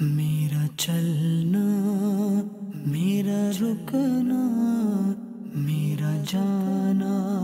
میرا چلنا میرا رکنا میرا جانا۔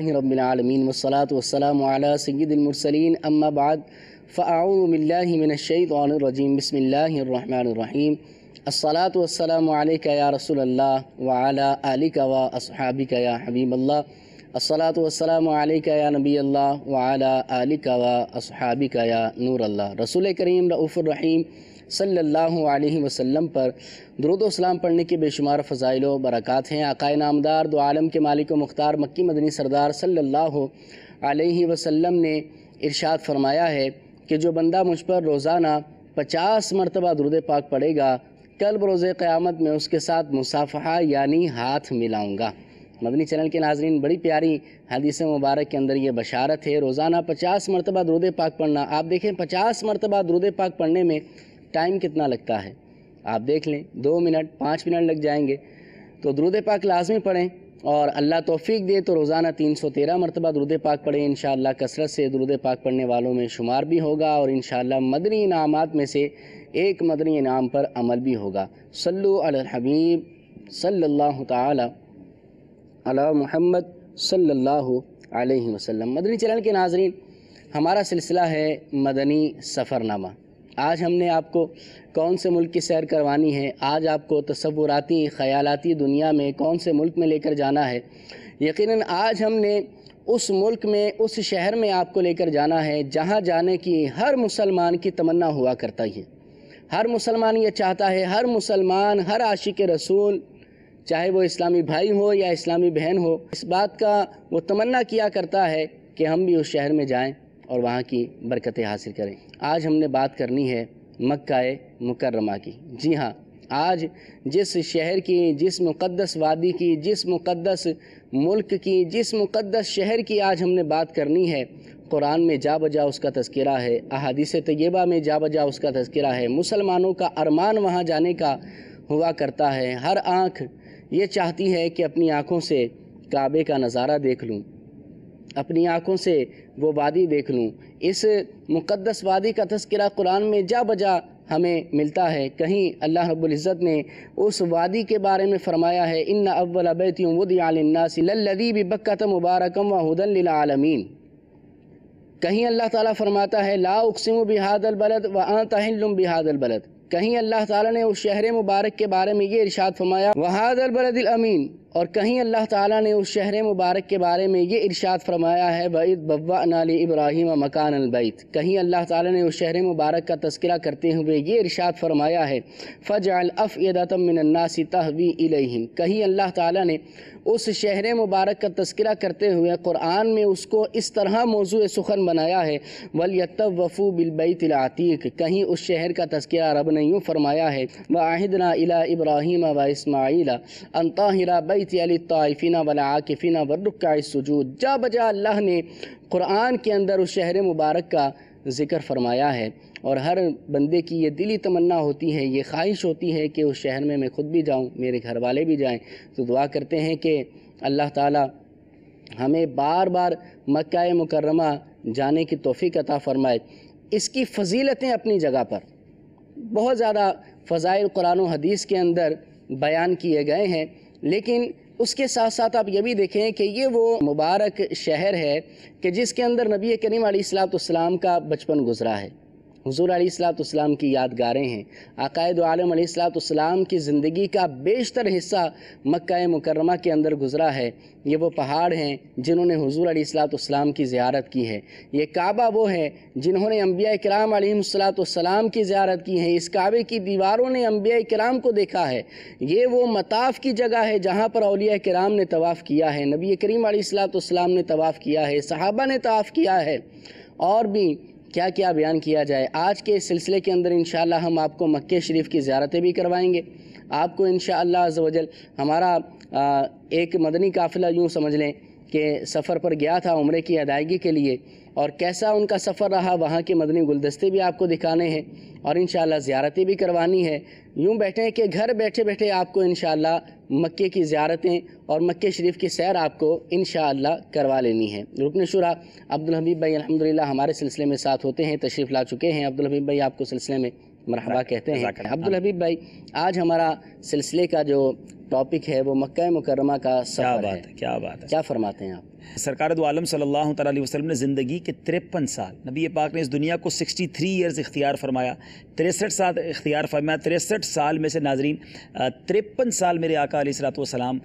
لله رب العالمين والصلاة والسلام على سيد المرسلين أما بعد فأعوذ بالله من الشيطان الرجيم بسم الله الرحمن الرحيم الصلاة والسلام عليك يا رسول الله وعلى آلك وأصحابك يا حبيب الله الصلاة والسلام عليك يا نبي الله وعلى آلك وأصحابك يا نور الله رسول کریم رؤوف الرحیم. صلی اللہ علیہ وسلم پر درود و اسلام پڑھنے کے بے شمار فضائل و برکات ہیں۔ آقائے نامدار، دو عالم کے مالک و مختار مکی مدنی سردار صلی اللہ علیہ وسلم نے ارشاد فرمایا ہے کہ جو بندہ مجھ پر روزانہ پچاس مرتبہ درود پاک پڑھے گا، کل بروز قیامت میں اس کے ساتھ مصافحہ یعنی ہاتھ ملاؤں گا۔ مدنی چینل کے ناظرین، بڑی پیاری حدیث مبارک کے اندر یہ بشارت ہے۔ روزانہ پچاس مرتبہ درود پاک پڑھنا، آپ دیکھیں پچاس مرتبہ درود پاک پڑھنے میں ٹائم کتنا لگتا ہے؟ آپ دیکھ لیں، دو منٹ، پانچ منٹ لگ جائیں گے۔ تو درود پاک لازمی پڑھیں اور اللہ توفیق دے تو روزانہ تین سو تیرہ مرتبہ درود پاک پڑھیں۔ انشاءاللہ کثرت سے درود پاک پڑھنے والوں میں شمار بھی ہوگا اور انشاءاللہ مدنی انعامات میں سے ایک مدنی انعام پر عمل بھی ہوگا۔ صلو علی الحبیب صلی اللہ تعالی علی محمد صلی اللہ علیہ وسلم۔ مدنی چینل کے ناظرین، ہمارا سلسلہ ہے مدنی سفر نامہ آج ہم نے آپ کو کون سے ملک کی سیر کروانی ہے؟ آج آپ کو تصوراتی، خیالاتی دنیا میں کون سے ملک میں لے کر جانا ہے؟ یقیناً آج ہم نے اس ملک میں، اس شہر میں آپ کو لے کر جانا ہے، جہاں جانے کی ہر مسلمان کی تمنا ہوا کرتا ہے۔ ہر مسلمان یہ چاہتا ہے، ہر مسلمان، ہر عاشق رسول، چاہے وہ اسلامی بھائی ہو یا اسلامی بہن ہو، اس بات کا وہ تمنا کیا کرتا ہے کہ ہم بھی اس شہر میں جائیں۔ اور وہاں کی برکتیں حاصل کریں۔ آج ہم نے بات کرنی ہے مکہ مکرمہ کی۔ جی ہاں آج جس شہر کی، جس مقدس وادی کی، جس مقدس ملک کی، جس مقدس شہر کی آج ہم نے بات کرنی ہے، قرآن میں جا بجا اس کا تذکرہ ہے، احادیث طیبہ میں جا بجا اس کا تذکرہ ہے، مسلمانوں کا ارمان وہاں جانے کا ہوا کرتا ہے۔ ہر آنکھ یہ چاہتی ہے کہ اپنی آنکھوں سے کعبے کا نظارہ دیکھ لوں۔ اپنی آنکھوں سے وہ وادی دیکھ لوں۔ اس مقدس وادی کا تذکرہ قرآن میں جا بجا ہمیں ملتا ہے۔ کہیں اللہ رب العزت نے اس وادی کے بارے میں فرمایا ہے، ان اول بیت وضع للناس للذی ببکۃ مبارکم و للعالمین کہیں اللہ تعالیٰ فرماتا ہے، لا اقسم بہاد البلد و انت حل بہاد البلد کہیں اللہ تعالیٰ نے اس شہر مبارک کے بارے میں یہ ارشاد فرمایا وہاد البلد الامین اور کہیں اللہ تعالیٰ نے اس شہر مبارک کے بارے میں یہ ارشاد فرمایا ہے بَعِدْ بَوَّأْنَا لِإِبْرَاهِيمَ مَكَانَ الْبَيْتِ کہیں اللہ تعالیٰ نے اس شہر مبارک کا تذکرہ کرتے ہوئے یہ ارشاد فرمایا ہے فَجْعَلْ أَفْئِدَةً مِّنَ النَّاسِ تَهْوِي إِلَيْهِمْ کہیں اللہ تعالیٰ نے اس شہر مبارک کا تذکرہ کرتے ہوئے قرآن میں اس کو اس طرح موضوع سخن بنایا ہے، وَلْيَتَّوَّفُوا بِالْبَيْتِ الْعَتِيقِ کہیں اس شہر کا تذکرہ رب نے یوں فرمایا ہے وَعَهِدْنَا إِلَىٰ إِبْرَاهِيمَ وَإِسْمَاعِيلَ أَن طَاهِرَ بَيْتِ الطائفین والعاکفین والرکع السجود. جا بجا اللہ نے قرآن کے اندر اس شہر مبارک کا ذکر فرمایا ہے اور ہر بندے کی یہ دلی تمنا ہوتی ہے، یہ خواہش ہوتی ہے کہ اس شہر میں میں خود بھی جاؤں، میرے گھر والے بھی جائیں۔ تو دعا کرتے ہیں کہ اللہ تعالی ہمیں بار بار مکہ مکرمہ جانے کی توفیق عطا فرمائے۔ اس کی فضیلتیں اپنی جگہ پر۔ بہت زیادہ فضائل قرآن و حدیث کے اندر بیان کیے گئے ہیں۔ لیکن اس کے ساتھ ساتھ آپ یہ بھی دیکھیں کہ یہ وہ مبارک شہر ہے کہ جس کے اندر نبی کریم علیہ السلاۃ والسلام کا بچپن گزرا ہے۔ حضور علیہ السلاۃ والسلام کی یادگاریں ہیں۔ عقائد عالم علیہ السلاۃ والسلام کی زندگی کا بیشتر حصہ مکہ مکرمہ کے اندر گزرا ہے۔ یہ وہ پہاڑ ہیں جنہوں نے حضور علیہ السلاۃ والسلام کی زیارت کی ہے۔ یہ کعبہ وہ ہے جنہوں نے انبیاء کرام علیہ السلاۃ والسلام کی زیارت کی ہے۔ اس کعبے کی دیواروں نے انبیاء کرام کو دیکھا ہے۔ یہ وہ مطاف کی جگہ ہے جہاں پر اولیاء کرام نے طواف کیا ہے۔ نبی کریم علیہ السلاۃ والسلام نے طواف کیا ہے۔ صحابہ نے طواف کیا ہے۔ اور بھی کیا کیا بیان کیا جائے؟ آج کے اس سلسلے کے اندر انشاءاللہ ہم آپ کو مکہ شریف کی زیارتیں بھی کروائیں گے۔ آپ کو انشاءاللہ عز و جل ہمارا ایک مدنی قافلہ یوں سمجھ لیں کہ سفر پر گیا تھا عمرے کی ادائیگی کے لیے۔ اور کیسا ان کا سفر رہا وہاں کے مدنی گلدستے بھی آپ کو دکھانے ہیں اور انشاءاللہ زیارتیں بھی کروانی ہے یوں بیٹھے ہیں کہ گھر بیٹھے بیٹھے آپ کو انشاءاللہ مکے کی زیارتیں اور مکہ شریف کی سیر آپ کو انشاءاللہ کروا لینی ہے رکن شورا عبدالحبیب بھائی الحمدللہ ہمارے سلسلے میں ساتھ ہوتے ہیں تشریف لا چکے ہیں۔ عبدالحبیب بھائی آپ کو سلسلے میں مرحبا کہتے ہیں۔ عبدالحبیب بھائی آج ہمارا سلسلے کا جو ٹاپک ہے وہ مکہ مکرمہ کا سفر ہے۔ کیا بات ہے۔ کیا فرماتے ہیں آپ؟ سرکار دو عالم صلی اللہ تعالیٰ علیہ وسلم نے زندگی کے ترپن سال نبی پاک نے اس دنیا کو سکسٹی تھری ایئرز اختیار فرمایا تریسٹھ سال اختیار فرمایا تریسٹھ سال میں سے ناظرین ترپن سال میرے آقا علیہ السلاۃ والسلام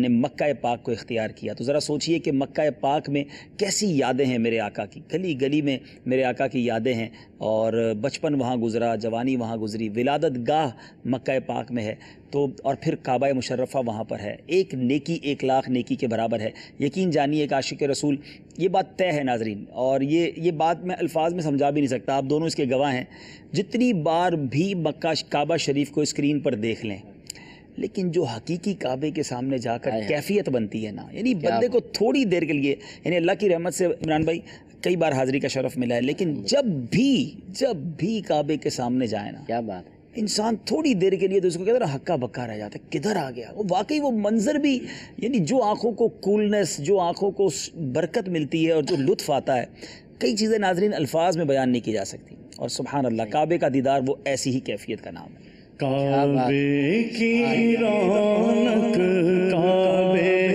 نے مکہ پاک کو اختیار کیا۔ تو ذرا سوچئے کہ مکہ پاک میں کیسی یادیں ہیں میرے آقا کی؟ گلی گلی میں میرے آقا کی یادیں ہیں اور بچپن وہاں گزرا جوانی وہاں گزری ولادت گاہ مکہ پاک میں ہے۔ تو اور پھر کعبہ مشرفہ وہاں پر ہے۔ ایک نیکی ایک لاکھ نیکی کے برابر ہے۔ یقین جانیے کہ عاشق رسول یہ بات طے ہے ناظرین اور یہ یہ بات میں الفاظ میں سمجھا بھی نہیں سکتا۔ آپ دونوں اس کے گواہ ہیں۔ جتنی بار بھی مکہ کعبہ شریف کو اسکرین پر دیکھ لیں لیکن جو حقیقی کعبے کے سامنے جا کر کیفیت بنتی ہے نا یعنی بندے کو تھوڑی دیر کے لیے یعنی اللہ کی رحمت سے عمران بھائی کئی بار حاضری کا شرف ملا ہے لیکن جب بھی جب بھی کعبے کے سامنے جائیں نا کیا بات۔ ہے انسان تھوڑی دیر کے لیے تو اس کو کہتے ہیں ہکا بکا رہ جاتا ہے کدھر آ گیا؟ وہ واقعی وہ منظر بھی یعنی جو آنکھوں کو کولنس جو آنکھوں کو برکت ملتی ہے اور جو لطف آتا ہے کئی چیزیں ناظرین الفاظ میں بیان نہیں کی جا سکتی۔ اور سبحان اللہ کعبے کا دیدار وہ ایسی ہی کیفیت کا نام ہے۔ کعبے کی رونق کعبے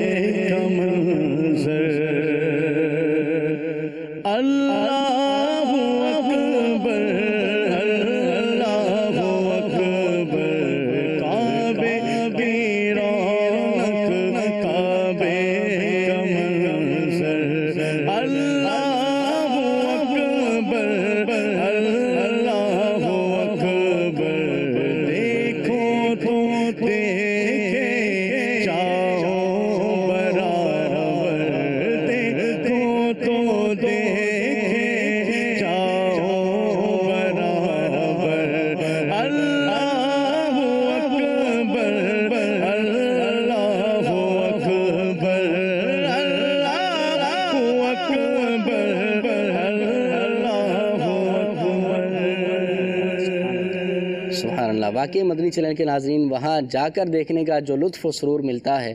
کا منظر۔ اللہ مدنی چینل کے ناظرین وہاں جا کر دیکھنے کا جو لطف و سرور ملتا ہے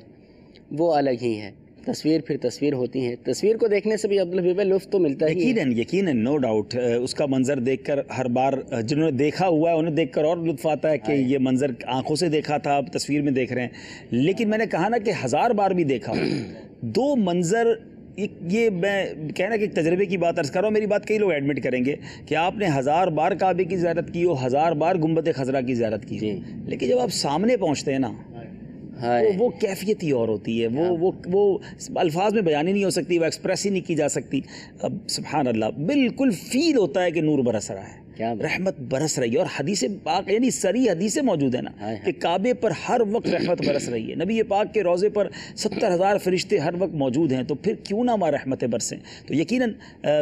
وہ الگ ہی ہے۔ تصویر پھر تصویر ہوتی ہے تصویر کو دیکھنے سے بھی عبدالحبیب لطف تو ملتا ہی ہے۔ یقیناً یقیناً نو ڈاؤٹ اس کا منظر دیکھ کر ہر بار جنہوں نے دیکھا ہوا ہے انہیں دیکھ کر اور لطف آتا ہے کہ یہ منظر آنکھوں سے دیکھا تھا اب تصویر میں دیکھ رہے ہیں۔ لیکن میں نے کہا نا کہ ہزار بار بھی دیکھا۔ دو منظر یہ میں کہنا کہ ایک تجربے کی بات عرض کر رہا ہوں میری بات کئی لوگ ایڈمٹ کریں گے کہ آپ نے ہزار بار کعبے کی زیارت کی ہو ہزار بار گنبد خزرہ کی زیارت کی جی۔ ہو لیکن جب آپ سامنے پہنچتے ہیں نا وہ کیفیت ہی اور ہوتی ہے۔ وہ وہ وہ الفاظ میں بیان ہی نہیں ہو سکتی وہ ایکسپریس ہی نہیں کی جا سکتی۔ اب سبحان اللہ بالکل فیل ہوتا ہے کہ نور برس رہا ہے۔ کیا رحمت برس رہی ہے اور حدیث پاک یعنی سری حدیثیں موجود ہیں نا ہائے ہائے۔ کہ کعبے پر ہر وقت رحمت برس رہی ہے۔ نبی پاک کے روزے پر ستر ہزار فرشتے ہر وقت موجود ہیں تو پھر کیوں نہ وہاں رحمتیں برسیں؟ تو یقیناً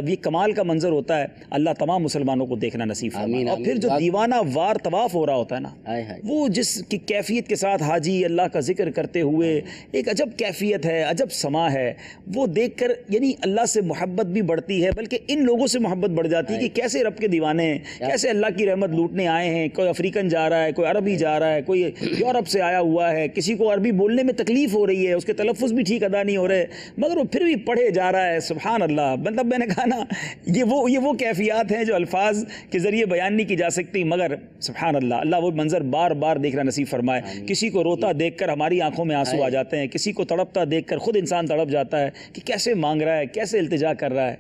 یہ کمال کا منظر ہوتا ہے۔ اللہ تمام مسلمانوں کو دیکھنا نصیب فرمائے۔ آمین، اور پھر۔ جو دیوانہ وار طواف ہو رہا ہوتا ہے نا وہ جس کی کیفیت کے ساتھ حاجی اللہ کا ذکر کرتے ہوئے ایک عجب کیفیت ہے عجب سما ہے۔ وہ دیکھ کر یعنی اللہ سے محبت بھی بڑھتی ہے بلکہ ان لوگوں سے محبت بڑھ جاتی ہے کہ کیسے رب کے دیوانے ہیں کیسے اللہ کی رحمت لوٹنے آئے ہیں کوئی افریقن جا رہا ہے کوئی عربی جا رہا ہے کوئی یورپ سے آیا ہوا ہے کسی کو عربی بولنے میں تکلیف ہو رہی ہے اس کے تلفظ بھی ٹھیک ادا نہیں ہو رہے مگر وہ پھر بھی پڑھے جا رہا ہے سبحان اللہ۔ مطلب میں نے کہا نا یہ وہ یہ وہ کیفیات ہیں جو الفاظ کے ذریعے بیان نہیں کی جا سکتی مگر سبحان اللہ اللہ وہ منظر بار بار دیکھنا نصیب فرمائے۔ کسی کو روتا دیکھ کر ہماری آنکھوں میں آنسو آ جاتے ہیں کسی کو تڑپتا دیکھ کر خود انسان تڑپ جاتا ہے کہ کیسے مانگ رہا ہے کیسے التجا کر رہا ہے۔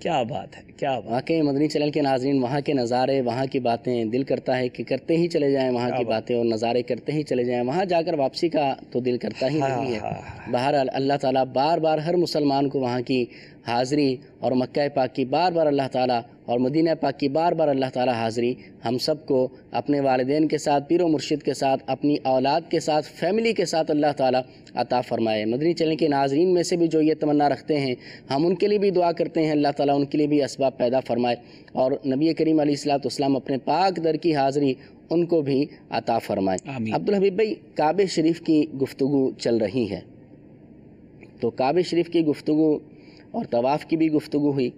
کیا بات ہے کیا بات واقعی مدنی چینل کے ناظرین وہاں کے نظارے وہاں کی باتیں دل کرتا ہے کہ کرتے ہی چلے جائیں وہاں کی باتیں اور نظارے کرتے ہی چلے جائیں۔ وہاں جا کر واپسی کا تو دل کرتا ہی نہیں ہے۔ بہرحال اللہ تعالیٰ بار بار ہر مسلمان کو وہاں کی حاضری اور مکہ پاک کی بار بار اللہ تعالیٰ اور مدینہ پاک کی بار بار اللہ تعالیٰ حاضری ہم سب کو اپنے والدین کے ساتھ پیر و مرشد کے ساتھ اپنی اولاد کے ساتھ فیملی کے ساتھ اللہ تعالیٰ عطا فرمائے۔ مدنی چینل کے ناظرین میں سے بھی جو یہ تمنا رکھتے ہیں ہم ان کے لیے بھی دعا کرتے ہیں۔ اللہ تعالیٰ ان کے لیے بھی اسباب پیدا فرمائے اور نبی کریم علیہ الصلاۃ والسلام اپنے پاک در کی حاضری ان کو بھی عطا فرمائے۔ عبدالحبیب بھائی کعبہ شریف کی گفتگو چل رہی ہے۔ تو کعبہ شریف کی گفتگو اور طواف کی بھی گفتگو ہوئی۔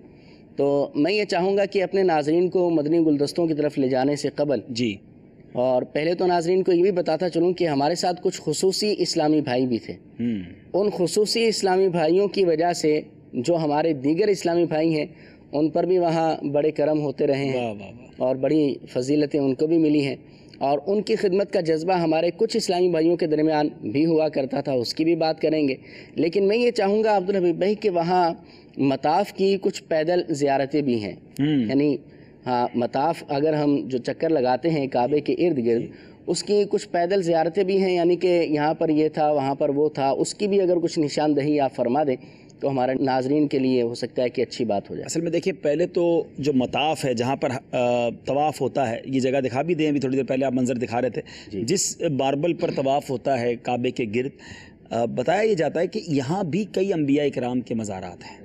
تو میں یہ چاہوں گا کہ اپنے ناظرین کو مدنی گلدستوں کی طرف لے جانے سے قبل جی۔ اور پہلے تو ناظرین کو یہ بھی بتاتا چلوں کہ ہمارے ساتھ کچھ خصوصی اسلامی بھائی بھی تھے۔ ان خصوصی اسلامی بھائیوں کی وجہ سے جو ہمارے دیگر اسلامی بھائی ہیں ان پر بھی وہاں بڑے کرم ہوتے رہے ہیں اور بڑی فضیلتیں ان کو بھی ملی ہیں۔ اور ان کی خدمت کا جذبہ ہمارے کچھ اسلامی بھائیوں کے درمیان بھی ہوا کرتا تھا اس کی بھی بات کریں گے۔ لیکن میں یہ چاہوں گا عبدالحبیب بھائی کہ وہاں مطاف کی کچھ پیدل زیارتیں بھی ہیں۔ یعنی ہاں مطاف اگر ہم جو چکر لگاتے ہیں کعبے کے ارد گرد اس کی کچھ پیدل زیارتیں بھی ہیں۔ یعنی کہ یہاں پر یہ تھا وہاں پر وہ تھا اس کی بھی اگر کچھ نشاندہی آپ فرما دیں تو ہمارے ناظرین کے لیے ہو سکتا ہے کہ اچھی بات ہو جائے۔ اصل میں دیکھیے پہلے تو جو مطاف ہے جہاں پر طواف ہوتا ہے یہ جگہ دکھا بھی دیں ابھی تھوڑی دیر پہلے آپ منظر دکھا رہے تھے۔ جس باربل پر طواف ہوتا ہے کعبے کے گرد بتایا یہ جاتا ہے کہ یہاں بھی کئی انبیاء کرام کے مزارات ہیں۔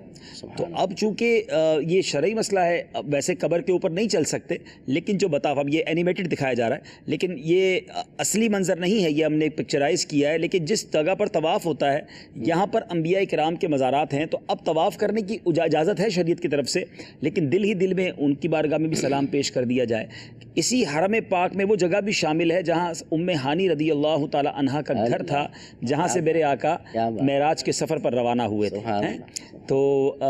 تو اب چونکہ یہ شرعی مسئلہ ہے اب ویسے قبر کے اوپر نہیں چل سکتے لیکن جو بطاف اب یہ اینیمیٹڈ دکھایا جا رہا ہے لیکن یہ اصلی منظر نہیں ہے یہ ہم نے پکچرائز کیا ہے لیکن جس جگہ پر طواف ہوتا ہے یہاں پر انبیاء کرام کے مزارات ہیں تو اب طواف کرنے کی اجا- اجازت ہے شریعت کی طرف سے لیکن دل ہی دل میں ان کی بارگاہ میں بھی سلام پیش کر دیا جائے اسی حرم پاک میں وہ جگہ بھی شامل ہے جہاں ام ہانی رضی اللہ تعالی عنہا کا گھر تھا جہاں سے میرے آقا۔ معراج کے سفر پر روانہ ہوئے تھے؟ تو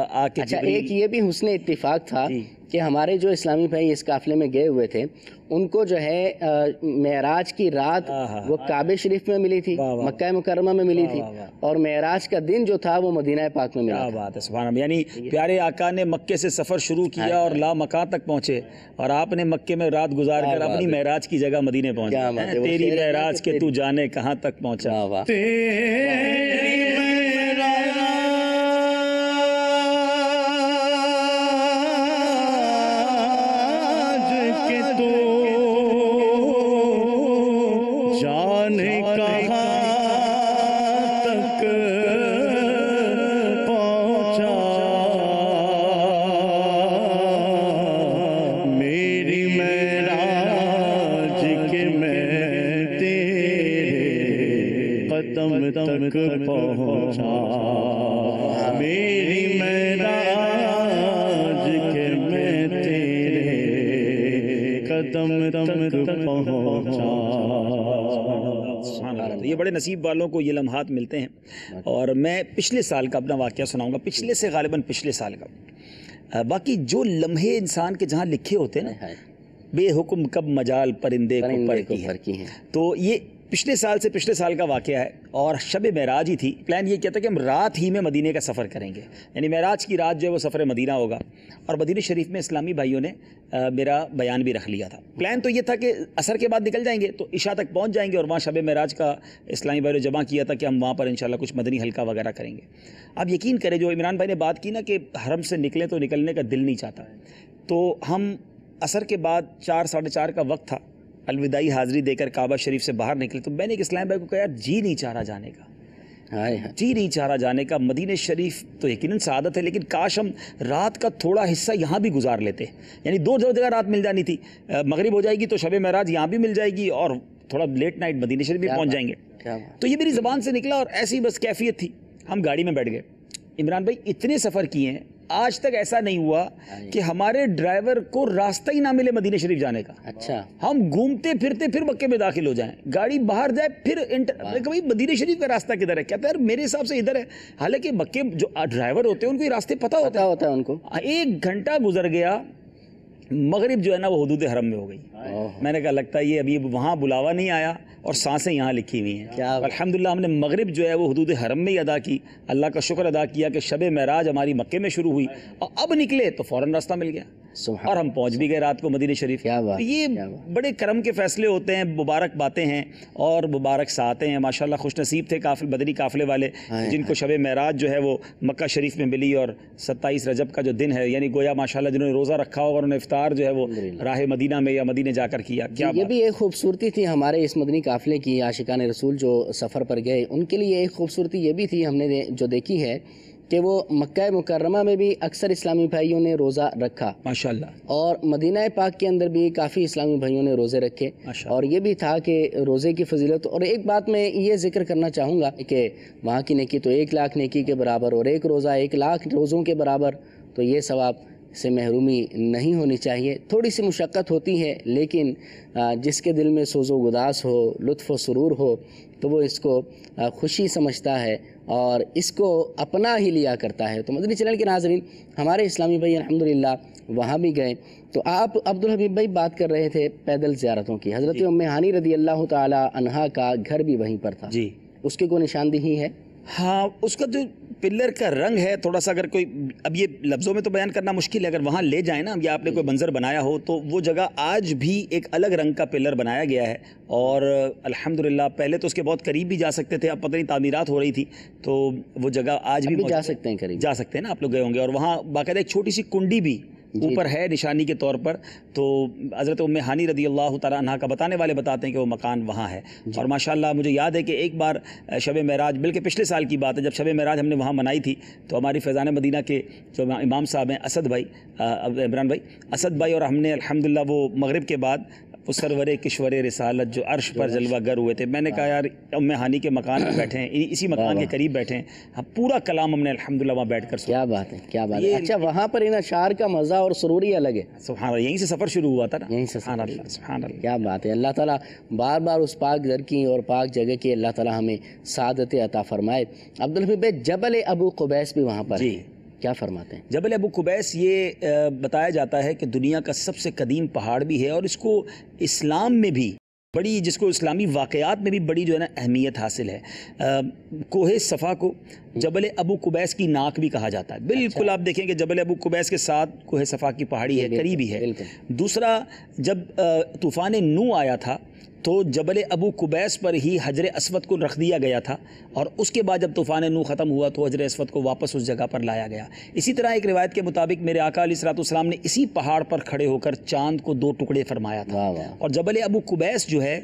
آ آ کے اچھا ایک یہ بھی حسن اتفاق تھا جی۔ کہ ہمارے جو اسلامی بھائی اس قافلے میں گئے ہوئے تھے ان کو جو ہے معراج کی رات۔ وہ کعبہ شریف میں ملی تھی۔ مکہ مکرمہ میں ملی تھی۔ اور معراج کا دن جو تھا وہ مدینہ پاک میں ملا کیا بات ہے سبحان اللہ۔ یعنی پیارے آقا نے مکے سے سفر شروع کیا اور لا مکان تک پہنچے اور آپ نے مکے میں رات گزار کر اپنی معراج کی جگہ مدینے ہے، وہ تیری معراج کے تو جانے کہاں تک پہنچا؟ تیری تک پہنچا میری معراج کے میں تیرے قدم تک پہنچا۔ یہ بڑے نصیب والوں کو یہ لمحات ملتے ہیں۔ اور میں پچھلے سال کا اپنا واقعہ سناؤں گا۔ پچھلے سے غالباً پچھلے سال کا۔ باقی جو لمحے انسان کے جہاں لکھے ہوتے ہیں نا بے حکم کب مجال پرندے کو پر کی ہیں۔ تو یہ پچھلے سال سے پچھلے سال کا واقعہ ہے اور شب معراج ہی تھی۔ پلان یہ کیا تھا کہ ہم رات ہی میں مدینے کا سفر کریں گے۔ یعنی معراج کی رات جو ہے وہ سفر مدینہ ہوگا۔ اور مدینہ شریف میں اسلامی بھائیوں نے میرا بیان بھی رکھ لیا تھا۔ پلان تو یہ تھا کہ عصر کے بعد نکل جائیں گے تو عشاء تک پہنچ جائیں گے اور وہاں شب معراج کا اسلامی بھائی نے جمع کیا تھا کہ ہم وہاں پر انشاءاللہ کچھ مدنی حلقہ وغیرہ کریں گے۔ آپ یقین کریں، جو عمران بھائی نے بات کی نا کہ حرم سے نکلیں تو نکلنے کا دل نہیں چاہتا۔ تو ہم عصر کے بعد چار، ساڑھے چار کا وقت تھا۔ الوداعی حاضری دے کر کعبہ شریف سے باہر نکلے تو میں نے ایک اسلام بھائی کو کہا یار جی نہیں چاہ رہا جانے کا. جی نہیں چاہ رہا جانے کا۔ مدینہ شریف تو یقیناً سعادت ہے لیکن کاش ہم رات کا تھوڑا حصہ یہاں بھی گزار لیتے۔ یعنی دو دو جگہ رات مل جانی تھی۔ مغرب ہو جائے گی تو شب معراج یہاں بھی مل جائے گی اور تھوڑا لیٹ نائٹ مدینہ شریف بھی پہنچ جائیں گے۔ تو یہ میری زبان سے نکلا اور ایسی بس کیفیت تھی۔ ہم گاڑی میں بیٹھ گئے۔ عمران بھائی اتنے سفر کیے ہیں آج تک ایسا نہیں ہوا کہ ہمارے ڈرائیور کو راستہ ہی نہ ملے مدینہ شریف جانے کا۔ اچھا۔ ہم گھومتے پھرتے پھر مکے میں داخل ہو جائیں۔ گاڑی باہر جائے پھر کہا بھائی مدینہ شریف کا راستہ کدھر ہے؟ کہتا ہے یار میرے حساب سے ادھر ہے۔ حالانکہ مکے جو ڈرائیور ہوتے ہیں ان کو یہ راستے پتہ ہوتا پتا ہوتا ہے ان کو۔ ایک گھنٹہ گزر گیا۔ مغرب جو ہے نا وہ حدود حرم میں ہو گئی۔ میں نے کہا لگتا ہے یہ ابھی وہاں بلاوا نہیں آیا اور سانسیں یہاں لکھی ہوئی ہیں۔ الحمدللہ ہم نے مغرب جو ہے وہ حدود حرم میں ہی ادا کی۔ اللہ کا شکر ادا کیا کہ شب معراج ہماری مکے میں شروع ہوئی۔ اور اب نکلے تو فوراً راستہ مل گیا۔ اور ہم پہنچ بھی گئے رات کو مدینہ شریف۔ کیا بات، تو یہ۔ بڑے کرم کے فیصلے ہوتے ہیں مبارک باتیں ہیں اور مبارک ساتیں ہیں۔ ماشاءاللہ خوش نصیب تھے قافل بدری قافلے والے جن کو شب معراج جو ہے وہ مکہ شریف میں ملی اور ستائیس رجب کا جو دن ہے یعنی گویا ماشاءاللہ جنہوں نے روزہ رکھا ہو اور انہوں نے افطار جو ہے وہ راہ مدینہ میں یا مدینہ جا کر کیا۔ کیا یہ بھی ایک خوبصورتی تھی ہمارے اس مدنی قافلے کی عاشقان رسول جو سفر پر گئے ان کے لیے ایک خوبصورتی یہ بھی تھی ہم نے جو دیکھی ہے کہ وہ مکہ مکرمہ میں بھی اکثر اسلامی بھائیوں نے روزہ رکھا۔ ماشاءاللہ۔ اور مدینہ پاک کے اندر بھی کافی اسلامی بھائیوں نے روزے رکھے۔ اور یہ بھی تھا کہ روزے کی فضیلت۔ اور ایک بات میں یہ ذکر کرنا چاہوں گا کہ وہاں کی نیکی تو ایک لاکھ نیکی کے برابر اور ایک روزہ ایک لاکھ روزوں کے برابر تو یہ ثواب سے محرومی نہیں ہونی چاہیے۔ تھوڑی سی مشقت ہوتی ہے لیکن جس کے دل میں سوز و گداس ہو لطف و سرور ہو تو وہ اس کو خوشی سمجھتا ہے۔ اور اس کو اپنا ہی لیا کرتا ہے۔ تو مدنی چینل کے ناظرین ہمارے اسلامی بھائی الحمدللہ وہاں بھی گئے۔ تو آپ عبدالحبیب بھائی بات کر رہے تھے پیدل زیارتوں کی۔ حضرت ام ہانی رضی اللہ تعالی عنہا کا گھر بھی وہیں پر تھا۔ جی۔ اس کی کوئی نشاندہی ہے؟ ہاں اس کا جو پلر کا رنگ ہے تھوڑا سا اگر کوئی اب یہ لفظوں میں تو بیان کرنا مشکل ہے اگر وہاں لے جائیں نا یا آپ نے کوئی منظر بنایا ہو تو وہ جگہ آج بھی ایک الگ رنگ کا پلر بنایا گیا ہے اور الحمدللہ پہلے تو اس کے بہت قریب بھی جا سکتے تھے اب پتہ نہیں تعمیرات ہو رہی تھی تو وہ جگہ آج بھی بھی جا۔ سکتے ہیں قریب جا سکتے ہیں نا آپ لوگ گئے ہوں گے اور وہاں باقاعدہ ایک چھوٹی سی کنڈی بھی۔ اوپر ہے نشانی کے طور پر تو حضرت ام ہانی رضی اللہ تعالیٰ عنہ کا بتانے والے بتاتے ہیں کہ وہ مکان وہاں ہے جی۔ اور ماشاءاللہ مجھے یاد ہے کہ ایک بار شب معراج بلکہ پچھلے سال کی بات ہے جب شب معراج ہم نے وہاں منائی تھی تو ہماری فیضان مدینہ کے جو امام صاحب ہیں اسد بھائی عمران بھائی اسد بھائی اور ہم نے الحمدللہ وہ مغرب کے بعد وہ سرور کشور رسالت جو عرش پر جلوہ گر ہوئے تھے۔ میں نے کہا یار ام ہانی کے مکان میں بیٹھے ہیں اسی مکان کے قریب بیٹھے ہیں۔ ہم پورا کلام ہم نے الحمدللہ وہاں بیٹھ کر سنا۔ کیا بات ہے کیا بات ہے۔ اچھا وہاں پر ان اشعار کا مزہ اور سرور ہی الگ ہے۔ سبحان اللہ یہیں سے سفر شروع ہوا تھا نا۔ یہیں سے سبحان اللہ سبحان اللہ۔ کیا بات ہے۔ اللہ تعالیٰ بار بار اس پاک در کی اور پاک جگہ کی اللہ تعالیٰ ہمیں سعادت عطا فرمائے۔ عبدالحبیب جبل ابو قبیس بھی وہاں پر جی۔ کیا فرماتے ہیں؟ جبل ابو قبیس یہ بتایا جاتا ہے کہ دنیا کا سب سے قدیم پہاڑ بھی ہے اور اس کو اسلام میں بھی بڑی جس کو اسلامی واقعات میں بھی بڑی جو ہے نا اہمیت حاصل ہے۔ کوہ صفا کو جبل ابو قبیس کی ناک بھی کہا جاتا ہے۔ بالکل آپ دیکھیں کہ جبل ابو قبیس کے ساتھ کوہ صفا کی پہاڑی ہے قریبی ہے۔ دوسرا جب طوفان نو آیا تھا تو جبل ابو قبیس پر ہی حجر اسود کو رکھ دیا گیا تھا اور اس کے بعد جب طوفان نو ختم ہوا تو حجر اسود کو واپس اس جگہ پر لایا گیا۔ اسی طرح ایک روایت کے مطابق میرے آقا علیہ الصلوۃ والسلام نے اسی پہاڑ پر کھڑے ہو کر چاند کو دو ٹکڑے فرمایا تھا۔ اور جبل ابو قبیس جو ہے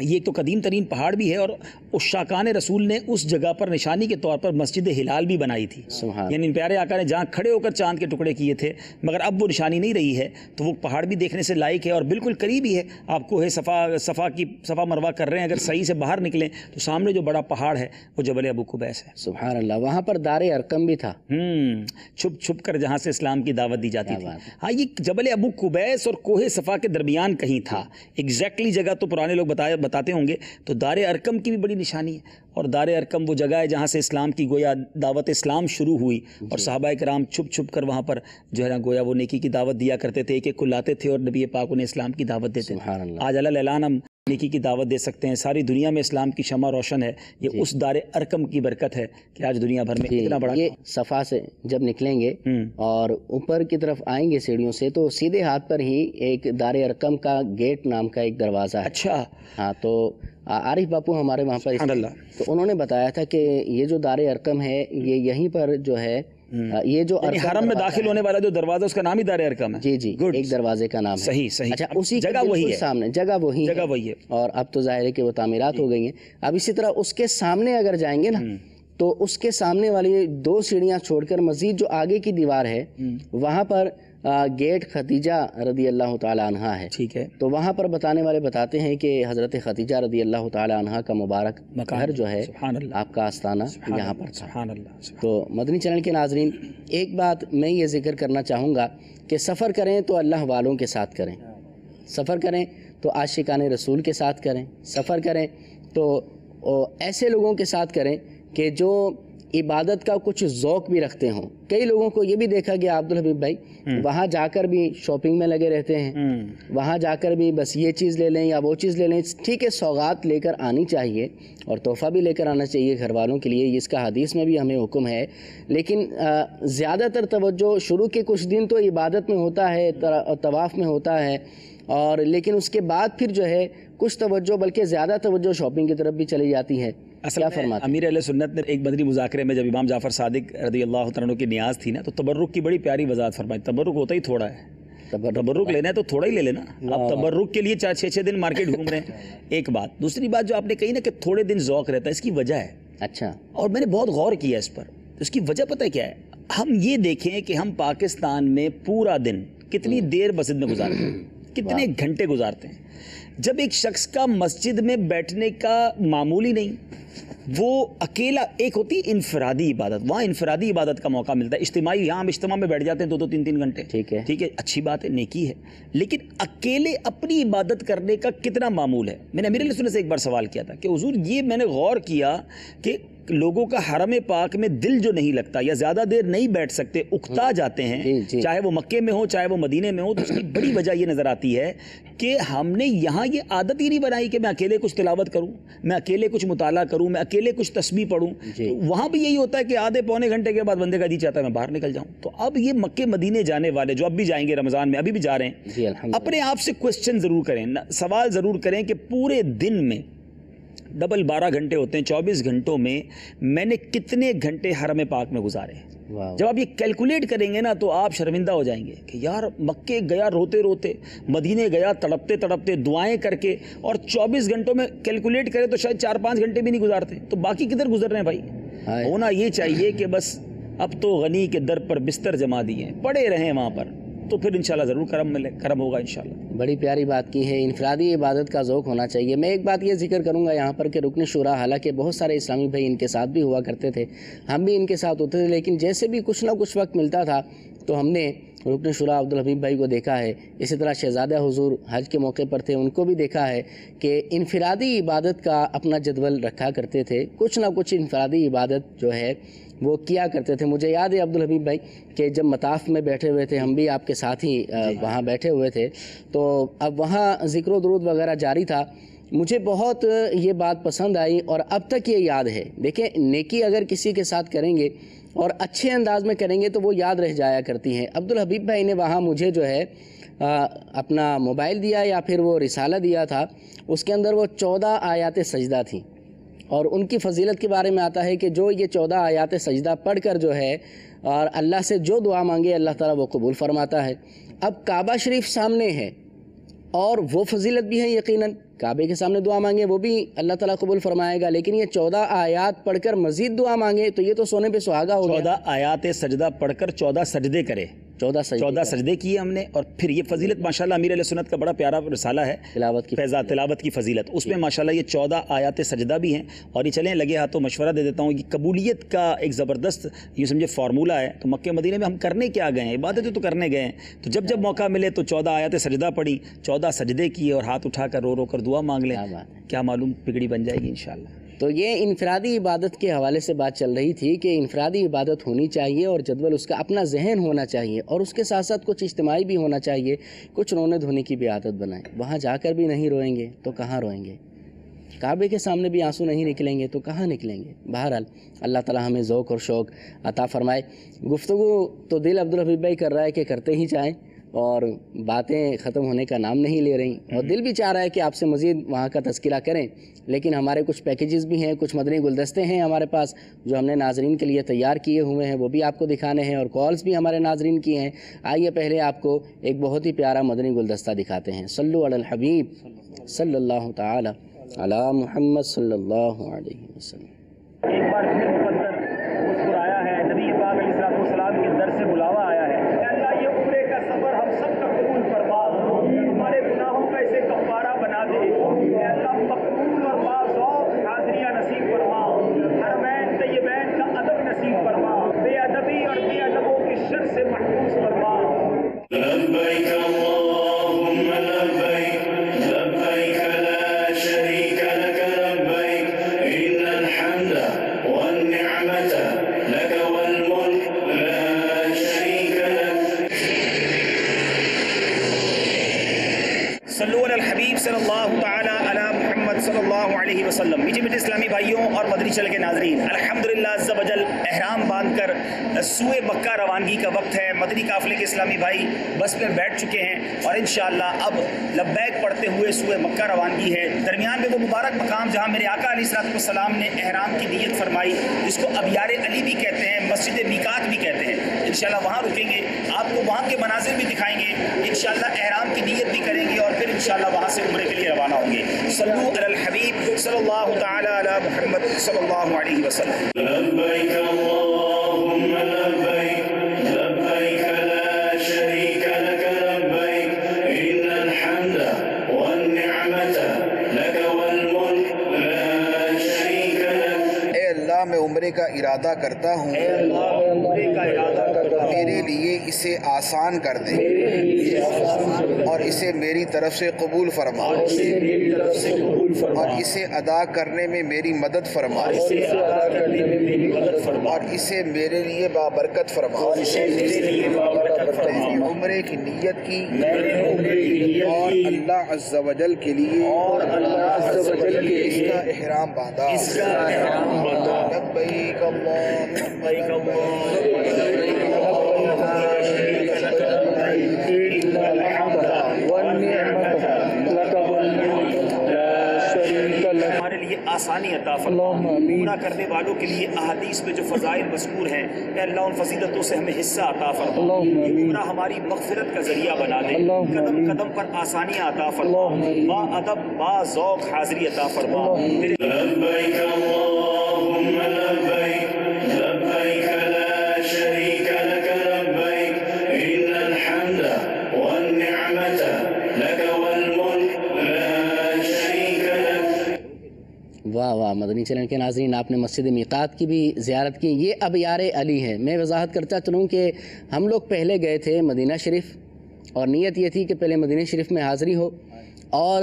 یہ تو قدیم ترین پہاڑ بھی ہے اور اس شاکان رسول نے اس جگہ پر نشانی کے طور پر مسجد ہلال بھی بنائی تھی۔ سبحان یعنی ان پیارے آقا نے جہاں کھڑے ہو کر چاند کے ٹکڑے کیے تھے مگر اب وہ نشانی نہیں رہی ہے تو وہ پہاڑ بھی دیکھنے سے لائق ہے اور بالکل قریب ہی ہے۔ آپ کو ہے صفا صفا کی صفا مروا کر رہے ہیں۔ اگر صحیح سے باہر نکلیں تو سامنے جو بڑا پہاڑ ہے وہ جبل ابو قبیس ہے۔ سبحان اللہ وہاں پر دار ارکم بھی تھا۔ ہم چھپ چھپ کر جہاں سے اسلام کی دعوت دی جاتی تھی۔ ہاں یہ جبل ابو قبیس اور کوہ صفا کے درمیان کہیں تھا۔ ایگزیکٹلی جگہ تو پرانے لوگ بتائے بتاتے ہوں گے تو دار ارکم کی بھی بڑی نشانی ہے۔ اور دار ارکم وہ جگہ ہے جہاں سے اسلام کی گویا دعوت اسلام شروع ہوئی۔ اور جی۔ صحابہ کرام چھپ چھپ کر وہاں پر جو ہے نا گویا وہ نیکی کی دعوت دیا کرتے تھے ایک ایک کو لاتے تھے اور نبی پاک انہیں اسلام کی دعوت دیتے تھے۔ آج اللہ اعلان ہم نیکی کی دعوت دے سکتے ہیں۔ ساری دنیا میں اسلام کی شمع روشن ہے۔ یہ اس دار ارکم کی برکت ہے کہ آج دنیا بھر میں جی، اتنا بڑا یہ صفا سے جب نکلیں گے اور اوپر کی طرف آئیں گے سیڑھیوں سے تو سیدھے ہاتھ پر ہی ایک دار ارکم کا گیٹ نام کا ایک دروازہ ہے۔ اچھا۔ ہاں تو عارف باپو ہمارے وہاں پر تو انہوں نے بتایا تھا کہ یہ جو دار ارکم ہے یہ یہیں پر جو ہے یہ جو یعنی حرم میں داخل ہونے والا جو دروازہ اس کا نام ہی دار ارکم ہے۔ جی جی. ایک دروازے کا نام ہے۔ صحیح صحیح. اچھا اسی جگہ وہی ہے۔ سامنے جگہ وہی ہے۔ جگہ وہی ہے۔ اور اب تو ظاہر ہے کہ وہ تعمیرات ہو گئی ہیں۔ اب اسی طرح اس کے سامنے اگر جائیں گے نا تو اس کے سامنے والی دو سیڑھیاں چھوڑ کر مزید جو آگے کی دیوار ہے وہاں پر گیٹ ختیجہ رضی اللہ تعالی عنہا ہے۔ ٹھیک ہے۔ تو وہاں پر بتانے والے بتاتے ہیں کہ حضرت ختیجہ رضی اللہ تعالی عنہا کا مبارک گھر جو ہے سبحان اللہ۔ آپ کا آستانہ یہاں پر تھا۔ سبحان اللہ سبحان تو مدنی چینل کے ناظرین ایک بات میں یہ ذکر کرنا چاہوں گا کہ سفر کریں تو اللہ والوں کے ساتھ کریں۔ سفر کریں تو عاشقان رسول کے ساتھ کریں۔ سفر کریں تو ایسے لوگوں کے ساتھ کریں کہ جو عبادت کا کچھ ذوق بھی رکھتے ہوں۔ کئی لوگوں کو یہ بھی دیکھا گیا عبدالحبیب بھائی وہاں جا کر بھی شاپنگ میں لگے رہتے ہیں۔ وہاں جا کر بھی بس یہ چیز لے لیں یا وہ چیز لے لیں ٹھیک ہے سوغات لے کر آنی چاہیے اور تحفہ بھی لے کر آنا چاہیے گھر والوں کے لیے اس کا حدیث میں بھی ہمیں حکم ہے۔ لیکن زیادہ تر توجہ شروع کے کچھ دن تو عبادت میں ہوتا ہے طواف میں ہوتا ہے۔ اور لیکن اس کے بعد پھر جو ہے کچھ توجہ بلکہ زیادہ توجہ شاپنگ کی طرف بھی چلی جاتی ہے۔ اصل ہیں؟ امیر علیہ سنت نے ایک بدری مذاکرے میں جب امام جعفر صادق رضی اللہ تعالیٰ عنہ کی نیاز تھی نا تو تبرک کی بڑی پیاری وضاحت فرمائی۔ تبرک ہوتا ہی تھوڑا ہے۔ تبرک لینا ہے تو تھوڑا ہی لے لینا۔ اب تبرک کے لیے چار چھ چھ دن مارکیٹ گھوم رہے ہیں۔ ایک بات۔ دوسری بات جو آپ نے کہی نا کہ تھوڑے دن ذوق رہتا ہے اس کی وجہ ہے۔ اچھا۔ اور میں نے بہت غور کیا اس پر۔ اس کی وجہ پتہ کیا ہے؟ ہم یہ دیکھیں کہ ہم پاکستان میں پورا دن کتنی دیر مسجد میں گزارتے ہیں کتنے گھنٹے گزارتے ہیں۔ جب ایک شخص کا مسجد میں بیٹھنے کا معمولی نہیں وہ اکیلا ایک ہوتی انفرادی عبادت وہاں انفرادی عبادت کا موقع ملتا ہے۔ اجتماعی یہاں ہم اجتماع میں بیٹھ جاتے ہیں دو دو تین تین گھنٹے۔ ٹھیک ہے۔ ٹھیک ہے اچھی بات ہے نیکی ہے۔ لیکن اکیلے اپنی عبادت کرنے کا کتنا معمول ہے؟ میں نے امیر علیہ سے ایک بار سوال کیا تھا کہ حضور یہ میں نے غور کیا کہ لوگوں کا حرم پاک میں دل جو نہیں لگتا یا زیادہ دیر نہیں بیٹھ سکتے اکتا جاتے جی، ہیں۔ جی۔ چاہے وہ مکے میں ہو چاہے وہ مدینے میں ہو تو اس کی بڑی وجہ یہ نظر آتی ہے کہ ہم نے یہاں یہ عادت ہی نہیں بنائی کہ میں اکیلے کچھ تلاوت کروں میں اکیلے کچھ مطالعہ کروں میں اکیلے کچھ تسبیح پڑھوں۔ جی۔ وہاں بھی یہی ہوتا ہے کہ آدھے پونے گھنٹے کے بعد بندے کا جی چاہتا ہے میں باہر نکل جاؤں۔ تو اب یہ مکے مدینے جانے والے جو اب بھی جائیں گے رمضان میں ابھی بھی جا رہے ہیں جی اپنے آپ سے کوشچن ضرور کریں سوال ضرور کریں کہ پورے دن میں ڈبل بارہ گھنٹے ہوتے ہیں چوبیس گھنٹوں میں میں نے کتنے گھنٹے حرم پاک میں گزارے جب آپ یہ کیلکولیٹ کریں گے نا تو آپ شرمندہ ہو جائیں گے کہ یار مکے گیا روتے روتے مدینے گیا تڑپتے تڑپتے دعائیں کر کے اور چوبیس گھنٹوں میں کیلکولیٹ کرے تو شاید چار پانچ گھنٹے بھی نہیں گزارتے۔ تو باقی کدھر گزر رہے ہیں بھائی۔ ہونا یہ چاہیے کہ بس اب تو غنی کے در پر بستر جما دیے پڑے رہیں وہاں پر۔ تو پھر انشاءاللہ ضرور کرم ملے، کرم ہوگا انشاءاللہ۔ بڑی پیاری بات کی ہے، انفرادی عبادت کا ذوق ہونا چاہیے۔ میں ایک بات یہ ذکر کروں گا یہاں پر کہ رکن شورا، حالانکہ بہت سارے اسلامی بھائی ان کے ساتھ بھی ہوا کرتے تھے، ہم بھی ان کے ساتھ ہوتے تھے، لیکن جیسے بھی کچھ نہ کچھ وقت ملتا تھا تو ہم نے رکن شورا عبدالحبیب بھائی کو دیکھا ہے۔ اسی طرح شہزادہ حضور حج کے موقع پر تھے، ان کو بھی دیکھا ہے کہ انفرادی عبادت کا اپنا جدول رکھا کرتے تھے۔ کچھ نہ کچھ انفرادی عبادت جو ہے وہ کیا کرتے تھے؟ مجھے یاد ہے عبدالحبیب بھائی کہ جب مطاف میں بیٹھے ہوئے تھے ہم بھی آپ کے ساتھ ہی آ، وہاں بیٹھے ہوئے تھے۔ تو اب وہاں ذکر و درود وغیرہ جاری تھا۔ مجھے بہت یہ بات پسند آئی اور اب تک یہ یاد ہے۔ دیکھیں نیکی اگر کسی کے ساتھ کریں گے اور اچھے انداز میں کریں گے تو وہ یاد رہ جایا کرتی ہیں۔ عبدالحبیب بھائی نے وہاں مجھے جو ہے اپنا موبائل دیا یا پھر وہ رسالہ دیا تھا۔ اس کے اندر وہ چودہ آیات سجدہ تھیں۔ اور ان کی فضیلت کے بارے میں آتا ہے کہ جو یہ چودہ آیات سجدہ پڑھ کر جو ہے، اور اللہ سے جو دعا مانگے، اللہ تعالیٰ وہ قبول فرماتا ہے۔ اب کعبہ شریف سامنے ہے اور وہ فضیلت بھی ہے یقیناً۔ کعبے کے سامنے دعا مانگے، وہ بھی اللہ تعالیٰ قبول فرمائے گا۔ لیکن یہ چودہ آیات پڑھ کر مزید دعا مانگے تو یہ تو سونے پہ سہاگا ہوگا چودہ آیات سجدہ پڑھ کر چودہ سجدے کرے۔ چودہ سجدے چودہ سجدے کیے ہم نے اور پھر یہ فضیلت ماشاءاللہ امیر علیہ سنت کا بڑا پیارا رسالہ ہے تلاوت کی فیضا تلاوت کی فضیلت۔ اس میں ماشاءاللہ یہ چودہ آیات سجدہ بھی ہیں اور یہ چلیں لگے ہاتھوں مشورہ دے دیتا ہوں یہ قبولیت کا ایک زبردست یہ سمجھے فارمولہ ہے۔ تو مکہ مدینے میں ہم کرنے کیا گئے ہیں؟ عبادتیں تو کرنے گئے ہیں۔ تو جب جب موقع ملے تو چودہ آیات سجدہ پڑھی چودہ سجدے کیے اور ہاتھ اٹھا کر رو رو کر دعا مانگ لیں۔ کیا معلوم پگڑی بن جائے گی انشاءاللہ۔ تو یہ انفرادی عبادت کے حوالے سے بات چل رہی تھی کہ انفرادی عبادت ہونی چاہیے اور جدول اس کا اپنا ذہن ہونا چاہیے اور اس کے ساتھ ساتھ کچھ اجتماعی بھی ہونا چاہیے، کچھ رونے دھونے کی بھی عادت بنائیں۔ وہاں جا کر بھی نہیں روئیں گے تو کہاں روئیں گے؟ کعبے کے سامنے بھی آنسو نہیں نکلیں گے تو کہاں نکلیں گے؟ بہرحال، اللہ تعالیٰ ہمیں ذوق اور شوق عطا فرمائے۔ گفتگو تو دل عبدالحبیب بھائی کر رہا ہے کہ کرتے ہی چاہیں اور باتیں ختم ہونے کا نام نہیں لے رہی اور دل بھی چاہ رہا ہے کہ آپ سے مزید وہاں کا تذکرہ کریں لیکن ہمارے کچھ پیکیجز بھی ہیں کچھ مدنی گلدستے ہیں ہمارے پاس جو ہم نے ناظرین کے لیے تیار کیے ہوئے ہیں وہ بھی آپ کو دکھانے ہیں اور کالز بھی ہمارے ناظرین کی ہیں۔ آئیے پہلے آپ کو ایک بہت ہی پیارا مدنی گلدستہ دکھاتے ہیں۔ صلو علی الحبیب۔ صلی اللہ تعالی علی محمد صلی اللہ علیہ وسلم۔ ایک بار پھر مقدر مسکرایا ہے۔ نبی پاک علیہ والسلام کے در سے بلاوا سوئے مکہ روانگی کا وقت ہے۔ مدنی قافلے کے اسلامی بھائی بس پہ بیٹھ چکے ہیں اور انشاءاللہ اب لبیک پڑھتے ہوئے سوئے مکہ روانگی ہے۔ درمیان میں وہ مبارک مقام جہاں میرے آقا علیہ السلام السلام نے احرام کی نیت فرمائی، جس کو ابیار علی بھی کہتے ہیں، مسجد میقات بھی کہتے ہیں۔ انشاءاللہ وہاں رکیں گے۔ آپ کو وہاں کے مناظر بھی دکھائیں گے۔ انشاءاللہ احرام کی نیت بھی کریں گے اور پھر انشاءاللہ وہاں سے عمرے کے لیے روانہ ہوں گے۔ صلو علی الحبیب صلی اللہ تعالی علی محمد صلی اللہ علیہ وسلم۔ عمرے کا ارادہ کرتا ہوں۔ میرے لیے اسے آسان کر دے۔ اور اسے میری طرف سے قبول فرما۔ اور اسے ادا کرنے میں میری مدد فرما۔ اسے ادا کرنے میں میری مدد فرما۔ اور اسے میرے لیے بابرکت فرما۔ نے عمرے کی نیت کی اور اللہ عز و جل کے لیے اور اللہ عز و جل کے اس کا احرام باندھا۔ اس کا احرام باندھا۔ لبیک اللہم لبیک اللہم ہمارے لیے آسانی عطا فرما۔ پورا کرنے والوں کے لیے احادیث میں جو فضائل مذکور ہیں اے اللہ ان فضیلتوں سے ہمیں حصہ عطا فرما۔ یہ عمرہ ہماری مغفرت کا ذریعہ بنا دے۔ قدم قدم پر آسانیاں عطا فرما۔ با ادب با ذوق حاضری عطا فرما۔ واہ مدنی چینل کے ناظرین، آپ نے مسجد میقات کی بھی زیارت کی۔ یہ ابیار علی ہے میں وضاحت کرتا چلوں کہ ہم لوگ پہلے گئے تھے مدینہ شریف اور نیت یہ تھی کہ پہلے مدینہ شریف میں حاضری ہو اور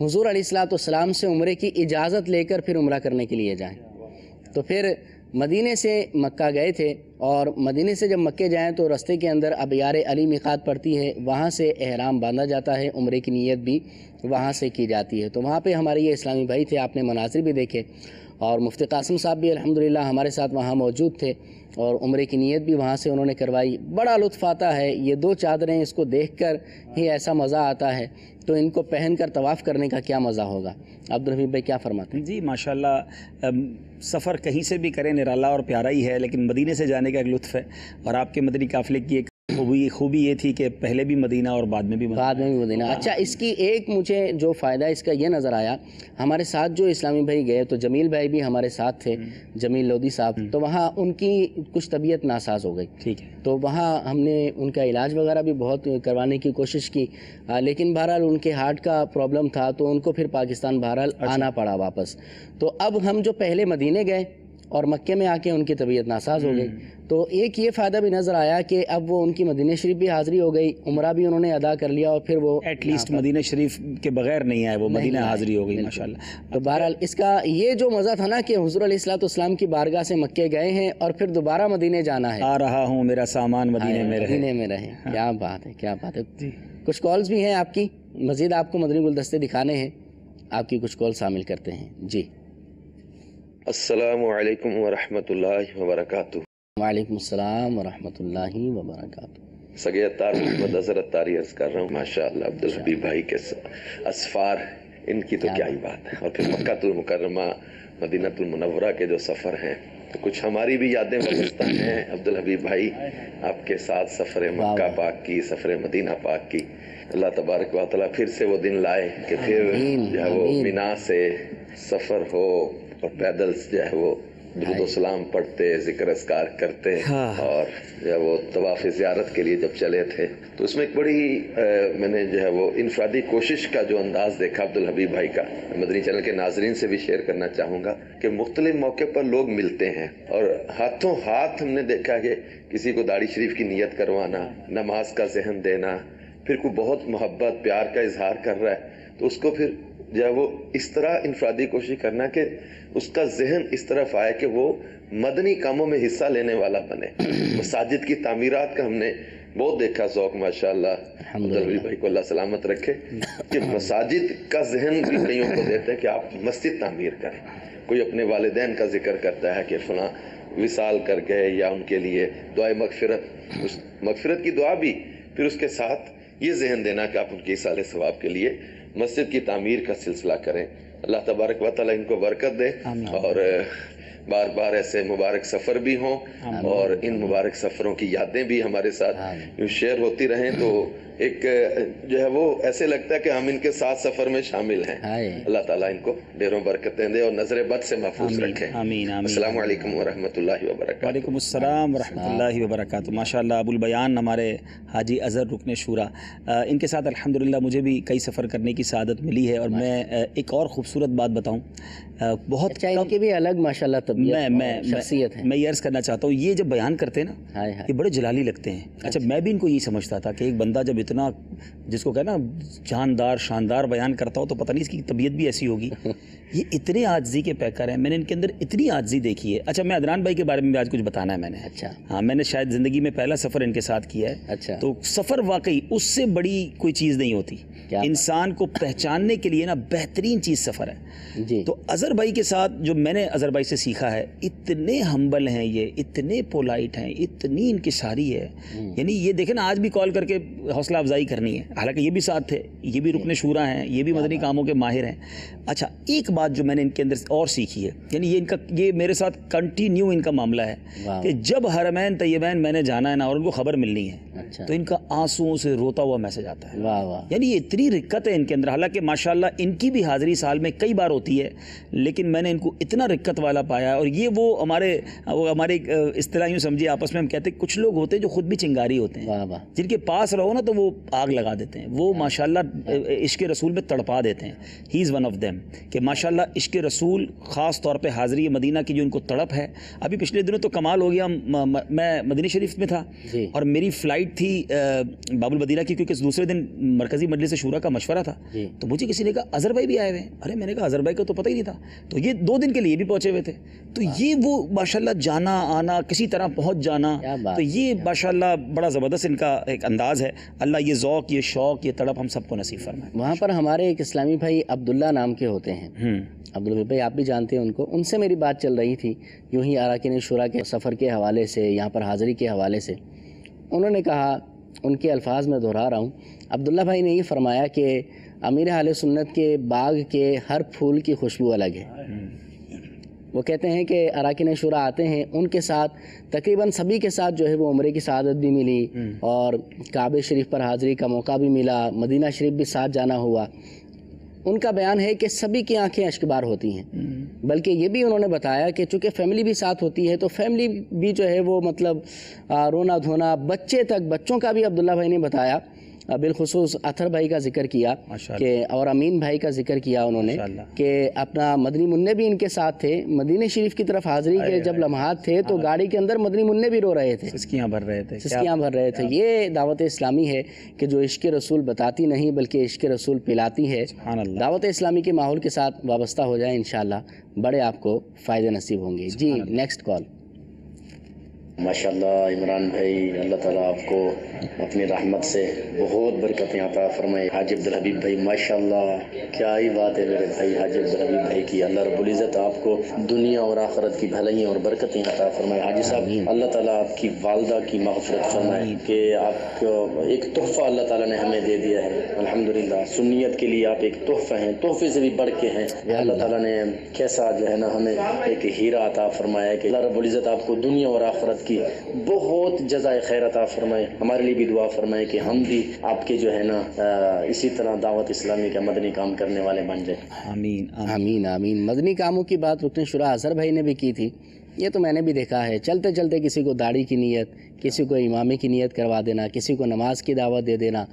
حضور علیہ السلاۃ والسلام سے عمرے کی اجازت لے کر پھر عمرہ کرنے کے لیے جائیں۔ تو پھر مدینے سے مکہ گئے تھے اور مدینے سے جب مکے جائیں تو رستے کے اندر ابیار علی میقات پڑتی ہے۔ وہاں سے احرام باندھا جاتا ہے، عمرے کی نیت بھی۔ وہاں سے کی جاتی ہے۔ تو وہاں پہ ہمارے یہ اسلامی بھائی تھے، آپ نے مناظر بھی دیکھے۔ اور مفتی قاسم صاحب بھی الحمدللہ ہمارے ساتھ وہاں موجود تھے۔ اور عمرے کی نیت بھی وہاں سے انہوں نے کروائی۔ بڑا لطف آتا ہے۔ یہ دو چادریں اس کو دیکھ کر ہی ایسا مزہ آتا ہے۔ تو ان کو پہن کر طواف کرنے کا کیا مزہ ہوگا؟ عبدالحبیب بھائی کیا فرماتے ہیں؟ جی ماشاءاللہ سفر کہیں سے بھی کریں، نرالا اور پیارا ہی ہے، لیکن مدینے سے جانے کا ایک لطف ہے۔ اور آپ کے مدنی قافلے کی ایک خوبی خوبی یہ تھی کہ پہلے بھی مدینہ اور بعد میں بھی مدینہ۔ بعد میں بھی مدینہ۔ اچھا اس کی ایک مجھے جو فائدہ اس کا یہ نظر آیا ہمارے ساتھ جو اسلامی بھائی گئے تو جمیل بھائی بھی ہمارے ساتھ تھے جمیل لودھی صاحب۔ تو وہاں ان کی کچھ طبیعت ناساز ہو گئی۔ ٹھیک ہے۔ تو وہاں ہم نے ان کا علاج وغیرہ بھی بہت کروانے کی کوشش کی۔ لیکن بہرحال ان کے ہارٹ کا پرابلم تھا تو ان کو پھر پاکستان بہرحال آنا پڑا واپس۔ تو اب ہم جو پہلے مدینے گئے اور مکے میں آ کے ان کی طبیعت ناساز ہو گئی۔ تو ایک یہ فائدہ بھی نظر آیا کہ اب وہ ان کی مدینہ شریف بھی حاضری ہو گئی عمرہ بھی انہوں نے ادا کر لیا اور پھر وہ ایٹ لیسٹ مدینہ شریف کے بغیر نہیں آئے وہ مدینہ حاضری ہو گئی۔ ماشاءاللہ۔ تو بہرحال اس کا یہ جو مزہ تھا نا کہ حضور علیہ السلاۃ والسلام کی بارگاہ سے مکے گئے ہیں اور پھر دوبارہ مدینے جانا ہے۔ آ رہا ہوں میرا سامان مدینے میں رہے۔ مدینے میں رہے۔ کیا بات ہے کیا بات ہے۔ کچھ کالز بھی ہیں آپ کی؟ مزید آپ کو مدنی گلدستے دکھانے ہیں۔ آپ کی کچھ کال شامل کرتے ہیں۔ جی۔ السلام علیکم ورحمۃ اللہ وبرکاتہ۔ وعلیکم السلام ورحمۃ اللہ وبرکاتہ۔ سگے اتار محمد اظہر اتاری عرض کر رہا ہوں ماشاء اللہ عبدالحبیب بھائی کے اسفار ان کی تو کیا ہی بات ہے۔ اور پھر مکہ المکرمہ مدینہ المنورہ کے جو سفر ہیں تو کچھ ہماری بھی یادیں وابستہ ہیں۔ عبدالحبیب بھائی آپ کے ساتھ سفر مکہ پاک کی سفر مدینہ پاک کی۔ اللہ تبارک و تعالیٰ پھر سے وہ دن لائے کہ پھر جو ہے وہ۔ مینا سے سفر ہو۔ اور پیدل جو ہے وہ درود و سلام پڑھتے ذکر اذکار کرتے اور جو ہے وہ طواف زیارت کے لیے جب چلے تھے۔ تو اس میں ایک بڑی میں نے جو ہے وہ انفرادی کوشش کا جو انداز دیکھا عبدالحبیب بھائی کا۔ مدنی چینل کے ناظرین سے بھی شیئر کرنا چاہوں گا کہ مختلف موقع پر لوگ ملتے ہیں اور ہاتھوں ہاتھ ہم نے دیکھا کہ کسی کو داڑھی شریف کی نیت کروانا نماز کا ذہن دینا پھر کوئی بہت محبت پیار کا اظہار کر رہا ہے۔ تو اس کو پھر یا وہ اس طرح انفرادی کوشش کرنا کہ اس کا ذہن اس طرف آئے کہ وہ مدنی کاموں میں حصہ لینے والا بنے۔ مساجد کی تعمیرات کا ہم نے بہت دیکھا ذوق ماشاء اللہ بھائی کو اللہ سلامت رکھے۔ کہ مساجد کا ذہن بھی کئیوں کو دیتے ہیں کہ آپ مسجد تعمیر کریں۔ کوئی اپنے والدین کا ذکر کرتا ہے کہ فلاں وصال کر گئے یا ان کے لیے دعائے مغفرت۔ مغفرت کی دعا بھی پھر اس کے ساتھ یہ ذہن دینا کہ آپ ان کے سال ثواب کے لیے۔ مسجد کی تعمیر کا سلسلہ کریں۔ اللہ تبارک و تعالیٰ ان کو برکت دے اور بار بار ایسے مبارک سفر بھی ہوں اور ان مبارک سفروں کی یادیں بھی ہمارے ساتھ شیئر ہوتی رہیں تو ایک جو ہے وہ ایسے لگتا ہے کہ ہم ان کے ساتھ سفر میں شامل ہیں۔ اللہ تعالیٰ ان کو ڈیروں برکتیں دے اور نظر بد سے محفوظ رکھیں السلام علیکم ورحمۃ اللہ وبرکاتہ۔ وعلیکم السلام ورحمۃ اللہ وبرکاتہ۔ ماشاء اللہ ابو البیان ہمارے حاجی اظہر رکن شورا ان کے ساتھ الحمد مجھے بھی کئی سفر کرنے کی سعادت ملی ہے اور میں ایک اور خوبصورت بات بتاؤں۔ بہت اچھا کم کی بھی الگ ماشاء اللہ میں میں شخصیت میں یہ عرض کرنا چاہتا ہوں یہ جب بیان کرتے ہیں نا یہ بڑے جلالی لگتے ہیں۔ اچھا, اچھا۔ میں بھی ان کو یہ سمجھتا تھا کہ ایک بندہ جب اتنا اتنا جس کو کہنا جاندار شاندار بیان کرتا ہو تو پتہ نہیں اس کی طبیعت بھی ایسی ہوگی۔ یہ اتنے آجزی کے پیکر ہیں میں نے ان کے اندر اتنی آجزی دیکھی ہے۔ اچھا میں ادران بھائی کے بارے میں بھی آج کچھ بتانا ہے میں نے۔ اچھا۔ ہاں میں نے شاید زندگی میں پہلا سفر ان کے ساتھ کیا ہے۔ اچھا۔ تو سفر واقعی اس سے بڑی کوئی چیز نہیں ہوتی۔ انسان کو پہچاننے کے لیے نا بہترین چیز سفر ہے۔ جی۔ تو اظہر بھائی کے ساتھ جو میں نے اظہر بھائی سے سیکھا ہے اتنے ہمبل ہیں یہ اتنے پولائٹ ہیں اتنی ان کی ساری ہے۔ یعنی یہ دیکھیں نا آج بھی کال کر کے حوصلہ افزائی کرنی ہے۔ حالانکہ یہ بھی ساتھ تھے یہ بھی رکن شورا ہیں یہ بھی مدنی کاموں کے ماہر ہیں۔ اچھا ایک بات بات جو میں نے ان کے اندر اور سیکھی ہے۔ یعنی یہ ان کا یہ میرے ساتھ کنٹینیو ان کا معاملہ ہے کہ جب حرمین طیبین میں نے جانا ہے نا اور ان کو خبر ملنی ہے تو ان کا آنسوؤں سے روتا ہوا میسج آتا ہے۔ یعنی یہ اتنی رکت ہے ان کے اندر حالانکہ ماشاءاللہ ان کی بھی حاضری سال میں کئی بار ہوتی ہے لیکن میں نے ان کو اتنا رکت والا پایا ہے اور یہ وہ ہمارے وہ ہمارے اصطلاح یوں سمجھیے آپس میں ہم کہتے ہیں کچھ لوگ ہوتے ہیں جو خود بھی چنگاری ہوتے ہیں۔ جن کے پاس رہو نا تو وہ آگ لگا دیتے ہیں۔ وہ ماشاءاللہ عشق رسول میں تڑپا دیتے ہیں۔ He is one of them کہ ماشاء انشاءاللہ عشق رسول خاص طور پہ حاضری مدینہ کی جو ان کو تڑپ ہے ابھی پچھلے دنوں تو کمال ہو گیا میں مدینہ شریف میں تھا جی۔ اور میری فلائٹ تھی باب المدینہ کی کیونکہ دوسرے دن مرکزی مجلس شورا کا مشورہ تھا۔ جی۔ تو مجھے کسی نے کہا اظہر بھائی بھی آئے ہوئے ہیں؟ ارے میں نے کہا اظہر بھائی کا تو پتہ ہی نہیں تھا۔ تو یہ دو دن کے لیے بھی پہنچے ہوئے تھے۔ تو یہ وہ ماشاءاللہ جانا آنا کسی طرح پہنچ جانا تو یہ ماشاءاللہ بڑا زبردست ان کا ایک انداز ہے۔ اللہ یہ ذوق یہ شوق یہ تڑپ ہم سب کو نصیب فرمائے۔ وہاں پر ہمارے ایک اسلامی بھائی عبداللہ نام کے ہوتے ہیں۔ عبدالغیب بھائی، آپ بھی جانتے ہیں ان کو۔ ان سے میری بات چل رہی تھی، یوں ہی اراکین شورا کے سفر کے حوالے سے، یہاں پر حاضری کے حوالے سے۔ انہوں نے کہا، ان کے الفاظ میں دہرا رہا ہوں۔ عبداللہ بھائی نے یہ فرمایا کہ امیر حال سنت کے باغ کے ہر پھول کی خوشبو الگ ہے۔ وہ کہتے ہیں کہ اراکین شورا آتے ہیں، ان کے ساتھ تقریباً سبھی کے ساتھ جو ہے وہ عمرے کی سعادت بھی ملی اور کعب شریف پر حاضری کا موقع بھی ملا، مدینہ شریف بھی ساتھ جانا ہوا۔ ان کا بیان ہے کہ سبھی کی آنکھیں اشکبار ہوتی ہیں۔ بلکہ یہ بھی انہوں نے بتایا کہ چونکہ فیملی بھی ساتھ ہوتی ہے تو فیملی بھی جو ہے وہ مطلب رونا دھونا بچے تک بچوں کا بھی عبداللہ بھائی نے بتایا بالخصوص اتھر بھائی کا ذکر کیا کہ اور امین بھائی کا ذکر کیا انہوں نے کہ اپنا مدنی منع بھی ان کے ساتھ تھے مدینہ شریف کی طرف حاضری کے جب لمحات تھے تو گاڑی کے اندر مدنی منع بھی رو رہے تھے۔ سسکیاں بھر رہے تھے۔ سسکیاں بھر رہے تھے۔ یہ دعوت اسلامی ہے کہ جو عشق رسول بتاتی نہیں بلکہ عشق رسول پلاتی ہے۔ دعوت اسلامی کے ماحول کے ساتھ وابستہ ہو جائے انشاءاللہ بڑے آپ کو فائدے نصیب ہوں گے۔ جی نیکسٹ کال ماشاءاللہ عمران بھائی اللہ تعالیٰ آپ کو اپنی رحمت سے بہت برکتیں عطا فرمائے۔ حاج عبدالحبیب بھائی ماشاءاللہ کیا ہی بات ہے میرے بھائی حاج عبدالحبیب بھائی کی۔ اللہ رب العزت آپ کو دنیا اور آخرت کی بھلائیں اور برکتیں عطا فرمائے۔ حاجی صاحب اللہ تعالیٰ آپ کی والدہ کی مغفرت فرمائے کہ آپ کو ایک تحفہ اللہ تعالیٰ نے ہمیں دے دیا ہے۔ الحمدللہ سنیت کے لیے آپ ایک تحفہ ہیں تحفے سے بھی بڑھ کے ہیں۔ اللہ تعالیٰ نے کیسا جو ہے نا ہمیں ایک ہیرا عطا فرمایا کہ اللہ رب العزت آپ کو دنیا اور آخرت کی کی بہت جزائے خیر عطا فرمائے۔ ہمارے لیے بھی دعا فرمائے کہ ہم بھی آپ کے جو ہے نا اسی طرح دعوت اسلامی کا مدنی کام کرنے والے بن جائیں۔ آمین آمین۔ آمین مدنی کاموں کی بات رکن شرح اظہر بھائی نے بھی کی تھی۔ یہ تو میں نے بھی دیکھا ہے۔ چلتے چلتے کسی کو داڑھی کی نیت کسی کو امامے کی نیت کروا دینا کسی کو نماز کی دعوت دے دینا۔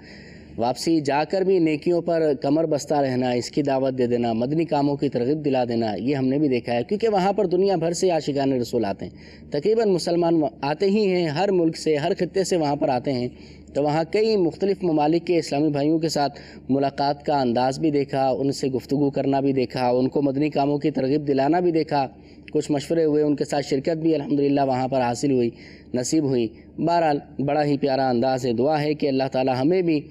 واپسی جا کر بھی نیکیوں پر کمر بستہ رہنا، اس کی دعوت دے دینا، مدنی کاموں کی ترغیب دلا دینا، یہ ہم نے بھی دیکھا ہے۔ کیونکہ وہاں پر دنیا بھر سے عاشقان رسول آتے ہیں۔ تقریباً مسلمان آتے ہی ہیں، ہر ملک سے، ہر خطے سے وہاں پر آتے ہیں۔ تو وہاں کئی مختلف ممالک کے اسلامی بھائیوں کے ساتھ ملاقات کا انداز بھی دیکھا، ان سے گفتگو کرنا بھی دیکھا، ان کو مدنی کاموں کی ترغیب دلانا بھی دیکھا۔ کچھ مشورے ہوئے، ان کے ساتھ شرکت بھی الحمدللہ وہاں پر حاصل ہوئی، نصیب ہوئی۔ بہرحال، بڑا ہی پیارا انداز ہے، دعا ہے کہ اللہ تعالی ہمیں بھی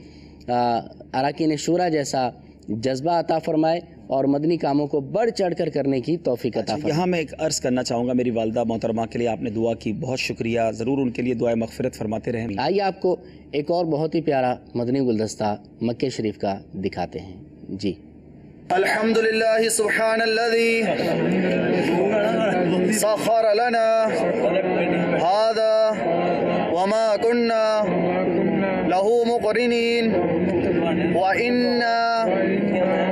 اراکین شورا جیسا جذبہ عطا فرمائے اور مدنی کاموں کو بڑھ چڑھ کر کرنے کی توفیق عطا اچھا، فرمائے۔ یہاں میں ایک عرض کرنا چاہوں گا میری والدہ محترمہ کے لیے آپ نے دعا کی بہت شکریہ ضرور ان کے لیے دعائیں مغفرت فرماتے رہیں۔ آئیے آپ کو ایک اور بہت ہی پیارا مدنی گلدستہ مکہ شریف کا دکھاتے ہیں۔ جی۔ الحمد لله سبحان الذي سخر لنا هذا وما كنا له مقرنين وإنا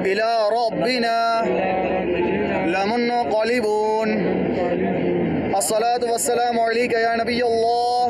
إلى ربنا لمنقلبون الصلاة والسلام عليك يا نبي الله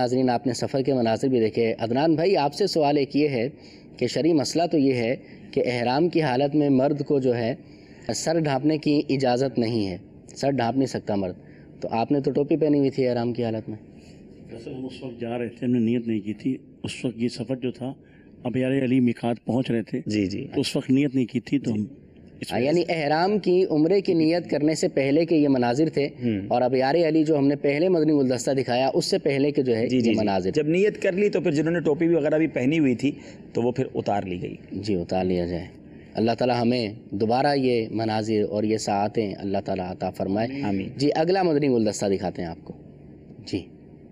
ناظرین آپ نے سفر کے مناظر بھی دیکھے۔ عدنان بھائی آپ سے سوال ایک یہ ہے کہ شرعی مسئلہ تو یہ ہے کہ احرام کی حالت میں مرد کو جو ہے سر ڈھانپنے کی اجازت نہیں ہے سر ڈھانپ نہیں سکتا مرد۔ تو آپ نے تو ٹوپی پہنی ہوئی تھی احرام کی حالت میں۔ دراصل ہم اس وقت جا رہے تھے ہم نے نیت نہیں کی تھی۔ اس وقت یہ سفر جو تھا اب یار علی میقات پہنچ رہے تھے۔ جی جی۔ اس وقت نیت نہیں کی تھی تو ہم یعنی احرام کی عمرے کی نیت کرنے سے پہلے کے یہ مناظر تھے اور اب یار علی جو ہم نے پہلے مدنی گلدستہ دکھایا اس سے پہلے کے جو ہے جی یہ جی۔ مناظر۔ جب نیت کر لی تو پھر جنہوں نے ٹوپی وغیرہ بھی پہنی ہوئی تھی تو وہ پھر اتار لی گئی۔ جی اتار لیا جائے۔ اللہ تعالی ہمیں دوبارہ یہ مناظر اور یہ ساعتیں اللہ تعالی عطا فرمائے۔ آمین۔ جی اگلا مدنی گلدستہ دکھاتے ہیں آپ کو۔ جی۔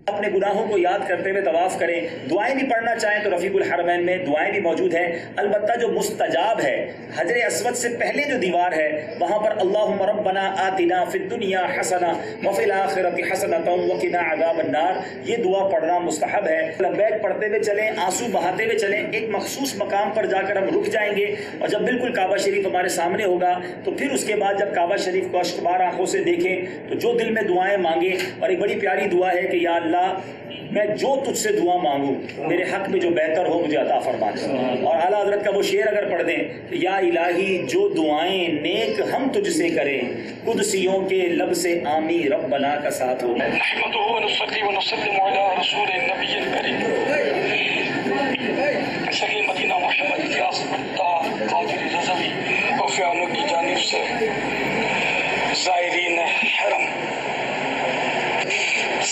اپنے گناہوں کو یاد کرتے ہوئے طواف کریں۔ دعائیں بھی پڑھنا چاہیں تو رفیق الحرمین میں دعائیں بھی موجود ہیں۔ البتہ جو مستجاب ہے، حجر اسود سے پہلے جو دیوار ہے، وہاں پر اللہم ربنا آتنا فی الدنیا حسنا وفی الاخرت حسنتا وقنا عذاب النار۔ یہ دعا پڑھنا مستحب ہے۔ لبیک پڑھتے ہوئے چلیں، آنسو بہاتے ہوئے چلیں، ایک مخصوص مقام پر جا کر ہم رک جائیں گے۔ اور جب بالکل کعبہ شریف ہمارے سامنے ہوگا، تو پھر اس کے بعد جب کعبہ شریف کو اشکبار آنکھوں سے دیکھیں، تو جو دل میں دعائیں مانگیں۔ اور ایک بڑی پیاری دعا ہے کہ یا اللہ میں جو تجھ سے دعا مانگوں میرے حق میں جو بہتر ہو مجھے عطا فرما دے۔ اور اعلیٰ حضرت کا وہ شعر اگر پڑھ دیں یا الہی جو دعائیں نیک ہم تجھ سے کریں قدسیوں کے لب سے آمی ربنا کا ساتھ ہو۔ ونصلي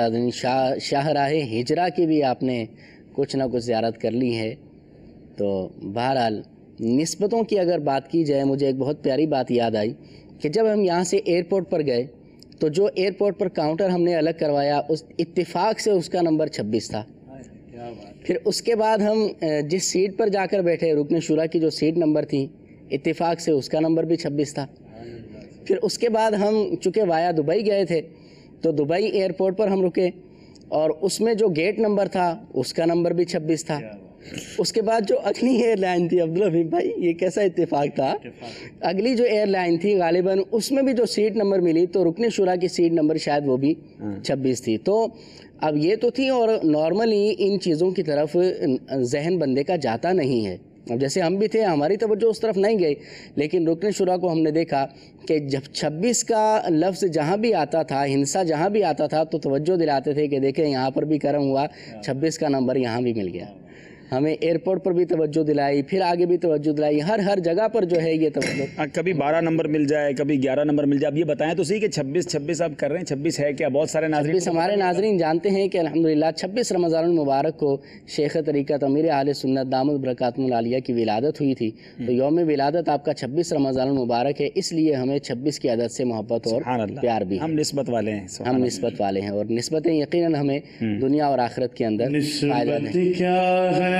ناظرین شاہ شاہ راہ ہجرا کی بھی آپ نے کچھ نہ کچھ زیارت کر لی ہے۔ تو بہرحال نسبتوں کی اگر بات کی جائے مجھے ایک بہت پیاری بات یاد آئی کہ جب ہم یہاں سے ایئرپورٹ پر گئے تو جو ایئرپورٹ پر کاؤنٹر ہم نے الگ کروایا اس اتفاق سے اس کا نمبر چھبیس تھا۔ پھر اس کے بعد ہم جس سیٹ پر جا کر بیٹھے رکن شورا کی جو سیٹ نمبر تھی اتفاق سے اس کا نمبر بھی چھبیس تھا۔ پھر اس کے بعد ہم چونکہ وایا دبئی گئے تھے تو دبئی ایئرپورٹ پر ہم رکے اور اس میں جو گیٹ نمبر تھا اس کا نمبر بھی چھبیس تھا۔ اس کے بعد جو اگلی ایئر لائن تھی عبدالحبیب بھائی یہ کیسا اتفاق تھا؟ اگلی جو ایئر لائن تھی غالباً اس میں بھی جو سیٹ نمبر ملی تو رکن شورا کی سیٹ نمبر شاید وہ بھی چھبیس تھی۔ تو اب یہ تو تھی اور نارملی ان چیزوں کی طرف ذہن بندے کا جاتا نہیں ہے۔ اب جیسے ہم بھی تھے، ہماری توجہ اس طرف نہیں گئی، لیکن رکن شورا کو ہم نے دیکھا کہ جب چھبیس کا لفظ جہاں بھی آتا تھا، ہنسا جہاں بھی آتا تھا، تو توجہ دلاتے تھے کہ دیکھیں یہاں پر بھی کرم ہوا، چھبیس کا نمبر یہاں بھی مل گیا۔ ہمیں ایئرپورٹ پر بھی توجہ دلائی پھر آگے بھی توجہ دلائی ہر ہر جگہ پر جو ہے یہ توجہ۔ کبھی بارہ نمبر مل جائے کبھی گیارہ نمبر مل جائے۔ اب یہ بتائیں تو صحیح کہ چھبیس چھبیس آپ کر رہے ہیں چھبیس ہے کیا؟ بہت سارے ناظرین چھبیس ہمارے ناظرین جانتے ہیں کہ الحمدللہ چھبیس رمضان المبارک کو شیخ طریقت امیر اہل سنت دامد برکاتم العالیہ کی ولادت ہوئی تھی۔ تو یوم ولادت آپ کا چھبیس رمضان المبارک ہے اس لیے ہمیں چھبیس کی عدد سے محبت اور پیار بھی ہم نسبت والے ہیں ہم نسبت والے ہیں اور نسبتیں یقیناً ہمیں دنیا اور آخرت کے اندر نسبت کیا ہے؟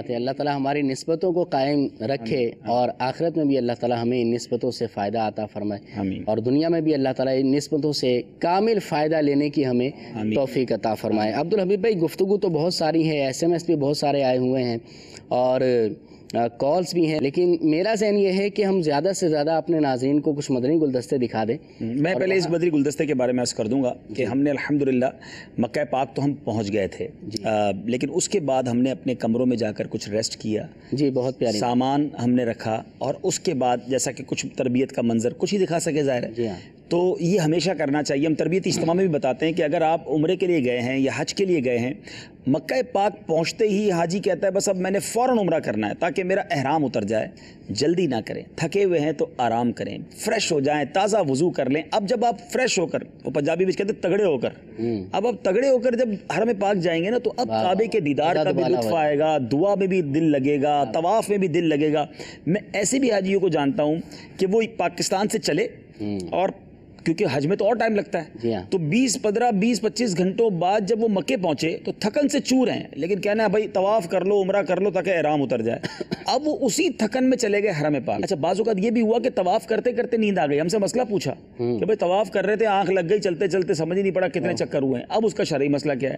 بات ہے اللہ تعالی ہماری نسبتوں کو قائم رکھے اور آخرت میں بھی اللہ تعالی ہمیں ان نسبتوں سے فائدہ عطا فرمائے۔ اور دنیا میں بھی اللہ تعالی ان نسبتوں سے کامل فائدہ لینے کی ہمیں توفیق عطا فرمائے۔ عبدالحبیب بھائی گفتگو تو بہت ساری ہے ایس ایم ایس بھی بہت سارے آئے ہوئے ہیں۔ اور کالز بھی ہیں لیکن میرا ذہن یہ ہے کہ ہم زیادہ سے زیادہ اپنے ناظرین کو کچھ مدنی گلدستے دکھا دیں۔ میں پہلے اس بدری گلدستے کے بارے میں عرض کر دوں گا کہ ہم نے الحمدللہ مکہ پاک تو ہم پہنچ گئے تھے لیکن اس کے بعد ہم نے اپنے کمروں میں جا کر کچھ ریسٹ کیا۔ جی بہت پیاری۔ سامان ہم نے رکھا اور اس کے بعد جیسا کہ کچھ تربیت کا منظر کچھ ہی دکھا سکے ظاہر ہے۔ جی ہاں۔ تو یہ ہمیشہ کرنا چاہیے۔ ہم تربیتی اجتماع میں بھی بتاتے ہیں کہ اگر آپ عمرے کے لیے گئے ہیں یا حج کے لیے گئے ہیں مکہ پاک پہنچتے ہی حاجی کہتا ہے بس اب میں نے فوراً عمرہ کرنا ہے تاکہ میرا احرام اتر جائے۔ جلدی نہ کریں۔ تھکے ہوئے ہیں تو آرام کریں۔ فریش ہو جائیں تازہ وضو کر لیں۔ اب جب آپ فریش ہو کر وہ پنجابی بھی کہتے ہیں تگڑے ہو کر۔ اب اب تگڑے ہو کر جب حرم پاک جائیں گے نا تو اب کعبے کے دیدار کا بھی لطف آئے گا دعا میں بھی دل لگے گا طواف میں بھی دل لگے گا۔ میں ایسے بھی حاجیوں کو جانتا ہوں کہ وہ پاکستان سے چلے اور کیونکہ حج میں تو اور ٹائم لگتا جی ہے ہاں۔ تو بیس پندرہ بیس پچیس گھنٹوں بعد جب وہ مکے پہنچے تو تھکن سے چور ہیں۔ لیکن کہنا ہے بھائی طواف کر لو عمرہ کر لو تاکہ احرام اتر جائے۔ اب وہ اسی تھکن میں چلے گئے حرم پاک۔ اچھا بعض اوقات یہ بھی ہوا کہ طواف کرتے کرتے نیند آ گئی۔ ہم سے مسئلہ پوچھا کہ بھائی طواف کر رہے تھے آنکھ لگ گئی چلتے چلتے سمجھ ہی نہیں پڑا کتنے چکر ہوئے ہیں۔ اب اس کا شرعی مسئلہ کیا ہے؟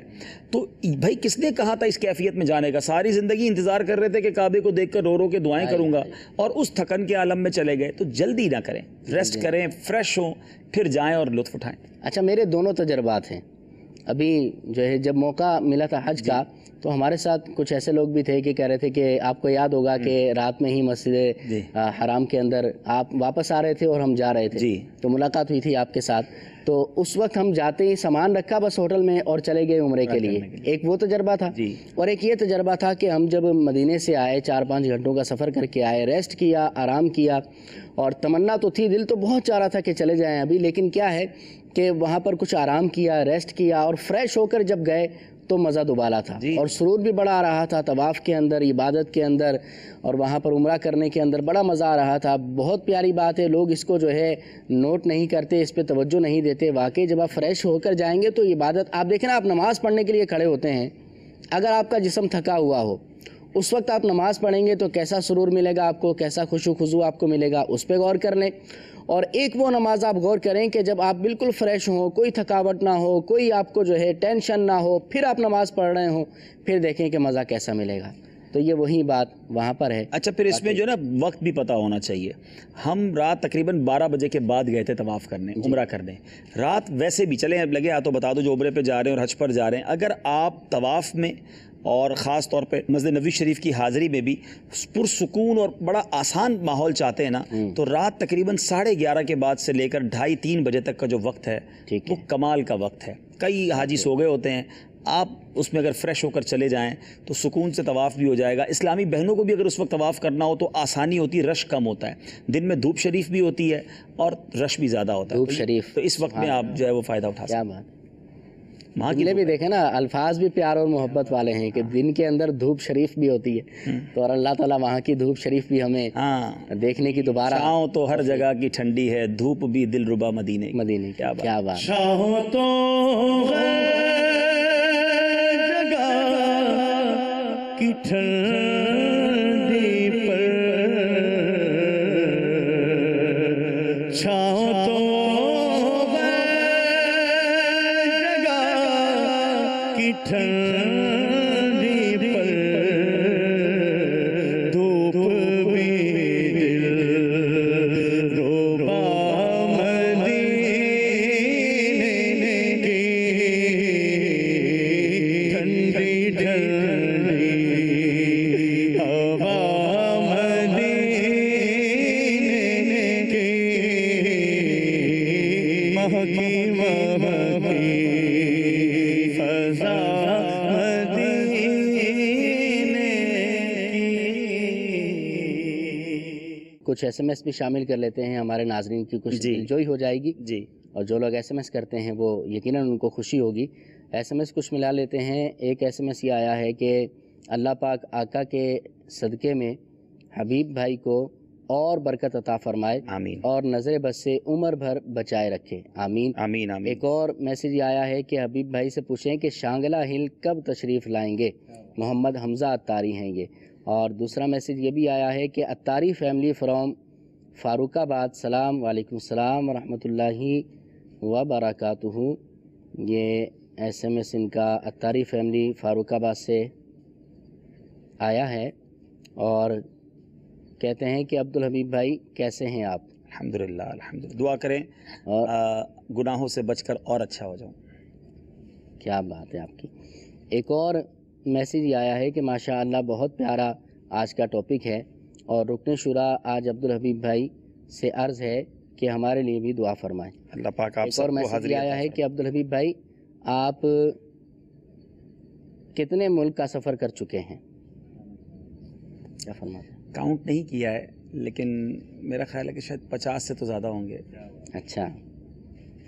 تو بھائی کس نے کہا تھا اس کیفیت میں جانے کا؟ ساری زندگی انتظار کر رہے تھے کہ کعبے کو دیکھ کر رو رو کے دعائیں کروں گا۔ اور اس تھکن کے عالم میں چلے گئے۔ تو جلدی نہ کریں۔ ریسٹ کریں فریش ہوں۔ پھر جائیں اور لطف اٹھائیں۔ اچھا میرے دونوں تجربات ہیں۔ ابھی جو ہے جب موقع ملا تھا حج کا تو ہمارے ساتھ کچھ ایسے لوگ بھی تھے کہ کہہ رہے تھے کہ آپ کو یاد ہوگا کہ رات میں ہی مسجد حرام کے اندر آپ واپس آ رہے تھے اور ہم جا رہے تھے۔ تو ملاقات ہوئی تھی آپ کے ساتھ۔ تو اس وقت ہم جاتے ہی سامان رکھا بس ہوٹل میں اور چلے گئے عمرے کے لیے۔ ایک وہ تجربہ تھا۔ اور ایک یہ تجربہ تھا کہ ہم جب مدینے سے آئے چار پانچ گھنٹوں کا سفر کر کے آئے ریسٹ کیا آرام کیا اور تمنا تو تھی دل تو بہت چاہ رہا تھا کہ چلے جائیں ابھی لیکن کیا ہے کہ وہاں پر کچھ آرام کیا ریسٹ کیا اور فریش ہو کر جب گئے تو مزہ دوبالا تھا اور سرور بھی بڑا آ رہا تھا طواف کے اندر عبادت کے اندر اور وہاں پر عمرہ کرنے کے اندر بڑا مزہ آ رہا تھا۔ بہت پیاری بات ہے لوگ اس کو جو ہے نوٹ نہیں کرتے اس پہ توجہ نہیں دیتے۔ واقعی جب آپ فریش ہو کر جائیں گے تو عبادت آپ دیکھیں نا آپ نماز پڑھنے کے لیے کھڑے ہوتے ہیں۔ اگر آپ کا جسم تھکا ہوا ہو اس وقت آپ نماز پڑھیں گے تو کیسا سرور ملے گا آپ کو؟ کیسا خوش و خضو آپ کو ملے گا؟ اس پہ غور کر لیں۔ اور ایک وہ نماز آپ غور کریں کہ جب آپ بالکل فریش ہوں کوئی تھکاوٹ نہ ہو کوئی آپ کو جو ہے ٹینشن نہ ہو پھر آپ نماز پڑھ رہے ہوں پھر دیکھیں کہ مزہ کیسا ملے گا۔ تو یہ وہی بات وہاں پر ہے۔ اچھا پھر اس میں جو ہے نا وقت بھی پتہ ہونا چاہیے۔ ہم رات تقریباً بارہ بجے کے بعد گئے تھے طواف کرنے جی۔ عمرہ کرنے۔ رات ویسے بھی چلیں اب لگے یا تو بتا دو جو عمرے پہ جا رہے ہیں اور حج پر جا رہے ہیں۔ اگر آپ طواف میں اور خاص طور پہ مسجد نبی شریف کی حاضری میں بھی پرسکون اور بڑا آسان ماحول چاہتے ہیں نا تو رات تقریباً ساڑھے گیارہ کے بعد سے لے کر ڈھائی تین بجے تک کا جو وقت ہے وہ کمال کا وقت ہے۔ کئی حاجی سو گئے ہوتے ہیں آپ اس میں اگر فریش ہو کر چلے جائیں تو سکون سے طواف بھی ہو جائے گا۔ اسلامی بہنوں کو بھی اگر اس وقت طواف کرنا ہو تو آسانی ہوتی ہے رش کم ہوتا ہے۔ دن میں دھوپ شریف بھی ہوتی ہے اور رش بھی زیادہ ہوتا ہے۔ دھوپ شریف۔ تو اس وقت میں آپ جو ہے وہ فائدہ اٹھا سکتے بات۔ وہاں کی اگلے بھی دیکھیں نا الفاظ بھی پیار اور محبت والے ہیں کہ دن کے اندر دھوپ شریف بھی ہوتی ہے۔ تو اور اللہ تعالیٰ وہاں کی دھوپ شریف بھی ہمیں ہاں۔ دیکھنے کی دوبارہ چھاؤں تو ہر جگہ کی ٹھنڈی ہے دھوپ بھی دل ربا مدینے کی۔ مدینے کیا بات۔ کیا بات۔ چاہو تو جگہ کی ٹھنڈی کچھ ایس ایم ایس بھی شامل کر لیتے ہیں ہمارے ناظرین کی کچھ۔ دلجوئی ہو جائے گی۔ جی۔ اور جو لوگ ایس ایم ایس کرتے ہیں وہ یقیناً ان کو خوشی ہوگی۔ ایس ایم ایس کچھ ملا لیتے ہیں۔ ایک ایس ایم ایس یہ آیا ہے کہ اللہ پاک آقا کے صدقے میں حبیب بھائی کو اور برکت عطا فرمائے آمین۔ اور نظر بس سے عمر بھر بچائے رکھے۔ آمین۔ آمین آمین۔ ایک اور میسیج آیا ہے کہ حبیب بھائی سے پوچھیں کہ شانگلہ ہل کب تشریف لائیں گے؟ محمد حمزہ اتاری ہیں یہ۔ اور دوسرا میسیج یہ بھی آیا ہے کہ اتاری فیملی فرام فاروق آباد سلام وعلیکم السلام ورحمۃ اللہ وبرکاتہ۔ یہ ایس ایم ایس ان کا اتاری فیملی فاروق آباد سے آیا ہے۔ اور کہتے ہیں کہ عبدالحبیب بھائی کیسے ہیں آپ؟ الحمدللہ الحمدللہ۔ دعا کریں اور گناہوں سے بچ کر اور اچھا ہو جاؤں۔ کیا بات ہے آپ کی۔ ایک اور میسیج آیا ہے کہ ماشاء اللہ بہت پیارا آج کا ٹاپک ہے اور رکن شورا آج عبدالحبیب بھائی سے عرض ہے کہ ہمارے لیے بھی دعا فرمائیں۔ اللہ پاک آپ ایک سب اور کو میسیج آیا ہے کہ عبدالحبیب بھائی آپ کتنے ملک کا سفر کر چکے ہیں؟ کیا فرماتے ہیں؟ کاؤنٹ نہیں کیا ہے لیکن میرا خیال ہے کہ شاید پچاس سے تو زیادہ ہوں گے۔ اچھا۔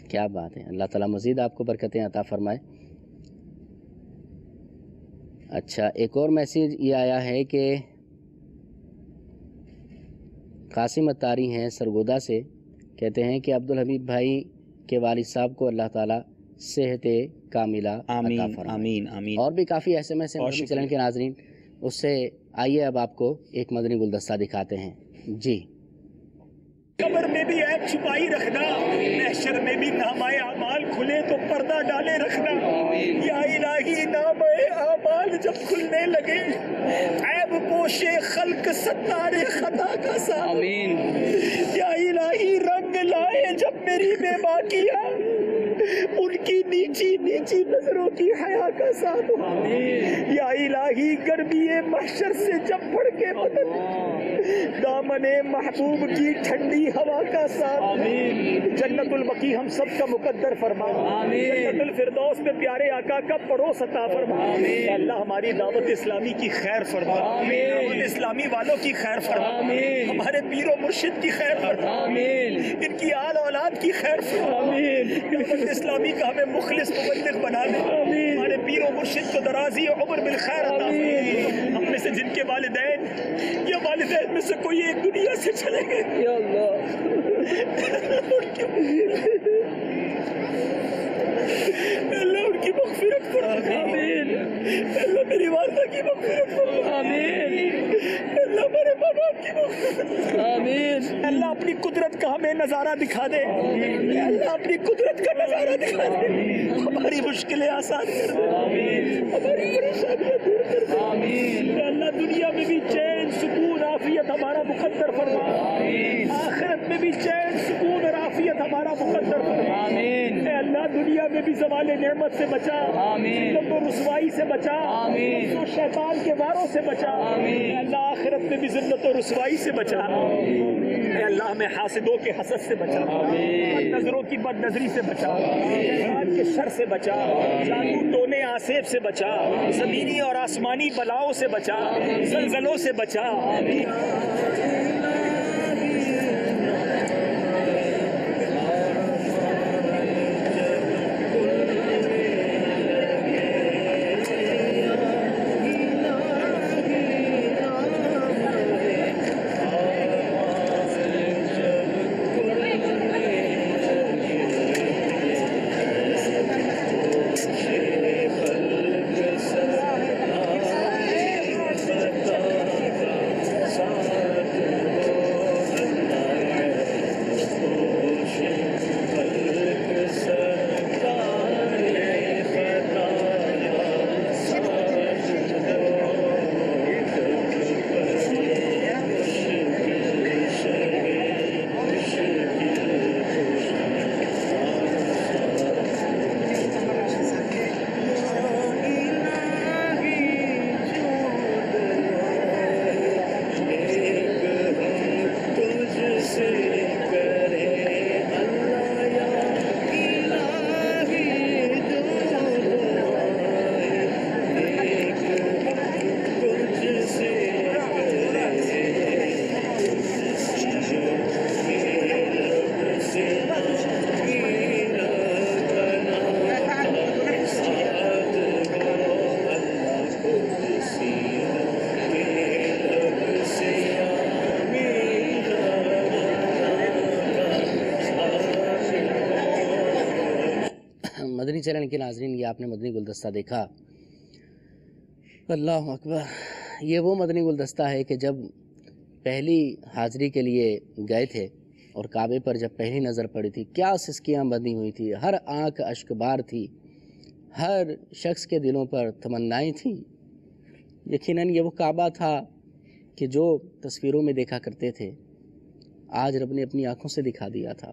کیا بات ہے۔ اللہ تعالیٰ مزید آپ کو برکتیں عطا فرمائے۔ اچھا ایک اور میسیج یہ آیا ہے کہ قاسم اتاری ہیں سرگودا سے۔ کہتے ہیں کہ عبدالحبیب بھائی کے والد صاحب کو اللہ تعالیٰ صحت کاملہ عطا آمین فرمائے۔ آمین آمین۔ اور بھی کافی ایس ایم ایس ہیں بہت مدنی شکریہ۔ چینل کے ناظرین۔ اس سے آئیے اب آپ کو ایک مدنی گلدستہ دکھاتے ہیں۔ جی۔ قبر میں بھی عیب چھپائی رکھنا محشر میں بھی نامائے اعمال کھلے تو پردہ ڈالے رکھنا۔ یا الہی نام اعمال جب کھلنے لگے عیب پوشے خلق ستارے خطا کا ساتھ۔ یا الہی رنگ لائے جب میری بے باقیہ ان کی نیچی نیچی نظروں کی حیا کا ساتھ ہو یا الہی گرمی محشر سے جب پڑ کے بدن۔ دامن محبوب کی ٹھنڈی ہوا کا ساتھ۔ جنت البقی ہم سب کا مقدر فرما۔ جنت الفردوس میں پیارے آقا کا پڑوس عطا فرما۔ اللہ ہماری دعوت اسلامی کی خیر فرما۔ دعوت اسلامی والوں کی خیر فرما۔ ہمارے پیر و مرشد کی خیر فرما۔ ان کی آل اولاد کی خیر فرما۔ اسلامی کا ہمیں مخلص مبلغ بنا دے۔ ہمارے پیر و مرشد کو درازی عمر بالخیر عطا فرما ہم میں سے جن کے والدین یا والدین میں سے کوئی ایک دنیا سے چلے گئے۔ یا اللہ۔ ان کی مغفرت فرما۔ آمین۔ اللہ میری والدہ کی مغفرت فرما۔ آمین۔ اللہ میرے آمین۔ اللہ اپنی قدرت کا ہمیں نظارہ دکھا دے۔ اللہ اپنی قدرت کا نظارہ دکھا دے۔ ہماری مشکلیں آسان کر دے۔ ہماری پریشانیاں دور کر دے۔ اللہ دنیا میں بھی چین سکون عافیت ہمارا مقدر فرما۔ آخرت میں بھی چین سکون اور عافیت ہمارا مقدر فرما۔ اے اللہ دنیا میں بھی زوال نعمت سے بچا۔ ذلت و رسوائی سے بچا۔ و شیطان کے واروں سے بچا۔ اے اللہ آخرت میں بھی ذلت و رسوائی سے بچا۔ اے اللہ ہمیں حاسدوں کے حسد سے بچا۔ بد نظروں کی بد نظری سے بچا۔ شیطان کے شر سے بچا۔ جادو ٹونے آسیب سے بچا۔ زمینی اور آسمانی بلاؤں سے بچا۔ زلزلوں سے بچا۔ کے ناظرین، یہ آپ نے مدنی گلدستہ دیکھا۔ اللہ اکبر، یہ وہ مدنی گلدستہ ہے کہ جب پہلی حاضری کے لیے گئے تھے اور کعبے پر جب پہلی نظر پڑی تھی، کیا سسکیاں بندی ہوئی تھی؟ ہر آنکھ اشک بار تھی، ہر شخص کے دلوں پر تمنائیں تھیں۔ یقیناً یہ وہ کعبہ تھا کہ جو تصویروں میں دیکھا کرتے تھے۔ آج رب نے اپنی آنکھوں سے دکھا دیا تھا۔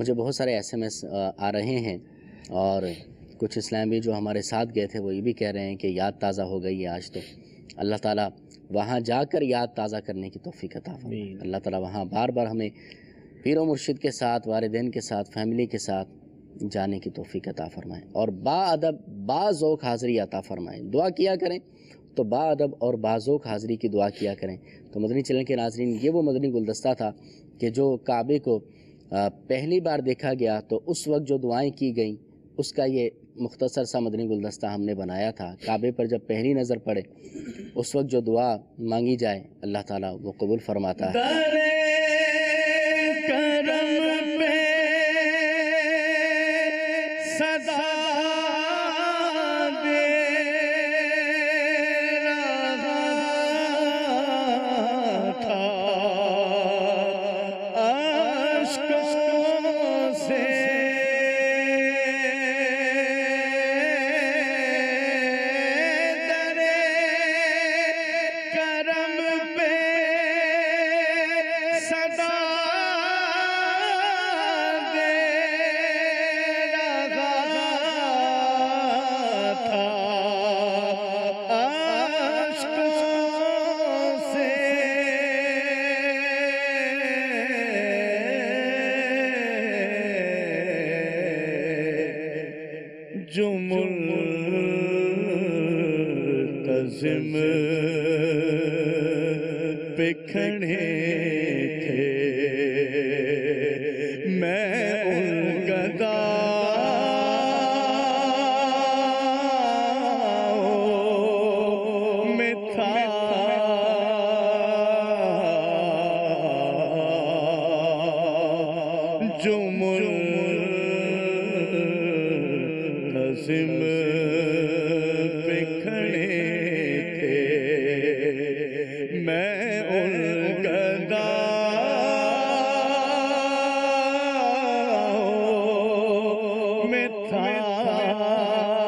مجھے بہت سارے ایس ایم ایس آ رہے ہیں اور کچھ اسلامی جو ہمارے ساتھ گئے تھے وہ یہ بھی کہہ رہے ہیں کہ یاد تازہ ہو گئی ہے آج تو۔ اللہ تعالیٰ وہاں جا کر یاد تازہ کرنے کی توفیق عطا فرمائے۔ اللہ تعالیٰ وہاں بار بار ہمیں پیر و مرشد کے ساتھ والدین کے ساتھ فیملی کے ساتھ جانے کی توفیق عطا فرمائے۔ اور با ادب با ذوق حاضری عطا فرمائے۔ دعا کیا کریں تو باادب اور بازوق حاضری کی دعا کیا کریں۔ تو مدنی چلن کے ناظرین یہ وہ مدنی گلدستہ تھا کہ جو کعبے کو پہلی بار دیکھا گیا تو اس وقت جو دعائیں کی گئیں، اس کا یہ مختصر سا مدنی گلدستہ ہم نے بنایا تھا۔ کعبے پر جب پہلی نظر پڑے، اس وقت جو دعا مانگی جائے، اللہ تعالیٰ وہ قبول فرماتا ہے۔ Mitta, Mitta, Mitta,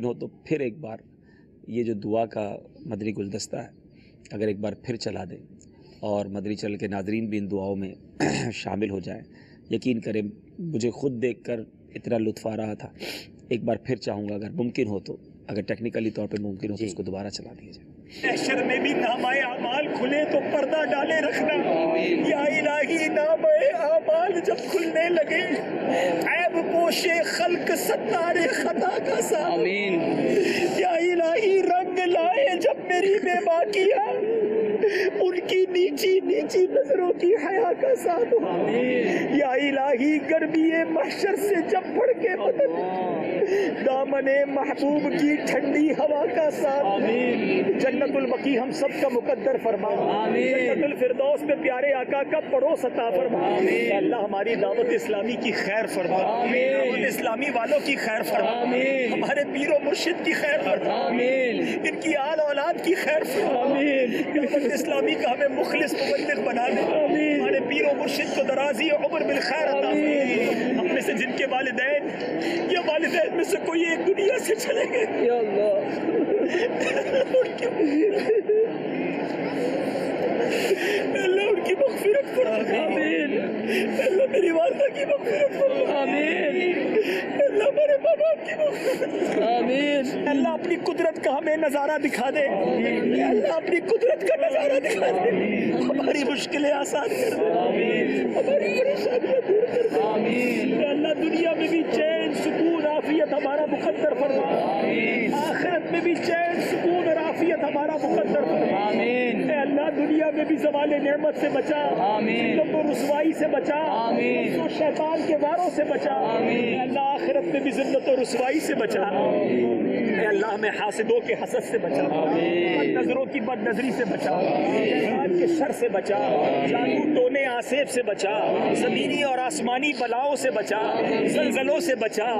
ممکن ہو تو پھر ایک بار یہ جو دعا کا مدری گلدستہ ہے اگر ایک بار پھر چلا دیں اور مدری چل کے ناظرین بھی ان دعاؤں میں شامل ہو جائیں۔ یقین کریں مجھے خود دیکھ کر اتنا لطف آ رہا تھا۔ ایک بار پھر چاہوں گا اگر ممکن ہو تو اگر ٹیکنیکلی طور پہ ممکن ہو تو اس کو دوبارہ چلا دیا جائے۔ محشر میں بھی نامائے اعمال کھلے تو پردہ ڈالے رکھنا۔ یا الہی نام اعمال جب کھلنے لگے۔ عیب پوشے خلق ستارے خطا کا ساتھ یا الہی رنگ لائے جب میری بے باقیہ ان کی نیچی نیچی نظروں کی حیا کا ساتھ ہو یا الہی گرمی محشر سے جب پڑ کے بدن دامن محبوب کی ٹھنڈی ہوا کا ساتھ۔ جنت البقی ہم سب کا مقدر فرما۔ جنت الفردوس میں پیارے آقا کا پڑوس عطا فرما۔ اللہ ہماری دعوت اسلامی کی خیر فرما۔ دعوت اسلامی والوں کی خیر فرما۔ ہمارے پیر و مرشد کی خیر فرما۔ ان کی آل اولاد کی خیر فرما۔ اسلامی کا ہمیں مخلص مبلغ بنا دے۔ ہمارے پیر و مرشد کو درازی عمر بالخیر عطا فرما ہم میں سے جن کے والدین یا والدین میں سے کوئی ایک دنیا سے چلے گئے۔ یا اللہ۔ ان کی مغفرت فرما آمین۔ اللہ میری والدہ کی مغفرت فرما آمین۔ باپ کی آمین۔ اللہ اپنی قدرت کا ہمیں نظارہ دکھا دے۔ اللہ اپنی قدرت کا نظارہ دکھا دے۔ ہماری مشکلیں آسان کر دے۔ ہماری پریشانیاں دور کر دے۔ آمین۔ اللہ دنیا میں بھی چین سکون عافیت ہمارا مقدر فرما۔ آخرت میں بھی چین سکون ہمارا مقدر آمین اے اللہ دنیا میں بھی زوال نعمت سے بچا آمین و رسوائی سے بچا آمین و شیطان کے واروں سے بچا آمین اے اللہ آخرت میں بھی ذلت و رسوائی سے بچا اے اللہ ہمیں حاسدوں کے حسد سے بچا بد نظروں کی بد نظری سے بچا شیطان کے شر سے بچا جادو ٹونے آسیب سے بچا زمینی اور آسمانی بلاؤں سے بچا زلزلوں سے بچا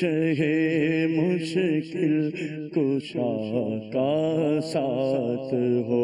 مشکل شہ مشکل کشا کا ساتھ ہو۔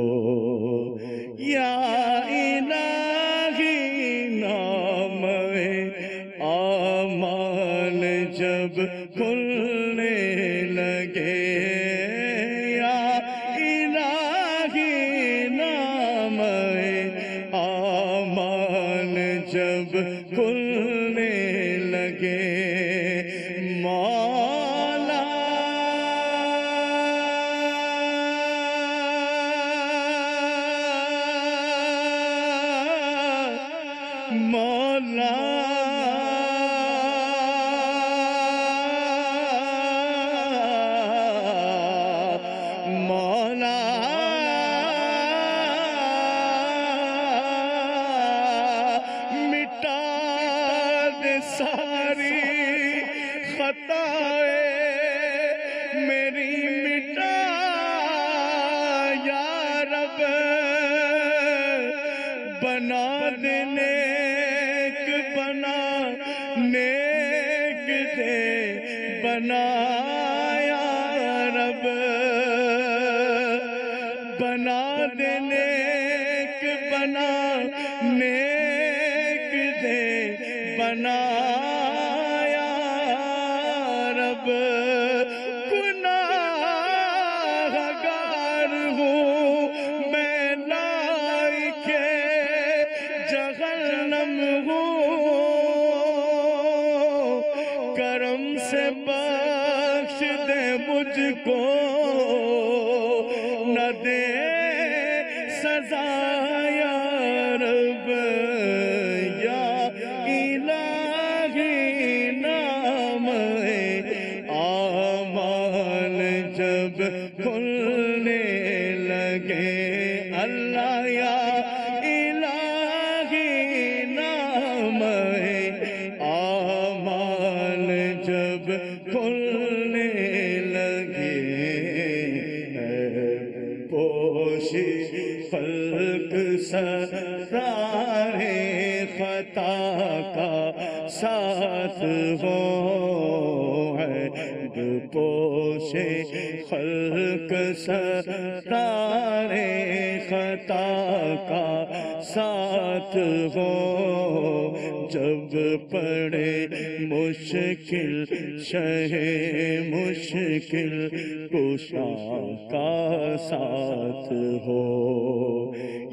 ساتھ ہو۔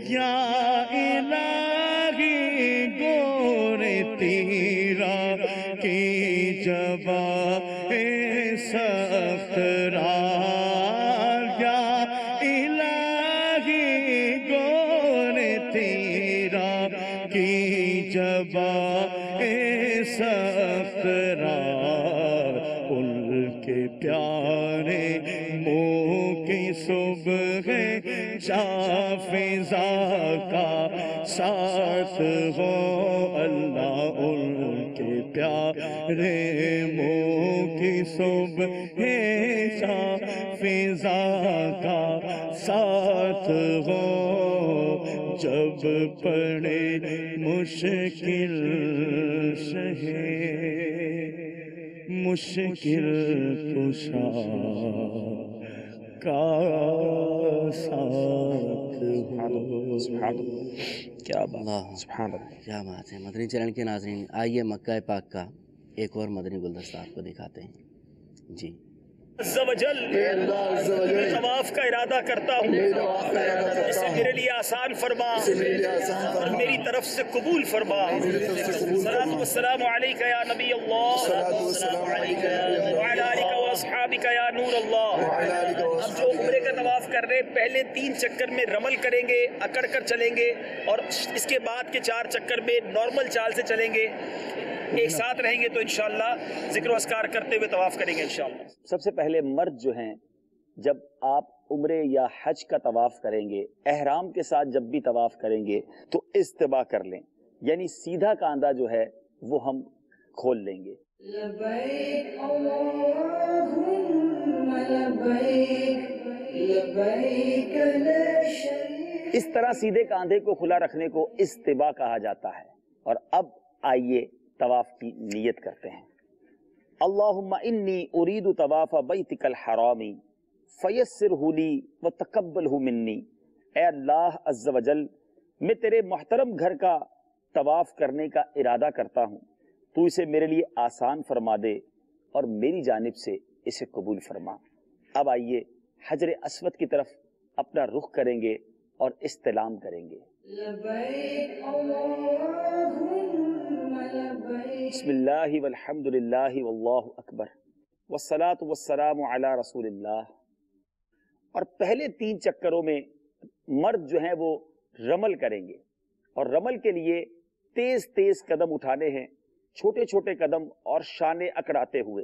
یا الہی گورتی شافزا کا ساتھ ہو اللہ ان کے پیارے منہ کی صبح شافزا کا ساتھ ہو جب پڑے مشکل سہے مشکل کشا کا ساتھ کیا بات سبحان اللہ، کیا بات ہے؟ مدنی چرن کے ناظرین، آئیے مکہ پاک کا ایک اور مدنی گلدستہ آپ کو دکھاتے ہیں۔ جی۔ طواف کا ارادہ کرتا ہوں۔ اسے میرے لیے آسان فرما۔ اور میری طرف سے قبول فرما۔ صلاة والسلام علیکہ یا نبی اللہ۔ وعلا اصحابکہ یا نور اللہ۔ ہم جو عمرے کا طواف کر رہے پہلے تین چکر میں رمل کریں گے اکڑ کر چلیں گے اور اس کے بعد کے چار چکر میں نارمل چال سے چلیں گے۔ ایک ساتھ رہیں گے تو انشاءاللہ ذکر و اذکار کرتے ہوئے طواف کریں گے انشاءاللہ۔ سب سے پہلے مرد جو ہیں جب آپ عمرے یا حج کا طواف کریں گے احرام کے ساتھ جب بھی طواف کریں گے تو استباع کر لیں۔ یعنی سیدھا کاندھا جو ہے وہ ہم کھول لیں گے۔ اس طرح سیدھے کاندھے کو کھلا رکھنے کو استباع کہا جاتا ہے۔ اور اب آئیے طواف کی نیت کرتے ہیں۔ اللہم انی ارید طواف بیتک الحرامی فیسرہ لی وتقبلہ منی۔ اے اللہ عز و جل، میں تیرے محترم گھر کا طواف کرنے کا ارادہ کرتا ہوں۔ تو اسے میرے لیے آسان فرما دے اور میری جانب سے اسے قبول فرما۔ اب آئیے حجر اسود کی طرف اپنا رخ کریں گے اور استلام کریں گے۔ بسم اللہ والحمد للہ واللہ اکبر والصلاة والسلام علی رسول اللہ اور پہلے تین چکروں میں مرد جو ہیں وہ رمل کریں گے اور رمل کے لیے تیز تیز قدم اٹھانے ہیں چھوٹے چھوٹے قدم اور شانے اکڑاتے ہوئے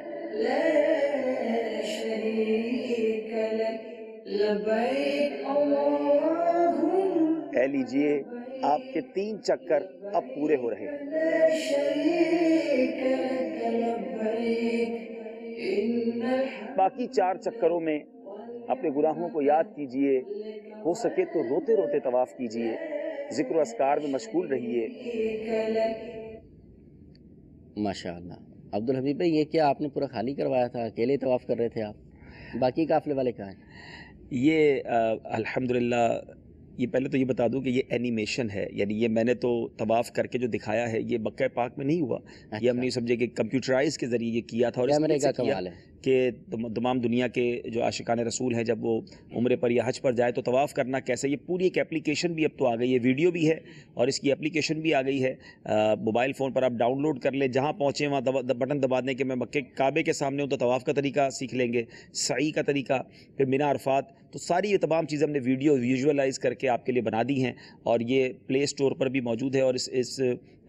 لا شريك لك. لبيك اللهم اے لیجیے آپ کے تین چکر اب پورے ہو رہے ہیں۔ باقی چار چکروں میں اپنے گناہوں کو یاد کیجیے۔ ہو سکے تو روتے روتے طواف کیجیے۔ ذکر و اسکار میں مشغول رہیے۔ ماشاءاللہ۔ عبد الحبیب بھائی یہ کیا آپ نے پورا خالی کروایا تھا؟ اکیلے طواف کر رہے تھے آپ؟ باقی قافلے والے کہاں ہیں؟ یہ الحمدللہ یہ پہلے تو یہ بتا دوں کہ یہ اینیمیشن ہے یعنی یہ میں نے تو طواف کر کے جو دکھایا ہے یہ مکہ پاک میں نہیں ہوا یہ ہم نہیں سمجھے کہ کمپیوٹرائز کے ذریعے یہ کیا تھا اور اس کیا کمال ہے۔ کہ تمام دنیا کے جو عاشقان رسول ہیں جب وہ عمرے پر یا حج پر جائے تو طواف کرنا کیسے، یہ پوری ایک اپلیکیشن بھی اب تو آ گئی ہے، ویڈیو بھی ہے اور اس کی اپلیکیشن بھی آ گئی ہے۔ موبائل فون پر آپ ڈاؤن لوڈ کر لیں، جہاں پہنچیں وہاں بٹن دبا دیں کہ میں مکے، کعبے کے سامنے ہوں تو طواف کا طریقہ سیکھ لیں گے، سعی کا طریقہ، پھر مینا عرفات، تو ساری یہ تمام چیزیں ہم نے ویڈیو ویژولائز کر کے آپ کے لیے بنا دی ہیں اور یہ پلے اسٹور پر بھی موجود ہے اور اس اس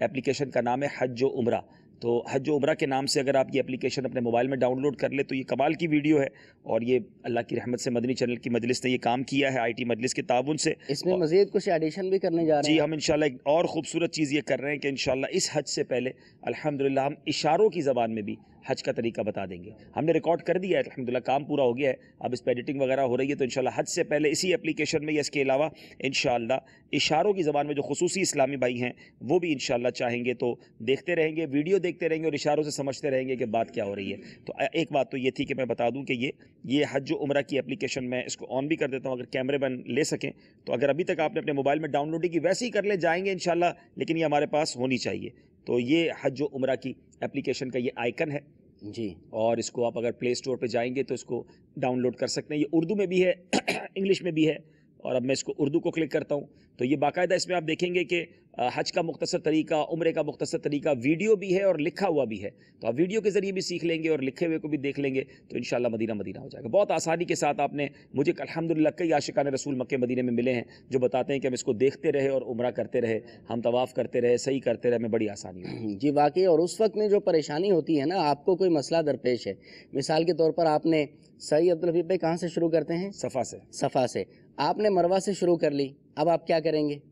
اپلیکیشن کا نام ہے حج و عمرہ۔ تو حج و عمرہ کے نام سے اگر آپ یہ اپلیکیشن اپنے موبائل میں ڈاؤن لوڈ کر لیں تو یہ کمال کی ویڈیو ہے اور یہ اللہ کی رحمت سے مدنی چینل کی مجلس نے یہ کام کیا ہے آئی ٹی مجلس کے تعاون سے اس میں مزید کچھ ایڈیشن بھی کرنے جا رہے جی ہیں۔ ہم انشاءاللہ ایک اور خوبصورت چیز یہ کر رہے ہیں کہ انشاءاللہ اس حج سے پہلے الحمدللہ ہم اشاروں کی زبان میں بھی حج کا طریقہ بتا دیں گے۔ ہم نے ریکارڈ کر دیا ہے، الحمدللہ کام پورا ہو گیا ہے۔ اب اس پہ ایڈیٹنگ وغیرہ ہو رہی ہے تو انشاءاللہ حج سے پہلے اسی اپلیکیشن میں یا اس کے علاوہ انشاءاللہ اشاروں کی زبان میں جو خصوصی اسلامی بھائی ہیں، وہ بھی انشاءاللہ چاہیں گے تو دیکھتے رہیں گے، ویڈیو دیکھتے رہیں گے اور اشاروں سے سمجھتے رہیں گے کہ بات کیا ہو رہی ہے۔ تو ایک بات تو یہ تھی کہ میں بتا دوں کہ یہ یہ حج و عمرہ کی اپلیکیشن میں اس کو آن بھی کر دیتا ہوں، اگر کیمرے مین لے سکیں۔ تو اگر ابھی تک آپ نے اپنے موبائل میں ڈاؤن لوڈنگ کی ویسے ہی کر لیں، جائیں گے انشاءاللہ، لیکن یہ ہمارے پاس ہونی چاہیے۔ تو یہ حج و عمرہ کی اپلیکیشن کا یہ آئیکن ہے۔ جی۔ اور اس کو آپ اگر پلے اسٹور پہ جائیں گے تو اس کو ڈاؤن لوڈ کر سکتے ہیں۔ یہ اردو میں بھی ہے انگلش میں بھی ہے۔ اور اب میں اس کو اردو کو کلک کرتا ہوں۔ تو یہ باقاعدہ اس میں آپ دیکھیں گے کہ حج کا مختصر طریقہ عمرے کا مختصر طریقہ ویڈیو بھی ہے اور لکھا ہوا بھی ہے۔ تو آپ ویڈیو کے ذریعے بھی سیکھ لیں گے اور لکھے ہوئے کو بھی دیکھ لیں گے تو انشاءاللہ مدینہ مدینہ ہو جائے گا۔ بہت آسانی کے ساتھ آپ نے مجھے الحمدللہ کئی عاشقان رسول مکہ مدینہ میں ملے ہیں جو بتاتے ہیں کہ ہم اس کو دیکھتے رہے اور عمرہ کرتے رہے ہم طواف کرتے رہے صحیح کرتے رہے ہمیں بڑی آسانی ہوئی۔ جی واقعی اور اس وقت میں جو پریشانی ہوتی ہے نا آپ کو کوئی مسئلہ درپیش ہے۔ مثال کے طور پر آپ نے صحیح عبدالحبیب بھائی کہاں سے شروع کرتے ہیں؟ صفا سے۔ صفا سے۔ آپ نے مروا سے شروع کر لی اب آپ کیا کریں گے؟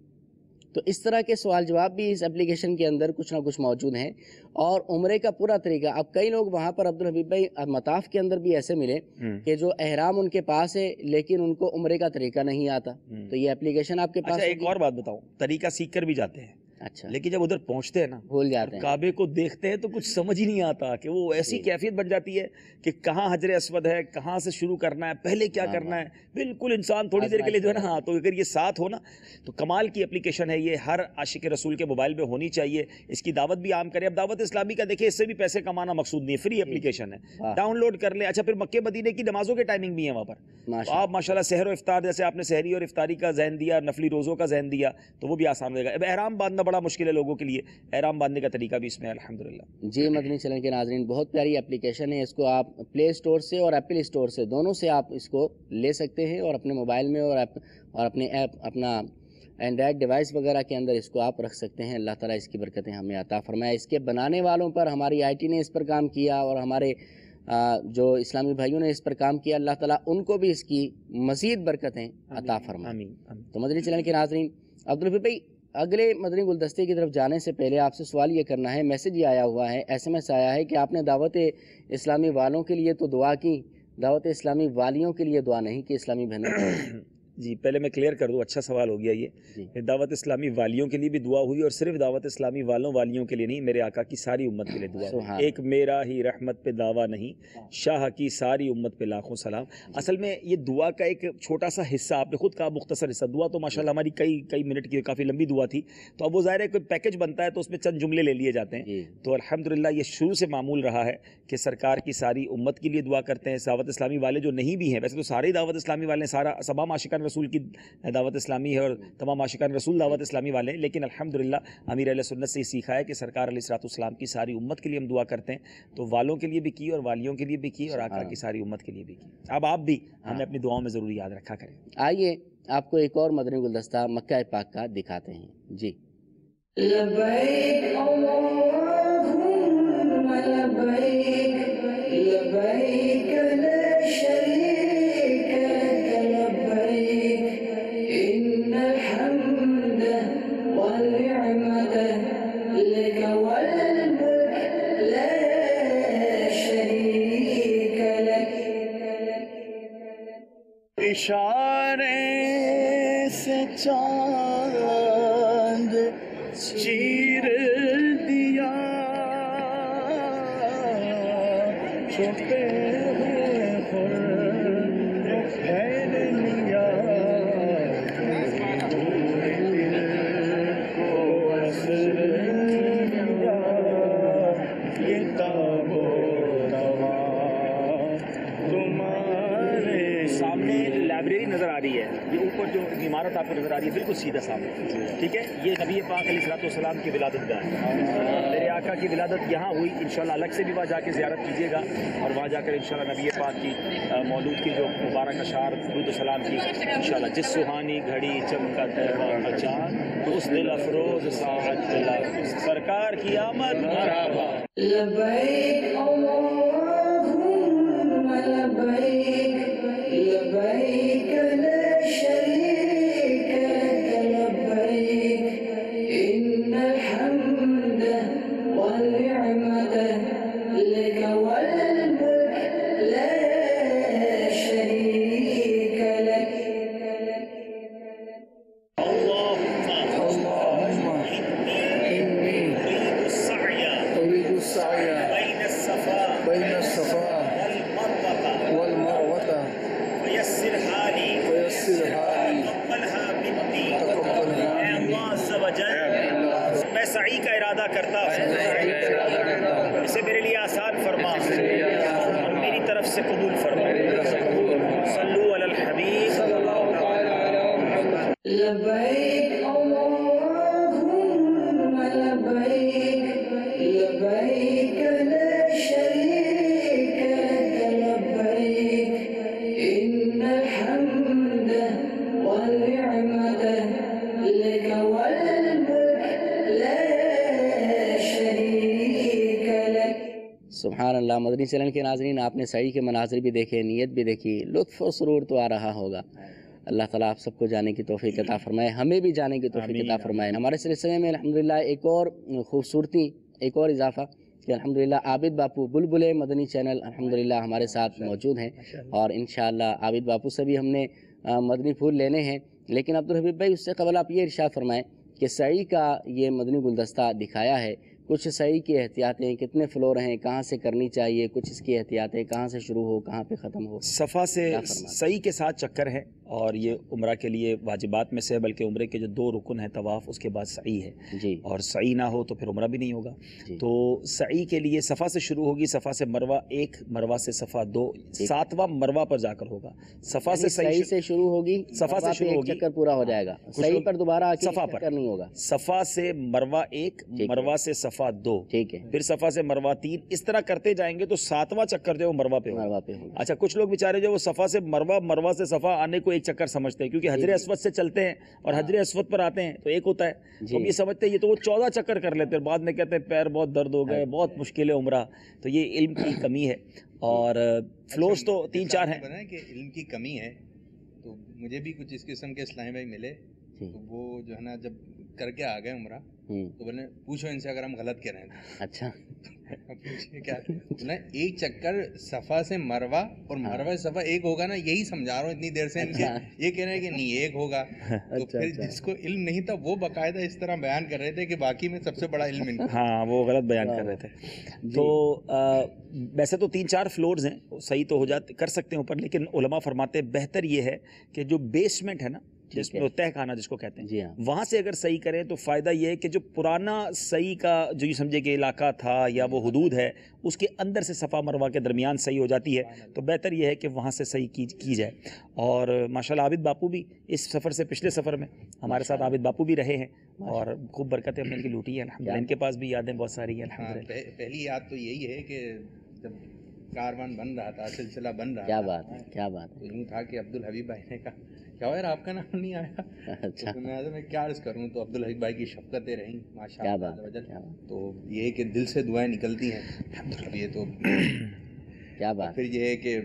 تو اس طرح کے سوال جواب بھی اس اپلیکیشن کے اندر کچھ نہ کچھ موجود ہیں اور عمرے کا پورا طریقہ اب کئی لوگ وہاں پر عبدالحبیب بھائی مطاف کے اندر بھی ایسے ملے کہ جو احرام ان کے پاس ہے لیکن ان کو عمرے کا طریقہ نہیں آتا۔ تو یہ اپلیکیشن آپ کے پاس اچھا ایک ہوگی؟ اور بات بتاؤں۔ طریقہ سیکھ کر بھی جاتے ہیں۔ اچھا۔ لیکن جب ادھر پہنچتے ہیں نا بھول جاتے ہیں۔ کعبے کو دیکھتے ہیں تو کچھ سمجھ ہی نہیں آتا کہ وہ ایسی جی۔ کیفیت بن جاتی ہے کہ کہاں حجر اسود ہے کہاں سے شروع کرنا ہے پہلے کیا کرنا ہے۔ بالکل انسان تھوڑی دیر کے لیے جو ہے نا ہاں تو اگر یہ ساتھ ہو نا تو کمال کی اپلیکیشن ہے یہ۔ ہر عاشق رسول کے موبائل پہ ہونی چاہیے۔ اس کی دعوت بھی عام کرے اب دعوت اسلامی کا دیکھیں اس سے بھی پیسے کمانا مقصود نہیں ہے۔ فری اپلیکیشن ہے۔ ڈاؤن لوڈ کر لیں۔ اچھا پھر مکے مدینے کی نمازوں کے ٹائمنگ بھی ہیں وہاں پر۔ تو ماشاء آپ ماشاءاللہ سحر و افطار جیسے آپ نے سحری اور افطاری کا ذہن دیا نفلی روزوں کا ذہن دیا تو وہ بھی آسان ہو جائے گا۔ اب احرام باندھنا بڑا مشکل ہے لوگوں کے لیے۔ احرام باندھنے کا طریقہ بھی اس میں الحمدللہ۔ جی مدنی چینل کے ناظرین بہت پیاری اپلیکیشن ہے۔ اس کو آپ پلے اسٹور سے اور ایپل اسٹور سے دونوں سے آپ اس کو لے سکتے ہیں اور اپنے موبائل میں اور اور اپنے ایپ اپنا اینڈرائڈ ڈیوائس وغیرہ کے اندر اس کو آپ رکھ سکتے ہیں۔ اللہ تعالیٰ اس کی برکتیں ہمیں عطا فرمائے۔ اس کے بنانے والوں پر ہماری آئی ٹی نے اس پر کام کیا اور ہمارے جو اسلامی بھائیوں نے اس پر کام کیا اللہ تعالیٰ ان کو بھی اس کی مزید برکتیں عطا فرمائے۔ تو مدنی چینل کے ناظرین عبدالرفی بھائی اگلے مدنی گلدستے کی طرف جانے سے پہلے آپ سے سوال یہ کرنا ہے میسج یہ آیا ہوا ہے ایس ایم ایس آیا ہے کہ آپ نے دعوت اسلامی والوں کے لیے تو دعا کی، دعوت اسلامی والیوں کے لیے دعا نہیں کی اسلامی بہنوں جی پہلے میں کلیئر کر دوں اچھا سوال ہو گیا یہ۔ جی۔ دعوت اسلامی والیوں کے لیے بھی دعا ہوئی اور صرف دعوت اسلامی والوں والیوں کے لیے نہیں میرے آقا کی ساری امت کے لیے دعا ہوئی۔ ایک میرا ہی رحمت پہ دعویٰ نہیں شاہ کی ساری امت پہ لاکھوں سلام۔ اصل میں یہ دعا کا ایک چھوٹا سا حصہ آپ نے خود کہا مختصر حصہ۔ دعا تو ماشاءاللہ ہماری کئی کئی منٹ کی کافی لمبی دعا تھی۔ تو اب وہ ظاہر ہے کوئی پیکج بنتا ہے تو اس میں چند جملے لے لیے جاتے ہیں۔ جی۔ تو الحمدللہ یہ شروع سے معمول رہا ہے کہ سرکار کی ساری امت کے لیے دعا کرتے ہیں۔ دعوت اسلامی والے جو نہیں بھی ہیں ویسے تو سارے دعوت اسلامی والے سارا تمام عاشقان رسول کی دعوت اسلامی ہے اور تمام عاشقان رسول دعوت اسلامی والے ہیں۔ لیکن الحمدللہ امیر علیہ سنت سے یہ سیکھا ہے کہ سرکار علیہ الصلوۃ والسلام کی ساری امت کے لیے ہم دعا کرتے ہیں۔ تو والوں کے لیے بھی کی اور والیوں کے لیے بھی کی اور آقا کی ساری امت کے لیے بھی کی۔ اب آپ بھی ہمیں اپنی دعاؤں میں ضرور یاد رکھا کریں۔ آئیے آپ کو ایک اور مدنی گلدستہ مکہ پاک کا دکھاتے ہیں۔ جی۔ اللهم لبيك Yeah. پر نظر آ رہی ہے بالکل سیدھا سامنے ٹھیک ہے؟ یہ نبی پاک علیہ صلاحت والسلام کی ولادت گاہ ہے۔ میرے آقا کی ولادت یہاں ہوئی۔ انشاءاللہ الگ سے بھی وہاں جا کے زیارت کیجیے گا۔ اور وہاں جا کر انشاءاللہ نبی پاک کی مولود کی جو مبارک اشعار، درود و سلام کی، انشاءاللہ جس سہانی گھڑی چمکا تو اس دل افروز ساحت سرکار کی آمد۔ مرحبا۔ لبیک اللہ چلن کے ناظرین آپ نے سعی کے مناظر بھی دیکھے نیت بھی دیکھی لطف و سرور تو آ رہا ہوگا۔ اللہ تعالیٰ آپ سب کو جانے کی توفیق عطا فرمائے ہمیں بھی جانے کی توفیق عطا فرمائے۔ ہمارے سلسلے میں الحمدللہ ایک اور خوبصورتی ایک اور اضافہ کہ الحمدللہ عابد باپو بلبل مدنی چینل الحمدللہ ہمارے ساتھ موجود ہیں اور انشاءاللہ عابد باپو سے بھی ہم نے مدنی پھول لینے ہیں۔ لیکن عبدالحبیب بھائی اس سے قبل آپ یہ ارشاد فرمائیں کہ سعی کا یہ مدنی گلدستہ دکھایا ہے۔ کچھ صحیح کی احتیاطیں کتنے فلور ہیں کہاں سے کرنی چاہیے کچھ اس کی احتیاطیں کہاں سے شروع ہو کہاں پہ ختم ہو؟ صفا سے صحیح کے ساتھ چکر ہے۔ اور یہ عمرہ کے لیے واجبات میں سے ہے بلکہ عمرے کے جو دو رکن ہیں طواف اس کے بعد صحیح ہے۔ جی۔ اور صحیح نہ ہو تو پھر عمرہ بھی نہیں ہوگا۔ جی۔ تو صحیح کے لیے صفا سے شروع ہوگی صفا سے مروہ ایک مروہ سے صفا دو ساتواں مروہ پر جا کر ہوگا۔ صفا سے یعنی صحیح سے شروع ہوگی صفا سے شروع ہوگی۔ چکر پورا ہو جائے گا۔ لوگ پر دوبارہ صفا پر۔ نہیں ہوگا۔ صفا سے مروہ ایک۔ مروہ سے صفا دو۔ ٹھیک ہے۔ پھر صفا سے مروہ تین اس طرح کرتے جائیں گے تو ساتواں چکر جو ہے وہ مروہ پہ ہوگا۔ مروہ پہ ہوگا۔ اچھا کچھ لوگ بیچارے جو وہ صفا سے مروہ مروہ سے صفا آنے کو ایک چکر سمجھتے ہیں کیونکہ حجر اسود سے چلتے ہیں اور حجر اسود پر آتے ہیں تو ایک ہوتا ہے۔ ہاں۔ جی۔ یہ سمجھتے ہیں یہ تو وہ چودہ چکر کر لیتے ہیں بعد میں کہتے ہیں پیر بہت درد ہو گئے بہت مشکل ہے عمرہ۔ تو یہ علم کی کمی ہے۔ اور فلوس تو تین چار ہیں۔ کہ علم کی کمی ہے تو مجھے بھی کچھ اس قسم کے اسلامی بھائی ملے۔ جی۔ تو وہ جو ہے نا جب کر کے آ گئے عمرہ تو بولے پوچھو ان سے اگر ہم غلط کہہ رہے ہیں اچھا کیا بولے ایک چکر صفا سے مروا اور مروا سے صفا ایک ہوگا نا یہی سمجھا رہا ہوں اتنی دیر سے ہاں۔ اچھا۔ یہ کہہ رہے ہیں کہ نہیں ایک ہوگا تو اچھا، پھر اچھا۔ جس کو علم نہیں تھا وہ باقاعدہ اس طرح بیان کر رہے تھے کہ باقی میں سب سے بڑا علم ہاں وہ غلط بیان کر رہے تھے جی۔ تو آ، ویسے تو تین چار فلورز ہیں صحیح تو ہو جاتے کر سکتے ہیں اوپر لیکن علماء فرماتے بہتر یہ ہے کہ جو بیسمنٹ ہے نا جس ہے۔ میں تہ خانہ جس کو کہتے ہیں۔ جی ہاں۔ وہاں سے اگر صحیح کریں تو فائدہ یہ ہے کہ جو پرانا صحیح کا جو یہ سمجھے کہ علاقہ تھا یا وہ حدود ہے اس کے اندر سے صفا مروا کے درمیان صحیح ہو جاتی ہے۔ تو بہتر یہ ہے کہ وہاں سے صحیح کی جائے۔ اور ماشاء اللہ عابد باپو بھی اس سفر سے پچھلے سفر میں ہمارے ساتھ عابد باپو بھی رہے ہیں۔ اور خوب برکتیں ہم نے ان کی لوٹی ہیں۔ الحمد ان کے پاس بھی یادیں بہت ساری ہیں۔ ہاں الحمد پہ- پہلی یاد تو یہی ہے کہ جب کاروان بن رہا تھا سلسلہ بن رہا کیا بات ہے کیا بات تو یوں تھا کہ عبد الحبیب بھائی نے کہا کیا ہوا یار آپ کا نام نہیں آیا؟ ہے اچھا میں میں کیا عرض کروں تو عبد الحبیب بھائی کی شفقتیں رہیں ماشاء اللہ ہے تو یہ ہے کہ دل سے دعائیں نکلتی ہیں۔ یہ تو کیا بات پھر یہ ہے کہ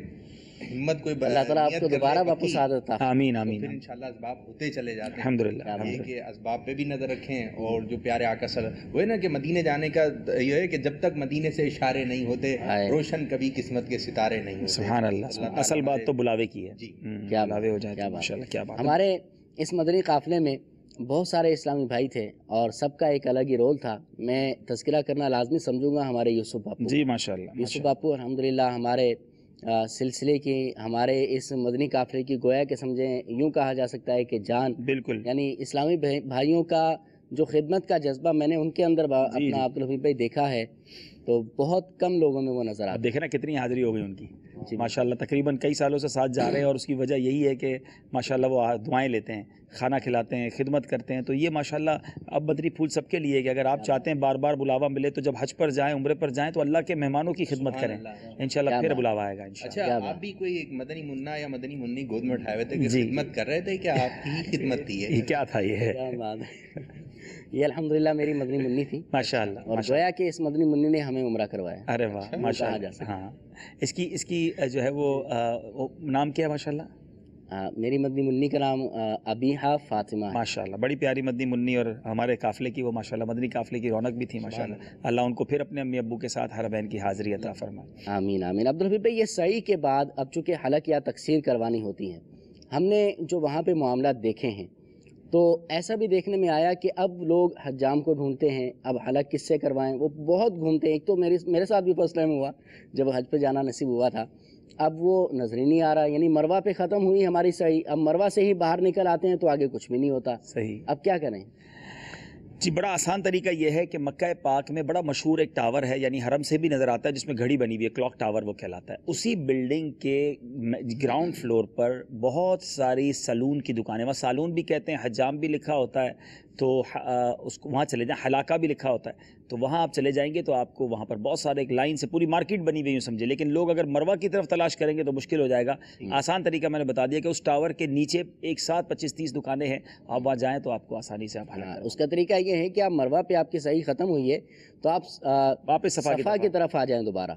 ہمت کوئی اللہ تعالیٰ آپ کو دوبارہ واپس عادت عطا آمین آمین پھر انشاءاللہ اسباب ہوتے چلے جاتے ہیں۔ الحمد للہ کیا بات یہ کہ اسباب پہ بھی نظر رکھیں اور جو پیارے آقا صلی اللہ وہ ہے نا کہ مدینے جانے کا یہ ہے کہ جب تک مدینے سے اشارے نہیں ہوتے۔ روشن کبھی قسمت کے ستارے نہیں ہوتے۔ سبحان اللہ اصل بات ہمارے- تو بلاوے کی ہے۔ جی۔ کیا بلاوے ہو بات۔ ماشاءاللہ کیا بات۔ ہمارے اس مدنی قافلے میں بہت سارے اسلامی بھائی تھے اور سب کا ایک الگ ہی رول تھا۔ میں تذکرہ کرنا لازمی سمجھوں گا ہمارے یوسف باپو۔ جی ماشاء اللہ یوسف باپو الحمدللہ ہمارے آ، سلسلے کی ہمارے اس مدنی قافلے کی گویا کہ سمجھیں یوں کہا جا سکتا ہے کہ جان بالکل یعنی اسلامی بھائی- بھائیوں کا جو خدمت کا جذبہ میں نے ان کے اندر جی، اپنا جی۔ عبدالحبیب بھائی دیکھا ہے تو بہت کم لوگوں میں وہ نظر آتا دیکھیں نا کتنی حاضری ہو گئی ان کی جی۔ ماشاء اللہ تقریباً کئی سالوں سے ساتھ جا رہے ہیں اور اس کی وجہ یہی ہے کہ ماشاء اللہ وہ دعائیں لیتے ہیں کھانا کھلاتے ہیں خدمت کرتے ہیں تو یہ ماشاء اللہ اب بدری پھول سب کے لیے کہ اگر آپ چاہتے ہیں بار بار بلاوا ملے تو جب حج پر جائیں عمرے پر جائیں تو اللہ کے مہمانوں کی خدمت کریں۔ انشاءاللہ پھر۔ بلاوا آئے گا انشاءاللہ۔ اچھا آپ بھی کوئی ایک مدنی منا یا مدنی منی گود میں اٹھائے ہوئے تھے کہ جی۔ خدمت کر رہے تھے کہ آپ کی خدمت تھی یہ؟ کیا تھا یہ؟ یہ الحمدللہ میری مدنی منی تھی۔ ماشاء اللہ اور گویا کہ اس مدنی منی نے ہمیں عمرہ کروایا۔ ارے واہ ماشاء کہا جا اللہ سکتا۔ ہاں۔ اس کی اس کی جو ہے وہ نام کیا ہے ماشاء اللہ آ، میری مدنی منی کا نام آ، ابیحہ فاطمہ ماشاء اللہ بڑی پیاری مدنی منی اور ہمارے قافلے کی وہ ماشاء اللہ مدنی قافلے کی رونق بھی تھی ماشاء اللہ۔ اللہ ان کو پھر اپنے امی ابو کے ساتھ ہر بہن کی حاضری عطا فرمائے۔ آمین آمین۔ عبدالحبیب بھائی یہ سعی کے بعد اب چونکہ حلق یا تکثیر کروانی ہوتی ہے ہم نے جو وہاں پہ معاملات دیکھے ہیں تو ایسا بھی دیکھنے میں آیا کہ اب لوگ حجام کو ڈھونڈتے ہیں اب حلق کس سے کروائیں وہ بہت گھومتے ہیں۔ ایک تو میری میرے ساتھ بھی فرسٹ ٹائم ہوا جب حج پہ جانا نصیب ہوا تھا۔ اب وہ نظر ہی نہیں آ رہا یعنی مروا پہ ختم ہوئی ہماری سعی اب مروا سے ہی باہر نکل آتے ہیں تو آگے کچھ بھی نہیں ہوتا۔ صحیح۔ اب کیا کریں؟ جی بڑا آسان طریقہ یہ ہے کہ مکہ پاک میں بڑا مشہور ایک ٹاور ہے یعنی حرم سے بھی نظر آتا ہے جس میں گھڑی بنی ہوئی ہے کلاک ٹاور وہ کہلاتا ہے۔ اسی بلڈنگ کے گراؤنڈ فلور پر بہت ساری سلون کی دکانیں وہاں سالون بھی کہتے ہیں حجام بھی لکھا ہوتا ہے۔ تو اس کو وہاں چلے جائیں۔ حلاقہ بھی لکھا ہوتا ہے۔ تو وہاں آپ چلے جائیں گے تو آپ کو وہاں پر بہت سارے ایک لائن سے پوری مارکیٹ بنی ہوئی ہوں سمجھے۔ لیکن لوگ اگر مروا کی طرف تلاش کریں گے تو مشکل ہو جائے گا۔ آسان طریقہ میں نے بتا دیا کہ اس ٹاور کے نیچے ایک ساتھ پچیس تیس دکانیں ہیں۔ آپ وہاں جائیں تو آپ کو آسانی سے آپ ہاں، اس کا طریقہ یہ ہے کہ آپ مروا پہ آپ کی صحیح ختم ہوئی ہے تو آپ واپس صفا کی طرف آ جائیں دوبارہ۔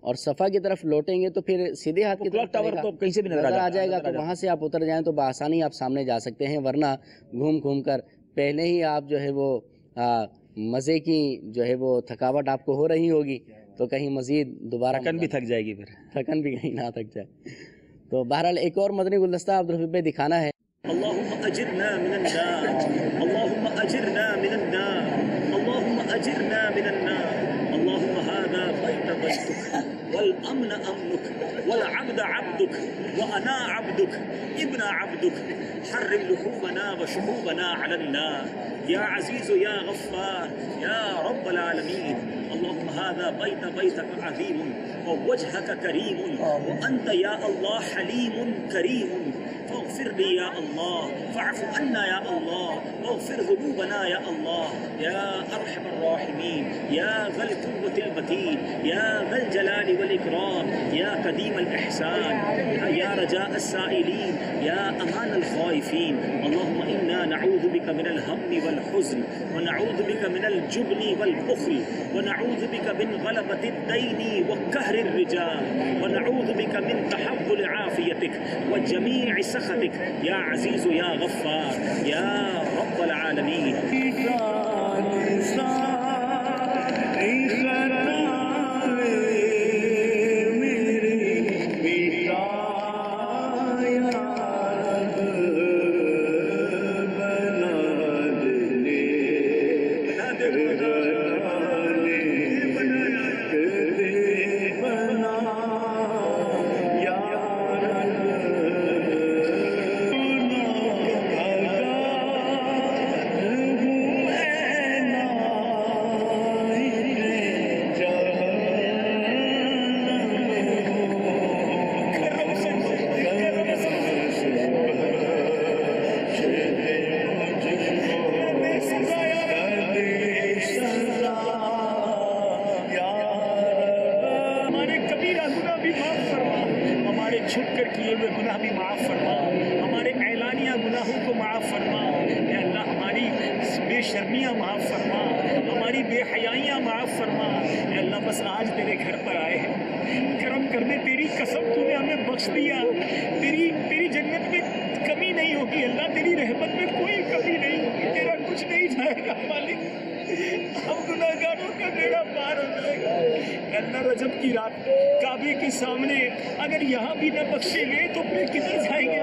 اور صفا کی طرف لوٹیں گے تو پھر سیدھے ہاتھ کی طرف ٹاور۔ تو کہیں سے بھی نظر آ جائے گا تو وہاں سے آپ اتر جائیں تو بآسانی آپ سامنے جا سکتے ہیں ورنہ گھوم گھوم کر پہلے ہی آپ جو ہے وہ مزے کی جو ہے وہ تھکاوٹ آپ کو ہو رہی ہوگی تو کہیں مزید دوبارہ تھکن بھی تھک جائے گی پھر۔ تھکن بھی کہیں نہ تھک جائے۔ تو بہرحال ایک اور مدنی گلدستہ عبدالحبیب بھائی دکھانا ہے۔ اللهم أجرنا من النار اللهم أجرنا من النار اللهم أجرنا من النار اللهم هذا بيت بيتك والأمن أمنك والعبد عبدك وأنا عبدك ابن عبدك. حرم لحومنا وشحوبنا على النار. يا عزيز يا غفار يا رب العالمين. اللهم هذا بيت بيتك عظيم ووجهك كريم. وأنت يا الله حليم كريم. فاغفر لي يا الله. فاعف عنا يا الله. واغفر ذنوبنا يا الله. يا أرحم الراحمين. يا ذا القوة المتين. يا ذا الجلال والإكرام. يا قديم الإحسان. يا رجاء السائلين. يا أمان الخائفين. اللهم إنا نعوذ بك من الهم والحزن ونعوذ بك من الجبن والبخل ونعوذ بك من غلبة الدين وقهر الرجال ونعوذ بك من تحول عافيتك وجميع سخطك. يا عزيز يا غفار يا رب العالمين. معاف فرما۔ ہماری بے حیائیاں معاف فرما۔ اے اللہ، بس آج تیرے گھر پر آئے ہیں۔ کرم کر دے تیری قسم تو نے ہمیں بخش دیا۔ تیری تیری جنت میں کمی نہیں ہوگی۔ اللہ، تیری رحمت میں کوئی کمی نہیں ہوگی۔ تیرا کچھ نہیں جائے گا، مالک۔ ہم گناہ گاروں کا بیڑا پار ہو جائے گا۔ اللہ، رجب کی رات، کعبے کے سامنے اگر یہاں بھی نہ بخشے گے تو پھر کدھر جائیں گے؟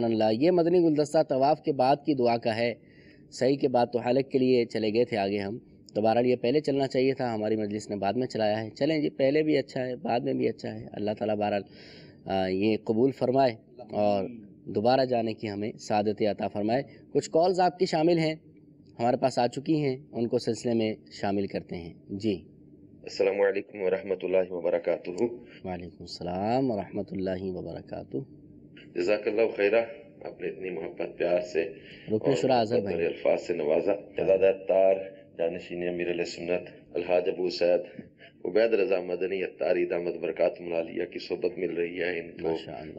سبحان اللہ یہ مدنی گلدستہ طواف کے بعد کی دعا کا ہے۔ صحیح کے بعد تو حلق کے لیے چلے گئے تھے آگے ہم۔ تو بہرحال یہ پہلے چلنا چاہیے تھا ہماری مجلس نے بعد میں چلایا ہے۔ چلیں جی پہلے بھی اچھا ہے بعد میں بھی اچھا ہے۔ اللہ تعالیٰ بہرحال یہ قبول فرمائے اور دوبارہ جانے کی ہمیں سعادت عطا فرمائے۔ کچھ کالز آپ کی شامل ہیں ہمارے پاس آ چکی ہیں ان کو سلسلے میں شامل کرتے ہیں۔ جی۔ السلام علیکم ورحمۃ اللہ وبرکاتہ۔ وعلیکم السلام ورحمۃ اللہ وبرکاتہ۔ جزاک اللہ خیرہ آپ نے اتنی محبت پیار سے اور الفاظ سے نوازا۔ جزادہ تار جانشین امیر علیہ سنت الحاج ابو سید عبید رضا مدنی اتاری دامت برکات ملالیہ کی صحبت مل رہی ہے۔ ان کو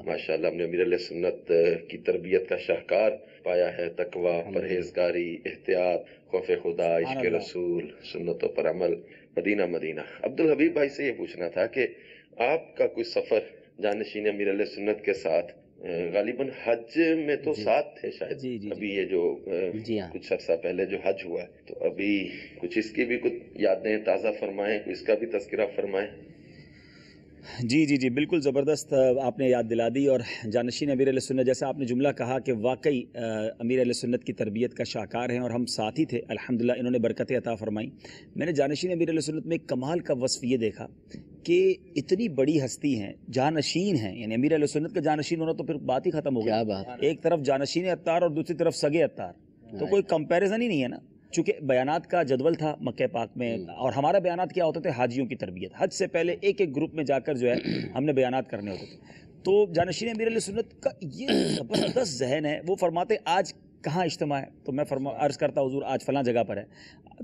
ماشاءاللہ۔ ہم نے امیر علیہ سنت کی تربیت کا شہکار پایا ہے۔ تقوی پرہیزگاری احتیاط خوف خدا عشق رسول سنتوں پر عمل مدینہ مدینہ۔ عبدالحبیب بھائی سے یہ پوچھنا تھا کہ آپ کا کوئی سفر جانشین امیر علیہ سنت کے ساتھ غالباً حج میں تو جی۔ ساتھ تھے شاید۔ جی، جی، ابھی یہ جو ہاں۔ کچھ عرصہ پہلے جو حج ہوا ہے تو ابھی کچھ اس کی بھی کچھ یادیں تازہ فرمائیں اس کا بھی تذکرہ فرمائیں۔ جی جی جی بالکل زبردست آپ نے یاد دلا دی اور جانشین امیر علیہ سنت جیسا آپ نے جملہ کہا کہ واقعی امیر علیہ سنت کی تربیت کا شاکار ہیں اور ہم ساتھی تھے الحمدللہ انہوں نے برکتیں عطا فرمائیں۔ میں نے جانشین امیر علیہ سنت میں ایک کمال کا وصف یہ دیکھا کہ اتنی بڑی ہستی ہیں جانشین ہیں یعنی امیر علیہ سنت کا جانشین ہونا تو پھر بات ہی ختم ہو گیا۔ ایک طرف جانشین اتار اور دوسری طرف سگے اتار تو کوئی کمپیریزن ہی نہیں ہے نا؟ چونکہ بیانات کا جدول تھا مکہ پاک میں اور ہمارا بیانات کیا ہوتے تھے؟ حاجیوں کی تربیت۔ حج سے پہلے ایک ایک گروپ میں جا کر جو ہے ہم نے بیانات کرنے ہوتے تھے۔ تو جانشین امیر علیہ سنت کا یہ زبردست ذہن ہے وہ فرماتے آج کہاں اجتماع ہے؟ تو میں فرما عرض کرتا حضور آج فلاں جگہ پر ہے۔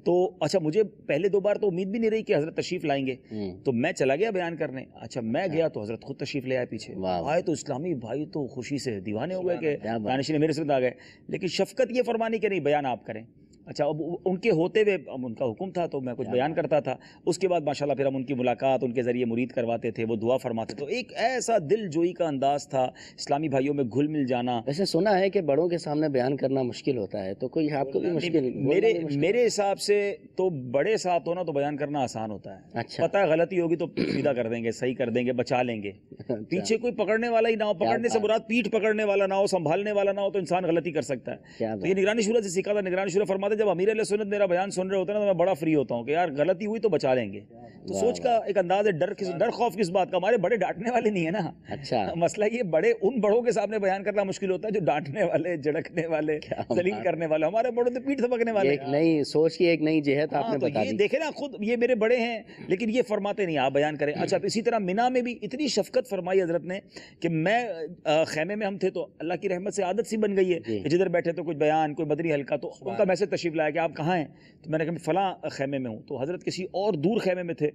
تو اچھا مجھے پہلے دو بار تو امید بھی نہیں رہی کہ حضرت تشریف لائیں گے۔ تو میں چلا گیا بیان کرنے۔ اچھا میں گیا تو حضرت خود تشریف لے آئے پیچھے۔ آئے تو اسلامی بھائی تو خوشی سے دیوانے ہو گئے کہ دانشین میرے سنت آ گئے۔ لیکن شفقت یہ فرمانی کہ نہیں بیان آپ کریں۔ اچھا اب ان کے ہوتے ہوئے اب ان کا حکم تھا تو میں کچھ بیان کرتا تھا۔ اس کے بعد ماشاءاللہ پھر ہم ان کی ملاقات ان کے ذریعے مرید کرواتے تھے وہ دعا فرماتے تو ایک ایسا دل جوئی کا انداز تھا اسلامی بھائیوں میں گھل مل جانا۔ ویسے سنا ہے کہ بڑوں کے سامنے بیان کرنا مشکل ہوتا ہے تو کوئی آپ کو بھی مشکل میرے میرے حساب سے تو بڑے ساتھ ہونا تو بیان کرنا آسان ہوتا ہے۔ اچھا۔ پتہ غلطی ہوگی تو سیدھا کر دیں گے صحیح کر دیں گے بچا لیں گے۔ اچھا۔ پیچھے کوئی پکڑنے والا ہی نہ ہو پکڑنے سے مراد پیٹ پکڑنے والا نہ ہو سنبھالنے والا نہ ہو تو انسان غلطی کر سکتا ہے۔ تو یہ نگرانی شورا سے سیکھا تھا نگرانی شورا فرماتے میں جب امیر علیہ سنت میرا بیان سن رہے ہوتے ہیں تو میں بڑا فری ہوتا ہوں کہ یار غلطی ہوئی تو بچا لیں گے۔ تو سوچ کا ایک انداز ہے ڈر کس ڈر خوف کس بات کا؟ ہمارے بڑے ڈانٹنے والے نہیں ہیں نا۔ اچھا۔ مسئلہ یہ بڑے ان بڑوں کے سامنے بیان کرنا مشکل ہوتا ہے جو ڈانٹنے والے جھڑکنے والے زلیل کرنے والے ہمارے بڑوں سے پیٹ سبکنے والے۔ ایک نئی سوچ کی ایک نئی جہت آپ ہاں، نے بتا دی۔ دیکھیں نا خود یہ میرے بڑے ہیں لیکن یہ فرماتے نہیں آپ بیان کریں۔ اچھا اسی طرح منا میں بھی اتنی شفقت فرمائی حضرت نے کہ میں خیمے میں ہم تھے تو اللہ کی رحمت سے عادت سی بن گئی ہے جی۔ جدھر بیٹھے تو کچھ بیان کوئی بدری حلقہ تو ان کا میسج تشریف تشریف لایا کہ آپ کہاں ہیں؟ تو میں نے کہا میں فلاں خیمے میں ہوں۔ تو حضرت کسی اور دور خیمے میں تھے۔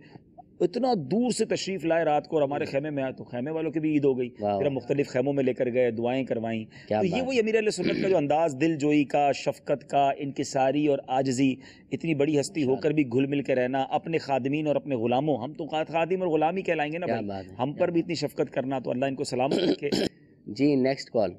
اتنا دور سے تشریف لائے رات کو اور ہمارے خیمے میں آئے تو خیمے والوں کی بھی عید ہو گئی۔ پھر ہم مختلف خیموں میں لے کر گئے دعائیں کروائیں۔ تو یہ وہی امیر علیہ سنت کا جو انداز دل جوئی کا شفقت کا انکساری اور آجزی اتنی بڑی ہستی ہو کر بھی گھل مل کے رہنا اپنے خادمین اور اپنے غلاموں ہم تو خادم اور غلام ہی کہلائیں گے نا ہم پر بھی اتنی شفقت کرنا تو اللہ ان کو سلام رکھے۔ جی نیکسٹ کال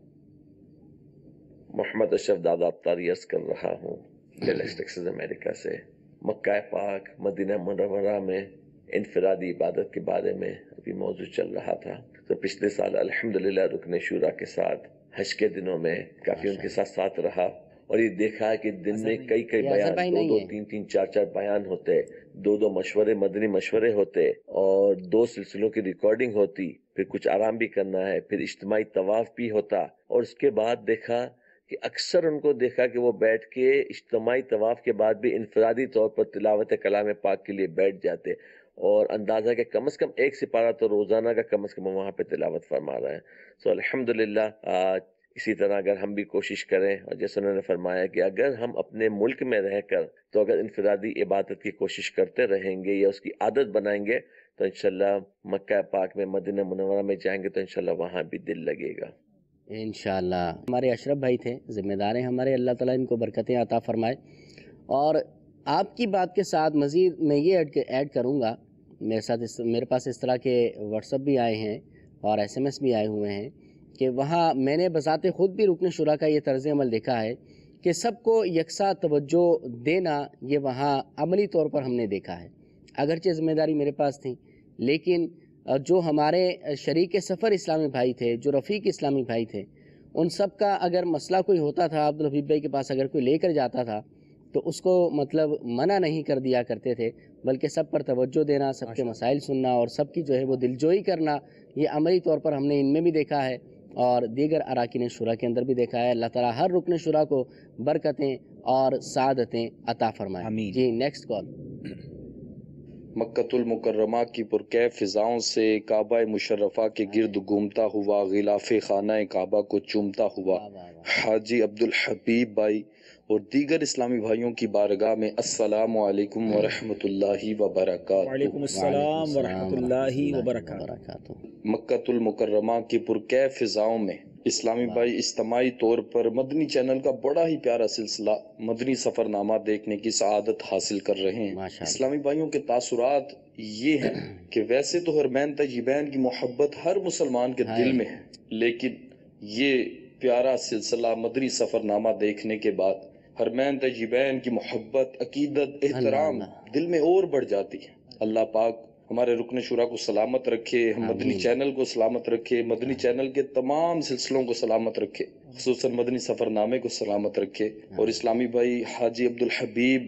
محمد اشرف دادا تاری کر رہا ہوں۔ ٹیکسز امریکہ سے مکہ پاک مدینہ منورہ میں انفرادی عبادت کے بارے میں ابھی موضوع چل رہا تھا۔ تو پچھلے سال الحمدللہ رکن شورا کے ساتھ حج کے دنوں میں کافی ان کے ساتھ ساتھ رہا اور یہ دیکھا ہے کہ دن میں کئی کئی بیان دو دو تین تین چار چار بیان ہوتے دو دو مشورے مدنی مشورے ہوتے اور دو سلسلوں کی ریکارڈنگ ہوتی۔ پھر کچھ آرام بھی کرنا ہے پھر اجتماعی طواف بھی ہوتا اور اس کے بعد دیکھا کہ اکثر ان کو دیکھا کہ وہ بیٹھ کے اجتماعی طواف کے بعد بھی انفرادی طور پر تلاوت کلام پاک کے لیے بیٹھ جاتے اور اندازہ کہ کم از کم ایک سپارہ تو روزانہ کا کم از کم وہاں پہ تلاوت فرما رہے ہیں سو so, الحمدللہ اسی طرح اگر ہم بھی کوشش کریں اور جیسے انہوں نے فرمایا کہ اگر ہم اپنے ملک میں رہ کر تو اگر انفرادی عبادت کی کوشش کرتے رہیں گے یا اس کی عادت بنائیں گے تو انشاءاللہ مکہ پاک میں مدینہ منورہ میں جائیں گے تو انشاءاللہ وہاں بھی دل لگے گا۔ انشاءاللہ۔ ہمارے اشرف بھائی تھے، ذمہ دار ہیں ہمارے، اللہ تعالیٰ ان کو برکتیں عطا فرمائے۔ اور آپ کی بات کے ساتھ مزید میں یہ ایڈ ایڈ کروں گا، میرے ساتھ اس، میرے پاس اس طرح کے واٹس اپ بھی آئے ہیں اور ایس ایم ایس بھی آئے ہوئے ہیں کہ وہاں میں نے بذات خود بھی رکن شورا کا یہ طرز عمل دیکھا ہے کہ سب کو یکساں توجہ دینا یہ وہاں عملی طور پر ہم نے دیکھا ہے۔ اگرچہ ذمہ داری میرے پاس تھی، لیکن جو ہمارے شریک سفر اسلامی بھائی تھے جو رفیق اسلامی بھائی تھے ان سب کا اگر مسئلہ کوئی ہوتا تھا عبدالحبیب بھائی کے پاس اگر کوئی لے کر جاتا تھا تو اس کو مطلب منع نہیں کر دیا کرتے تھے بلکہ سب پر توجہ دینا سب کے مسائل سننا اور سب کی جو ہے وہ دلجوئی کرنا یہ عملی طور پر ہم نے ان میں بھی دیکھا ہے اور دیگر اراکین شورا کے اندر بھی دیکھا ہے۔ اللہ تعالیٰ ہر رکن شورا کو برکتیں اور سعادتیں عطا فرمائے۔ جی نیکسٹ کال مکت المکرمہ کی پرکیف فضاؤں سے کعبہ مشرفہ کے گرد گھومتا ہوا غلاف خانہ کعبہ کو چومتا ہوا۔ حاجی عبدالحبیب بھائی اور دیگر اسلامی بھائیوں کی بارگاہ میں السلام علیکم ورحمۃ اللہ وبرکاتہ۔ وعلیکم السلام ورحمۃ اللہ وبرکاتہ۔ مکت المکرمہ کی پرکیف فضاؤں میں اسلامی بھائی اجتماعی طور پر مدنی چینل کا بڑا ہی پیارا سلسلہ مدنی سفر نامہ دیکھنے کی سعادت حاصل کر رہے ہیں۔ اسلامی بھائیوں کے تاثرات یہ ہیں کہ ویسے تو حرمین تجیبین کی محبت ہر مسلمان کے دل میں ہے لیکن یہ پیارا سلسلہ مدنی سفر نامہ دیکھنے کے بعد حرمین تجیبین کی محبت عقیدت احترام دل میں اور بڑھ جاتی ہے۔ اللہ پاک ہمارے رکن شورا کو سلامت رکھے مدنی چینل کو سلامت رکھے مدنی چینل کے تمام سلسلوں کو سلامت رکھے خصوصاً مدنی سفر نامے کو سلامت رکھے۔ اور اسلامی بھائی حاجی عبدالحبیب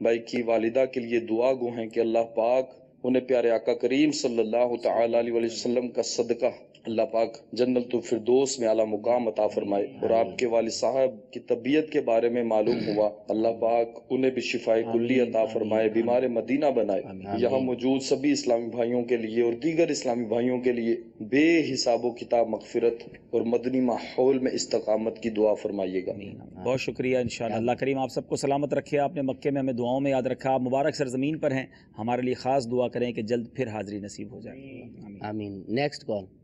بھائی کی والدہ کے لیے دعا گو ہیں کہ اللہ پاک انہیں پیارے آقا کریم صلی اللہ تعالی علیہ وسلم کا صدقہ اللہ پاک جنت الفردوس میں اعلیٰ مقام عطا فرمائے اور آپ کے والد صاحب کی طبیعت کے بارے میں معلوم ہوا اللہ پاک انہیں بھی شفاء کلی عطا فرمائے بیمار مدینہ بنائے۔ یہاں موجود سبھی اسلامی بھائیوں کے لیے اور دیگر اسلامی بھائیوں کے لیے بے حساب و کتاب مغفرت اور مدنی ماحول میں استقامت کی دعا فرمائیے گا۔ بہت شکریہ انشاءاللہ۔ اللہ کریم آپ سب کو سلامت رکھے۔ آپ نے مکے میں ہمیں دعاؤں میں یاد رکھا۔ آپ مبارک سرزمین پر ہیں۔ ہمارے لیے خاص دعا کریں کہ جلد پھر حاضری نصیب ہو جائے۔ آمین نیکسٹ کال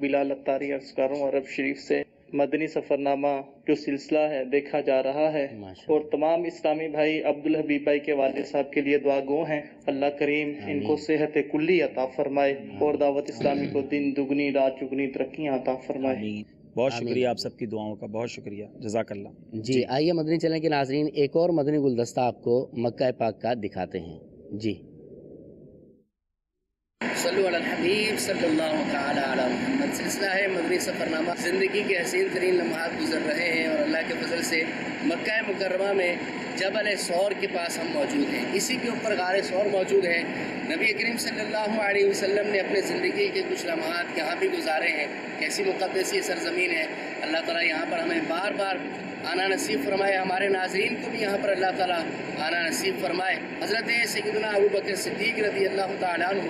بلال اتاری عرض کروں عرب شریف سے مدنی سفر نامہ جو سلسلہ ہے دیکھا جا رہا ہے۔ اور تمام اسلامی بھائی عبدالحبیب بھائی کے والد صاحب کے لیے دعا گو ہیں۔ اللہ کریم ان کو صحت کلی عطا فرمائے اور دعوت اسلامی کو دن دگنی رات چگنی ترقیاں عطا فرمائے۔ بہت شکریہ آپ سب کی دعاؤں کا بہت شکریہ۔ جزاک اللہ۔ جی۔ آئیے مدنی چینل کے ناظرین ایک اور مدنی گلدستہ آپ کو مکہ پاک کا دکھاتے ہیں۔ جی۔ صلو علی الحبیب صلی اللہ تعالی علی محمد۔ سلسلہ ہے مدنی سفر نامہ زندگی کے حسین ترین لمحات گزر رہے ہیں اور اللہ کے فضل سے مکہ مکرمہ میں جبل سور کے پاس ہم موجود ہیں۔ اسی کے اوپر غار سور موجود ہے نبی کریم صلی اللہ علیہ وسلم نے اپنے زندگی کے کچھ لمحات یہاں بھی گزارے ہیں۔ کیسی مقدسی سرزمین ہے۔ اللہ تعالیٰ یہاں پر ہمیں بار بار آنا نصیب فرمائے۔ ہمارے ناظرین کو بھی یہاں پر اللہ تعالیٰ آنا نصیب فرمائے۔ حضرت سیدنا ابو بکر صدیق رضی اللہ تعالیٰ عنہ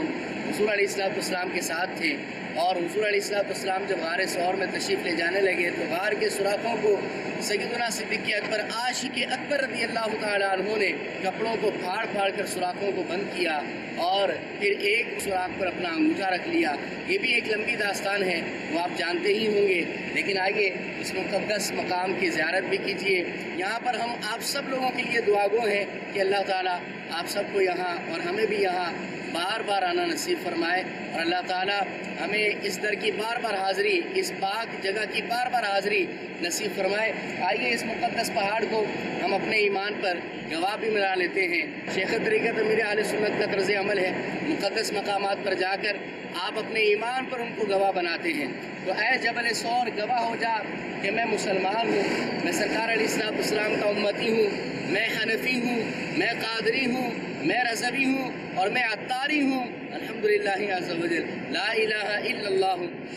حضور علیہ السلام السلام کے ساتھ تھے اور حضور علیہ السلام السلام جب غار سور میں تشریف لے جانے لگے تو غار کے سوراخوں کو سیدنا صدیق اکبر، عاشق اکبر رضی اللہ تعالیٰ عنہ نے کپڑوں کو پھاڑ پھاڑ کر سوراخوں کو بند کیا اور پھر ایک سوراخ پر اپنا انگوٹھا رکھ لیا۔ یہ بھی ایک لمبی داستان ہے، وہ آپ جانتے ہی ہوں گے۔ لیکن آئیے اس مقدس مقام کی زیارت بھی کیجیے یہاں پر ہم آپ سب لوگوں کے لیے دعا گو ہیں کہ اللہ تعالیٰ آپ سب کو یہاں اور ہمیں بھی یہاں بار بار آنا نصیب فرمائے اور اللہ تعالیٰ ہمیں اس در کی بار بار حاضری، اس پاک جگہ کی بار بار حاضری نصیب فرمائے۔ آئیے اس مقدس پہاڑ کو ہم اپنے ایمان پر گواہ بھی ملا لیتے ہیں۔ شیخ تو میرے عالیہ سنت کا طرز عمل ہے۔ مقدس مقامات پر جا کر آپ اپنے ایمان پر ان کو گواہ بناتے ہیں۔ تو اے جبل سور، گواہ ہو جا کہ میں مسلمان ہوں، میں سرکار علیہ السلام السلام کا امتی ہوں، میں حنفی ہوں، میں قادری ہوں، میں رضوی ہوں اور میں عطاری ہوں۔ الحمدللہ عز و جل۔ لا الہ الا اللہ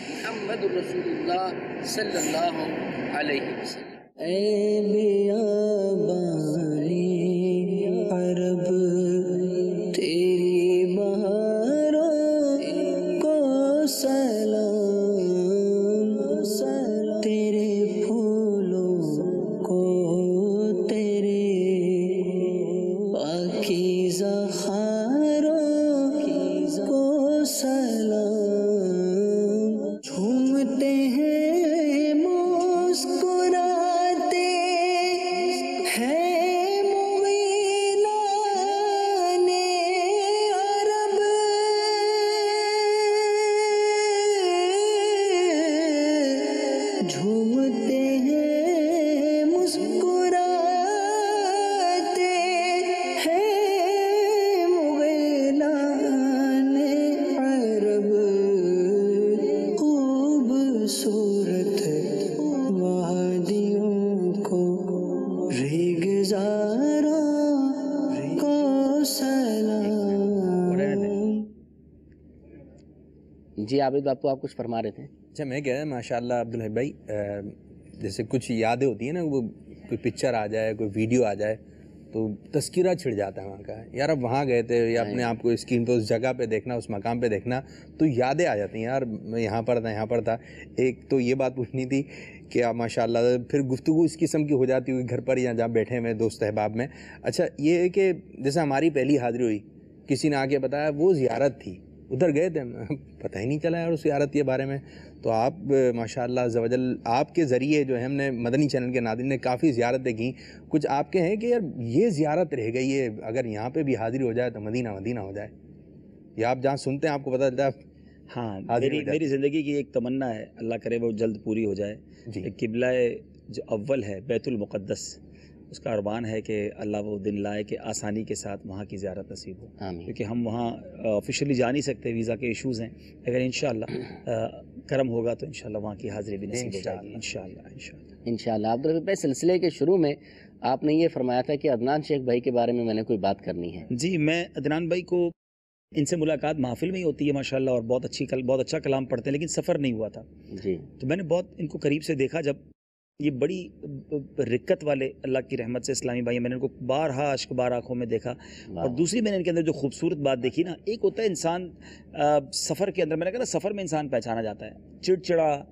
محمد الرسول اللہ صلی اللہ علیہ وسلم۔ اے بیابانی، عرب عابد باپو آپ کچھ فرما رہے تھے۔ اچھا میں کہہ رہا ماشاء اللہ عبدالحب بھائی جیسے کچھ یادیں ہوتی ہیں نا وہ کوئی پکچر آ جائے کوئی ویڈیو آ جائے تو تذکرہ چھڑ جاتا ہے وہاں کا۔ یار اب وہاں گئے تھے یا اپنے آپ کو اسکرین پہ اس جگہ پہ دیکھنا اس مقام پہ دیکھنا تو یادیں آ جاتی ہیں یار میں یہاں پر تھا یہاں پر تھا۔ ایک تو یہ بات پوچھنی تھی کہ آپ ماشاء اللہ پھر گفتگو اس قسم کی ہو جاتی ہوئی گھر پر یا جہاں بیٹھے ہوئے دوست احباب میں۔ اچھا یہ ہے کہ جیسے ہماری پہلی حاضری ہوئی کسی نے آ کے بتایا وہ زیارت تھی۔ ادھر گئے تھے پتہ ہی نہیں چلا یار اس زیارت کے بارے میں۔ تو آپ ماشاء اللہ زوجل آپ کے ذریعے جو ہے ہم نے مدنی چینل کے ناظرین نے کافی زیارتیں کی۔ کچھ آپ کے ہیں کہ یار یہ زیارت رہ گئی ہے اگر یہاں پہ بھی حاضری ہو جائے تو مدینہ مدینہ ہو جائے۔ یا آپ جہاں سنتے ہیں آپ کو پتہ چلتا ہے۔ ہاں میری میری زندگی کی ایک تمنا ہے اللہ کرے وہ جلد پوری ہو جائے۔ جی۔ قبلہ جو اول ہے بیت المقدس۔ اس کا اربان ہے کہ اللہ وہ دن لائے کہ آسانی کے ساتھ وہاں کی زیارت نصیب ہو۔ کیونکہ ہم وہاں آفیشلی جا نہیں سکتے ویزا کے ایشوز ہیں۔ اگر انشاءاللہ کرم ہوگا تو انشاءاللہ وہاں کی حاضری بھی نصیب ہو جائے گی۔ انشاءاللہ۔ انشاءاللہ انشاءاللہ۔ سلسلے کے شروع میں آپ نے یہ فرمایا تھا کہ عدنان شیخ بھائی کے بارے میں میں نے کوئی بات کرنی ہے۔ جی میں عدنان بھائی کو ان سے ملاقات محفل میں ہی ہوتی ہے ماشاءاللہ اور بہت اچھی بہت اچھا کلام پڑھتے ہیں لیکن سفر نہیں ہوا تھا۔ جی۔ تو میں نے بہت ان کو قریب سے دیکھا جب یہ بڑی رکت والے اللہ کی رحمت سے اسلامی بھائی میں نے ان کو بارہا عشق بار آنکھوں میں دیکھا۔ اور دوسری میں نے ان کے اندر جو خوبصورت بات دیکھی نا ایک ہوتا ہے انسان سفر کے اندر میں نے کہا نا سفر میں انسان پہچانا جاتا ہے۔ چڑچڑا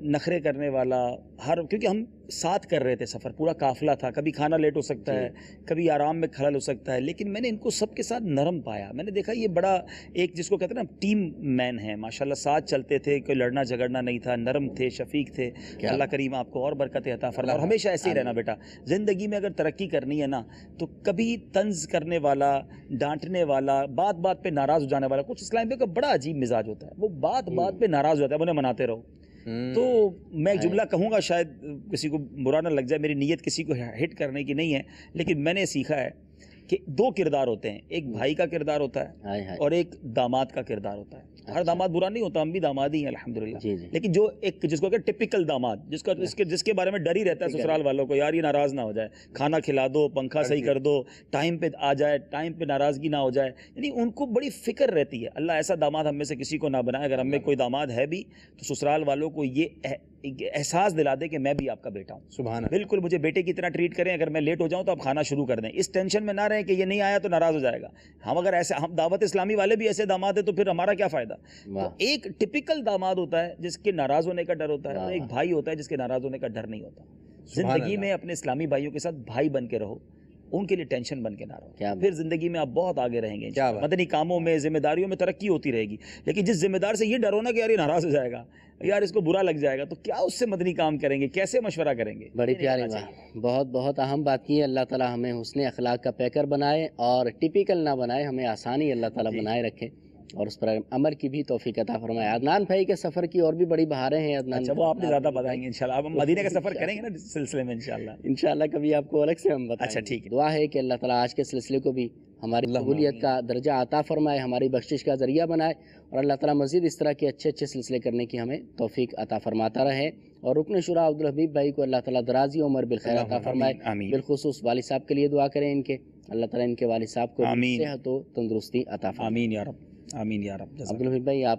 نخرے کرنے والا ہر کیونکہ ہم ساتھ کر رہے تھے سفر پورا قافلہ تھا کبھی کھانا لیٹ ہو سکتا ہے کبھی آرام میں کھلل ہو سکتا ہے لیکن میں نے ان کو سب کے ساتھ نرم پایا۔ میں نے دیکھا یہ بڑا ایک جس کو کہتے ہیں نا ٹیم مین ہے ماشاءاللہ ساتھ چلتے تھے کوئی لڑنا جھگڑنا نہیں تھا نرم تھے شفیق تھے۔ اللہ کریم آپ کو اور برکت عطا فرما اور ہمیشہ ایسے ہی رہنا بیٹا۔ زندگی میں اگر ترقی کرنی ہے نا تو کبھی طنز کرنے والا ڈانٹنے والا بات بات پہ ناراض ہو جانے والا کچھ اسلام کا بڑا عجیب مزاج ہوتا ہے۔ وہ بات بات پہ ناراض ہو جاتا ہے انہیں مناتے رہو۔ تو میں ایک جملہ کہوں گا شاید کسی کو برا نہ لگ جائے میری نیت کسی کو ہٹ کرنے کی نہیں ہے لیکن میں نے سیکھا ہے۔ دو کردار ہوتے ہیں ایک بھائی کا کردار ہوتا ہے اور ایک داماد کا کردار ہوتا ہے۔ ہر داماد برا نہیں ہوتا ہم بھی داماد ہی ہیں الحمدللہ۔ لیکن جو ایک جس کو کہ ٹپیکل داماد جس کا جس کے جس کے بارے میں ڈر ہی رہتا ہے سسرال والوں کو یار یہ ناراض نہ ہو جائے کھانا کھلا دو پنکھا صحیح کر دو ٹائم پہ آ جائے ٹائم پہ ناراضگی نہ ہو جائے۔ یعنی ان کو بڑی فکر رہتی ہے۔ اللہ ایسا داماد ہم میں سے کسی کو نہ بنائے۔ اگر ہم میں کوئی داماد ہے بھی تو سسرال والوں کو یہ احساس دلا دے کہ میں بھی آپ کا بیٹا ہوں۔ سبحان بالکل مجھے بیٹے کی طرح ٹریٹ کریں اگر میں لیٹ ہو جاؤں تو آپ کھانا شروع کر دیں۔ اس ٹینشن میں نہ رہیں کہ یہ نہیں آیا تو ناراض ہو جائے گا۔ ہم اگر ایسے ہم دعوت اسلامی والے بھی ایسے داماد ہیں تو پھر ہمارا کیا فائدہ؟ تو ایک ٹپیکل داماد ہوتا ہے جس کے ناراض ہونے کا ڈر ہوتا ہے ایک بھائی ہوتا ہے جس کے ناراض ہونے کا ڈر نہیں ہوتا۔ زندگی میں اپنے اسلامی بھائیوں کے ساتھ بھائی بن کے رہو۔ ان کے لیے ٹینشن بن کے نہ رہو۔ پھر زندگی میں آپ بہت آگے رہیں گے۔ مدنی کاموں میں ذمہ داریوں میں ترقی ہوتی رہے گی۔ لیکن جس ذمہ دار سے یہ ڈر ہونا کہ یار یہ ناراض ہو جائے گا یار اس کو برا لگ جائے گا تو کیا اس سے مدنی کام کریں گے؟ کیسے مشورہ کریں گے؟ بڑی پیاری بات۔ بہت بہت اہم بات کی ہے۔ اللہ تعالیٰ ہمیں حسن اخلاق کا پیکر بنائے اور ٹپیکل نہ بنائے ہمیں آسانی اللہ تعالیٰ بنائے رکھے۔ اور اس پر عمر کی بھی توفیق عطا فرمائے۔ عدنان بھائی کے سفر کی اور بھی بڑی بہاریں ہیں عدنان۔ اچھا وہ آپ نے زیادہ بتائیں گے انشاءاللہ۔ ہم مدینہ کا سفر کریں گے نا سلسلے میں انشاءاللہ۔ انشاءاللہ کبھی آپ کو الگ سے ہم بتائیں اچھا ٹھیک ہے۔ دعا ہے کہ اللہ تعالیٰ آج کے سلسلے کو بھی ہماری قبولیت کا درجہ عطا فرمائے ہماری بخشش کا ذریعہ بنائے اور اللہ تعالیٰ مزید اس طرح کے اچھے اچھے سلسلے کرنے کی ہمیں توفیق عطا فرماتا رہے۔ اور رکن شورا عبدالحبیب بھائی کو اللہ تعالیٰ درازی عمر بالخیر عطا فرمائے۔ بالخصوص والد صاحب کے لیے دعا کریں ان کے۔ اللہ تعالیٰ ان کے والد صاحب کو صحت و تندرستی عطا فرمائے۔ آمین یا رب۔ آمین یا رب عبدالحبیب بھائی آپ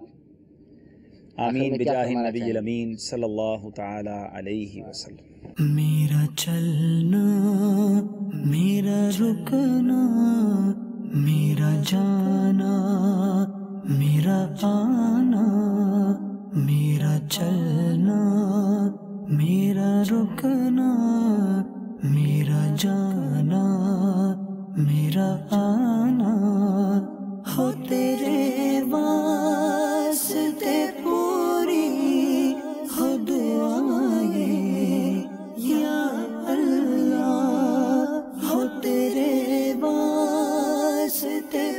آمین بجاہ النبی الامین صلی اللہ تعالی علیہ وسلم۔ میرا چلنا میرا رکنا میرا جانا میرا آنا میرا چلنا میرا رکنا میرا جانا میرا آنا ہو تیرے واسطے پوری ہو دعائیں یا اللہ ہو تیرے واسطے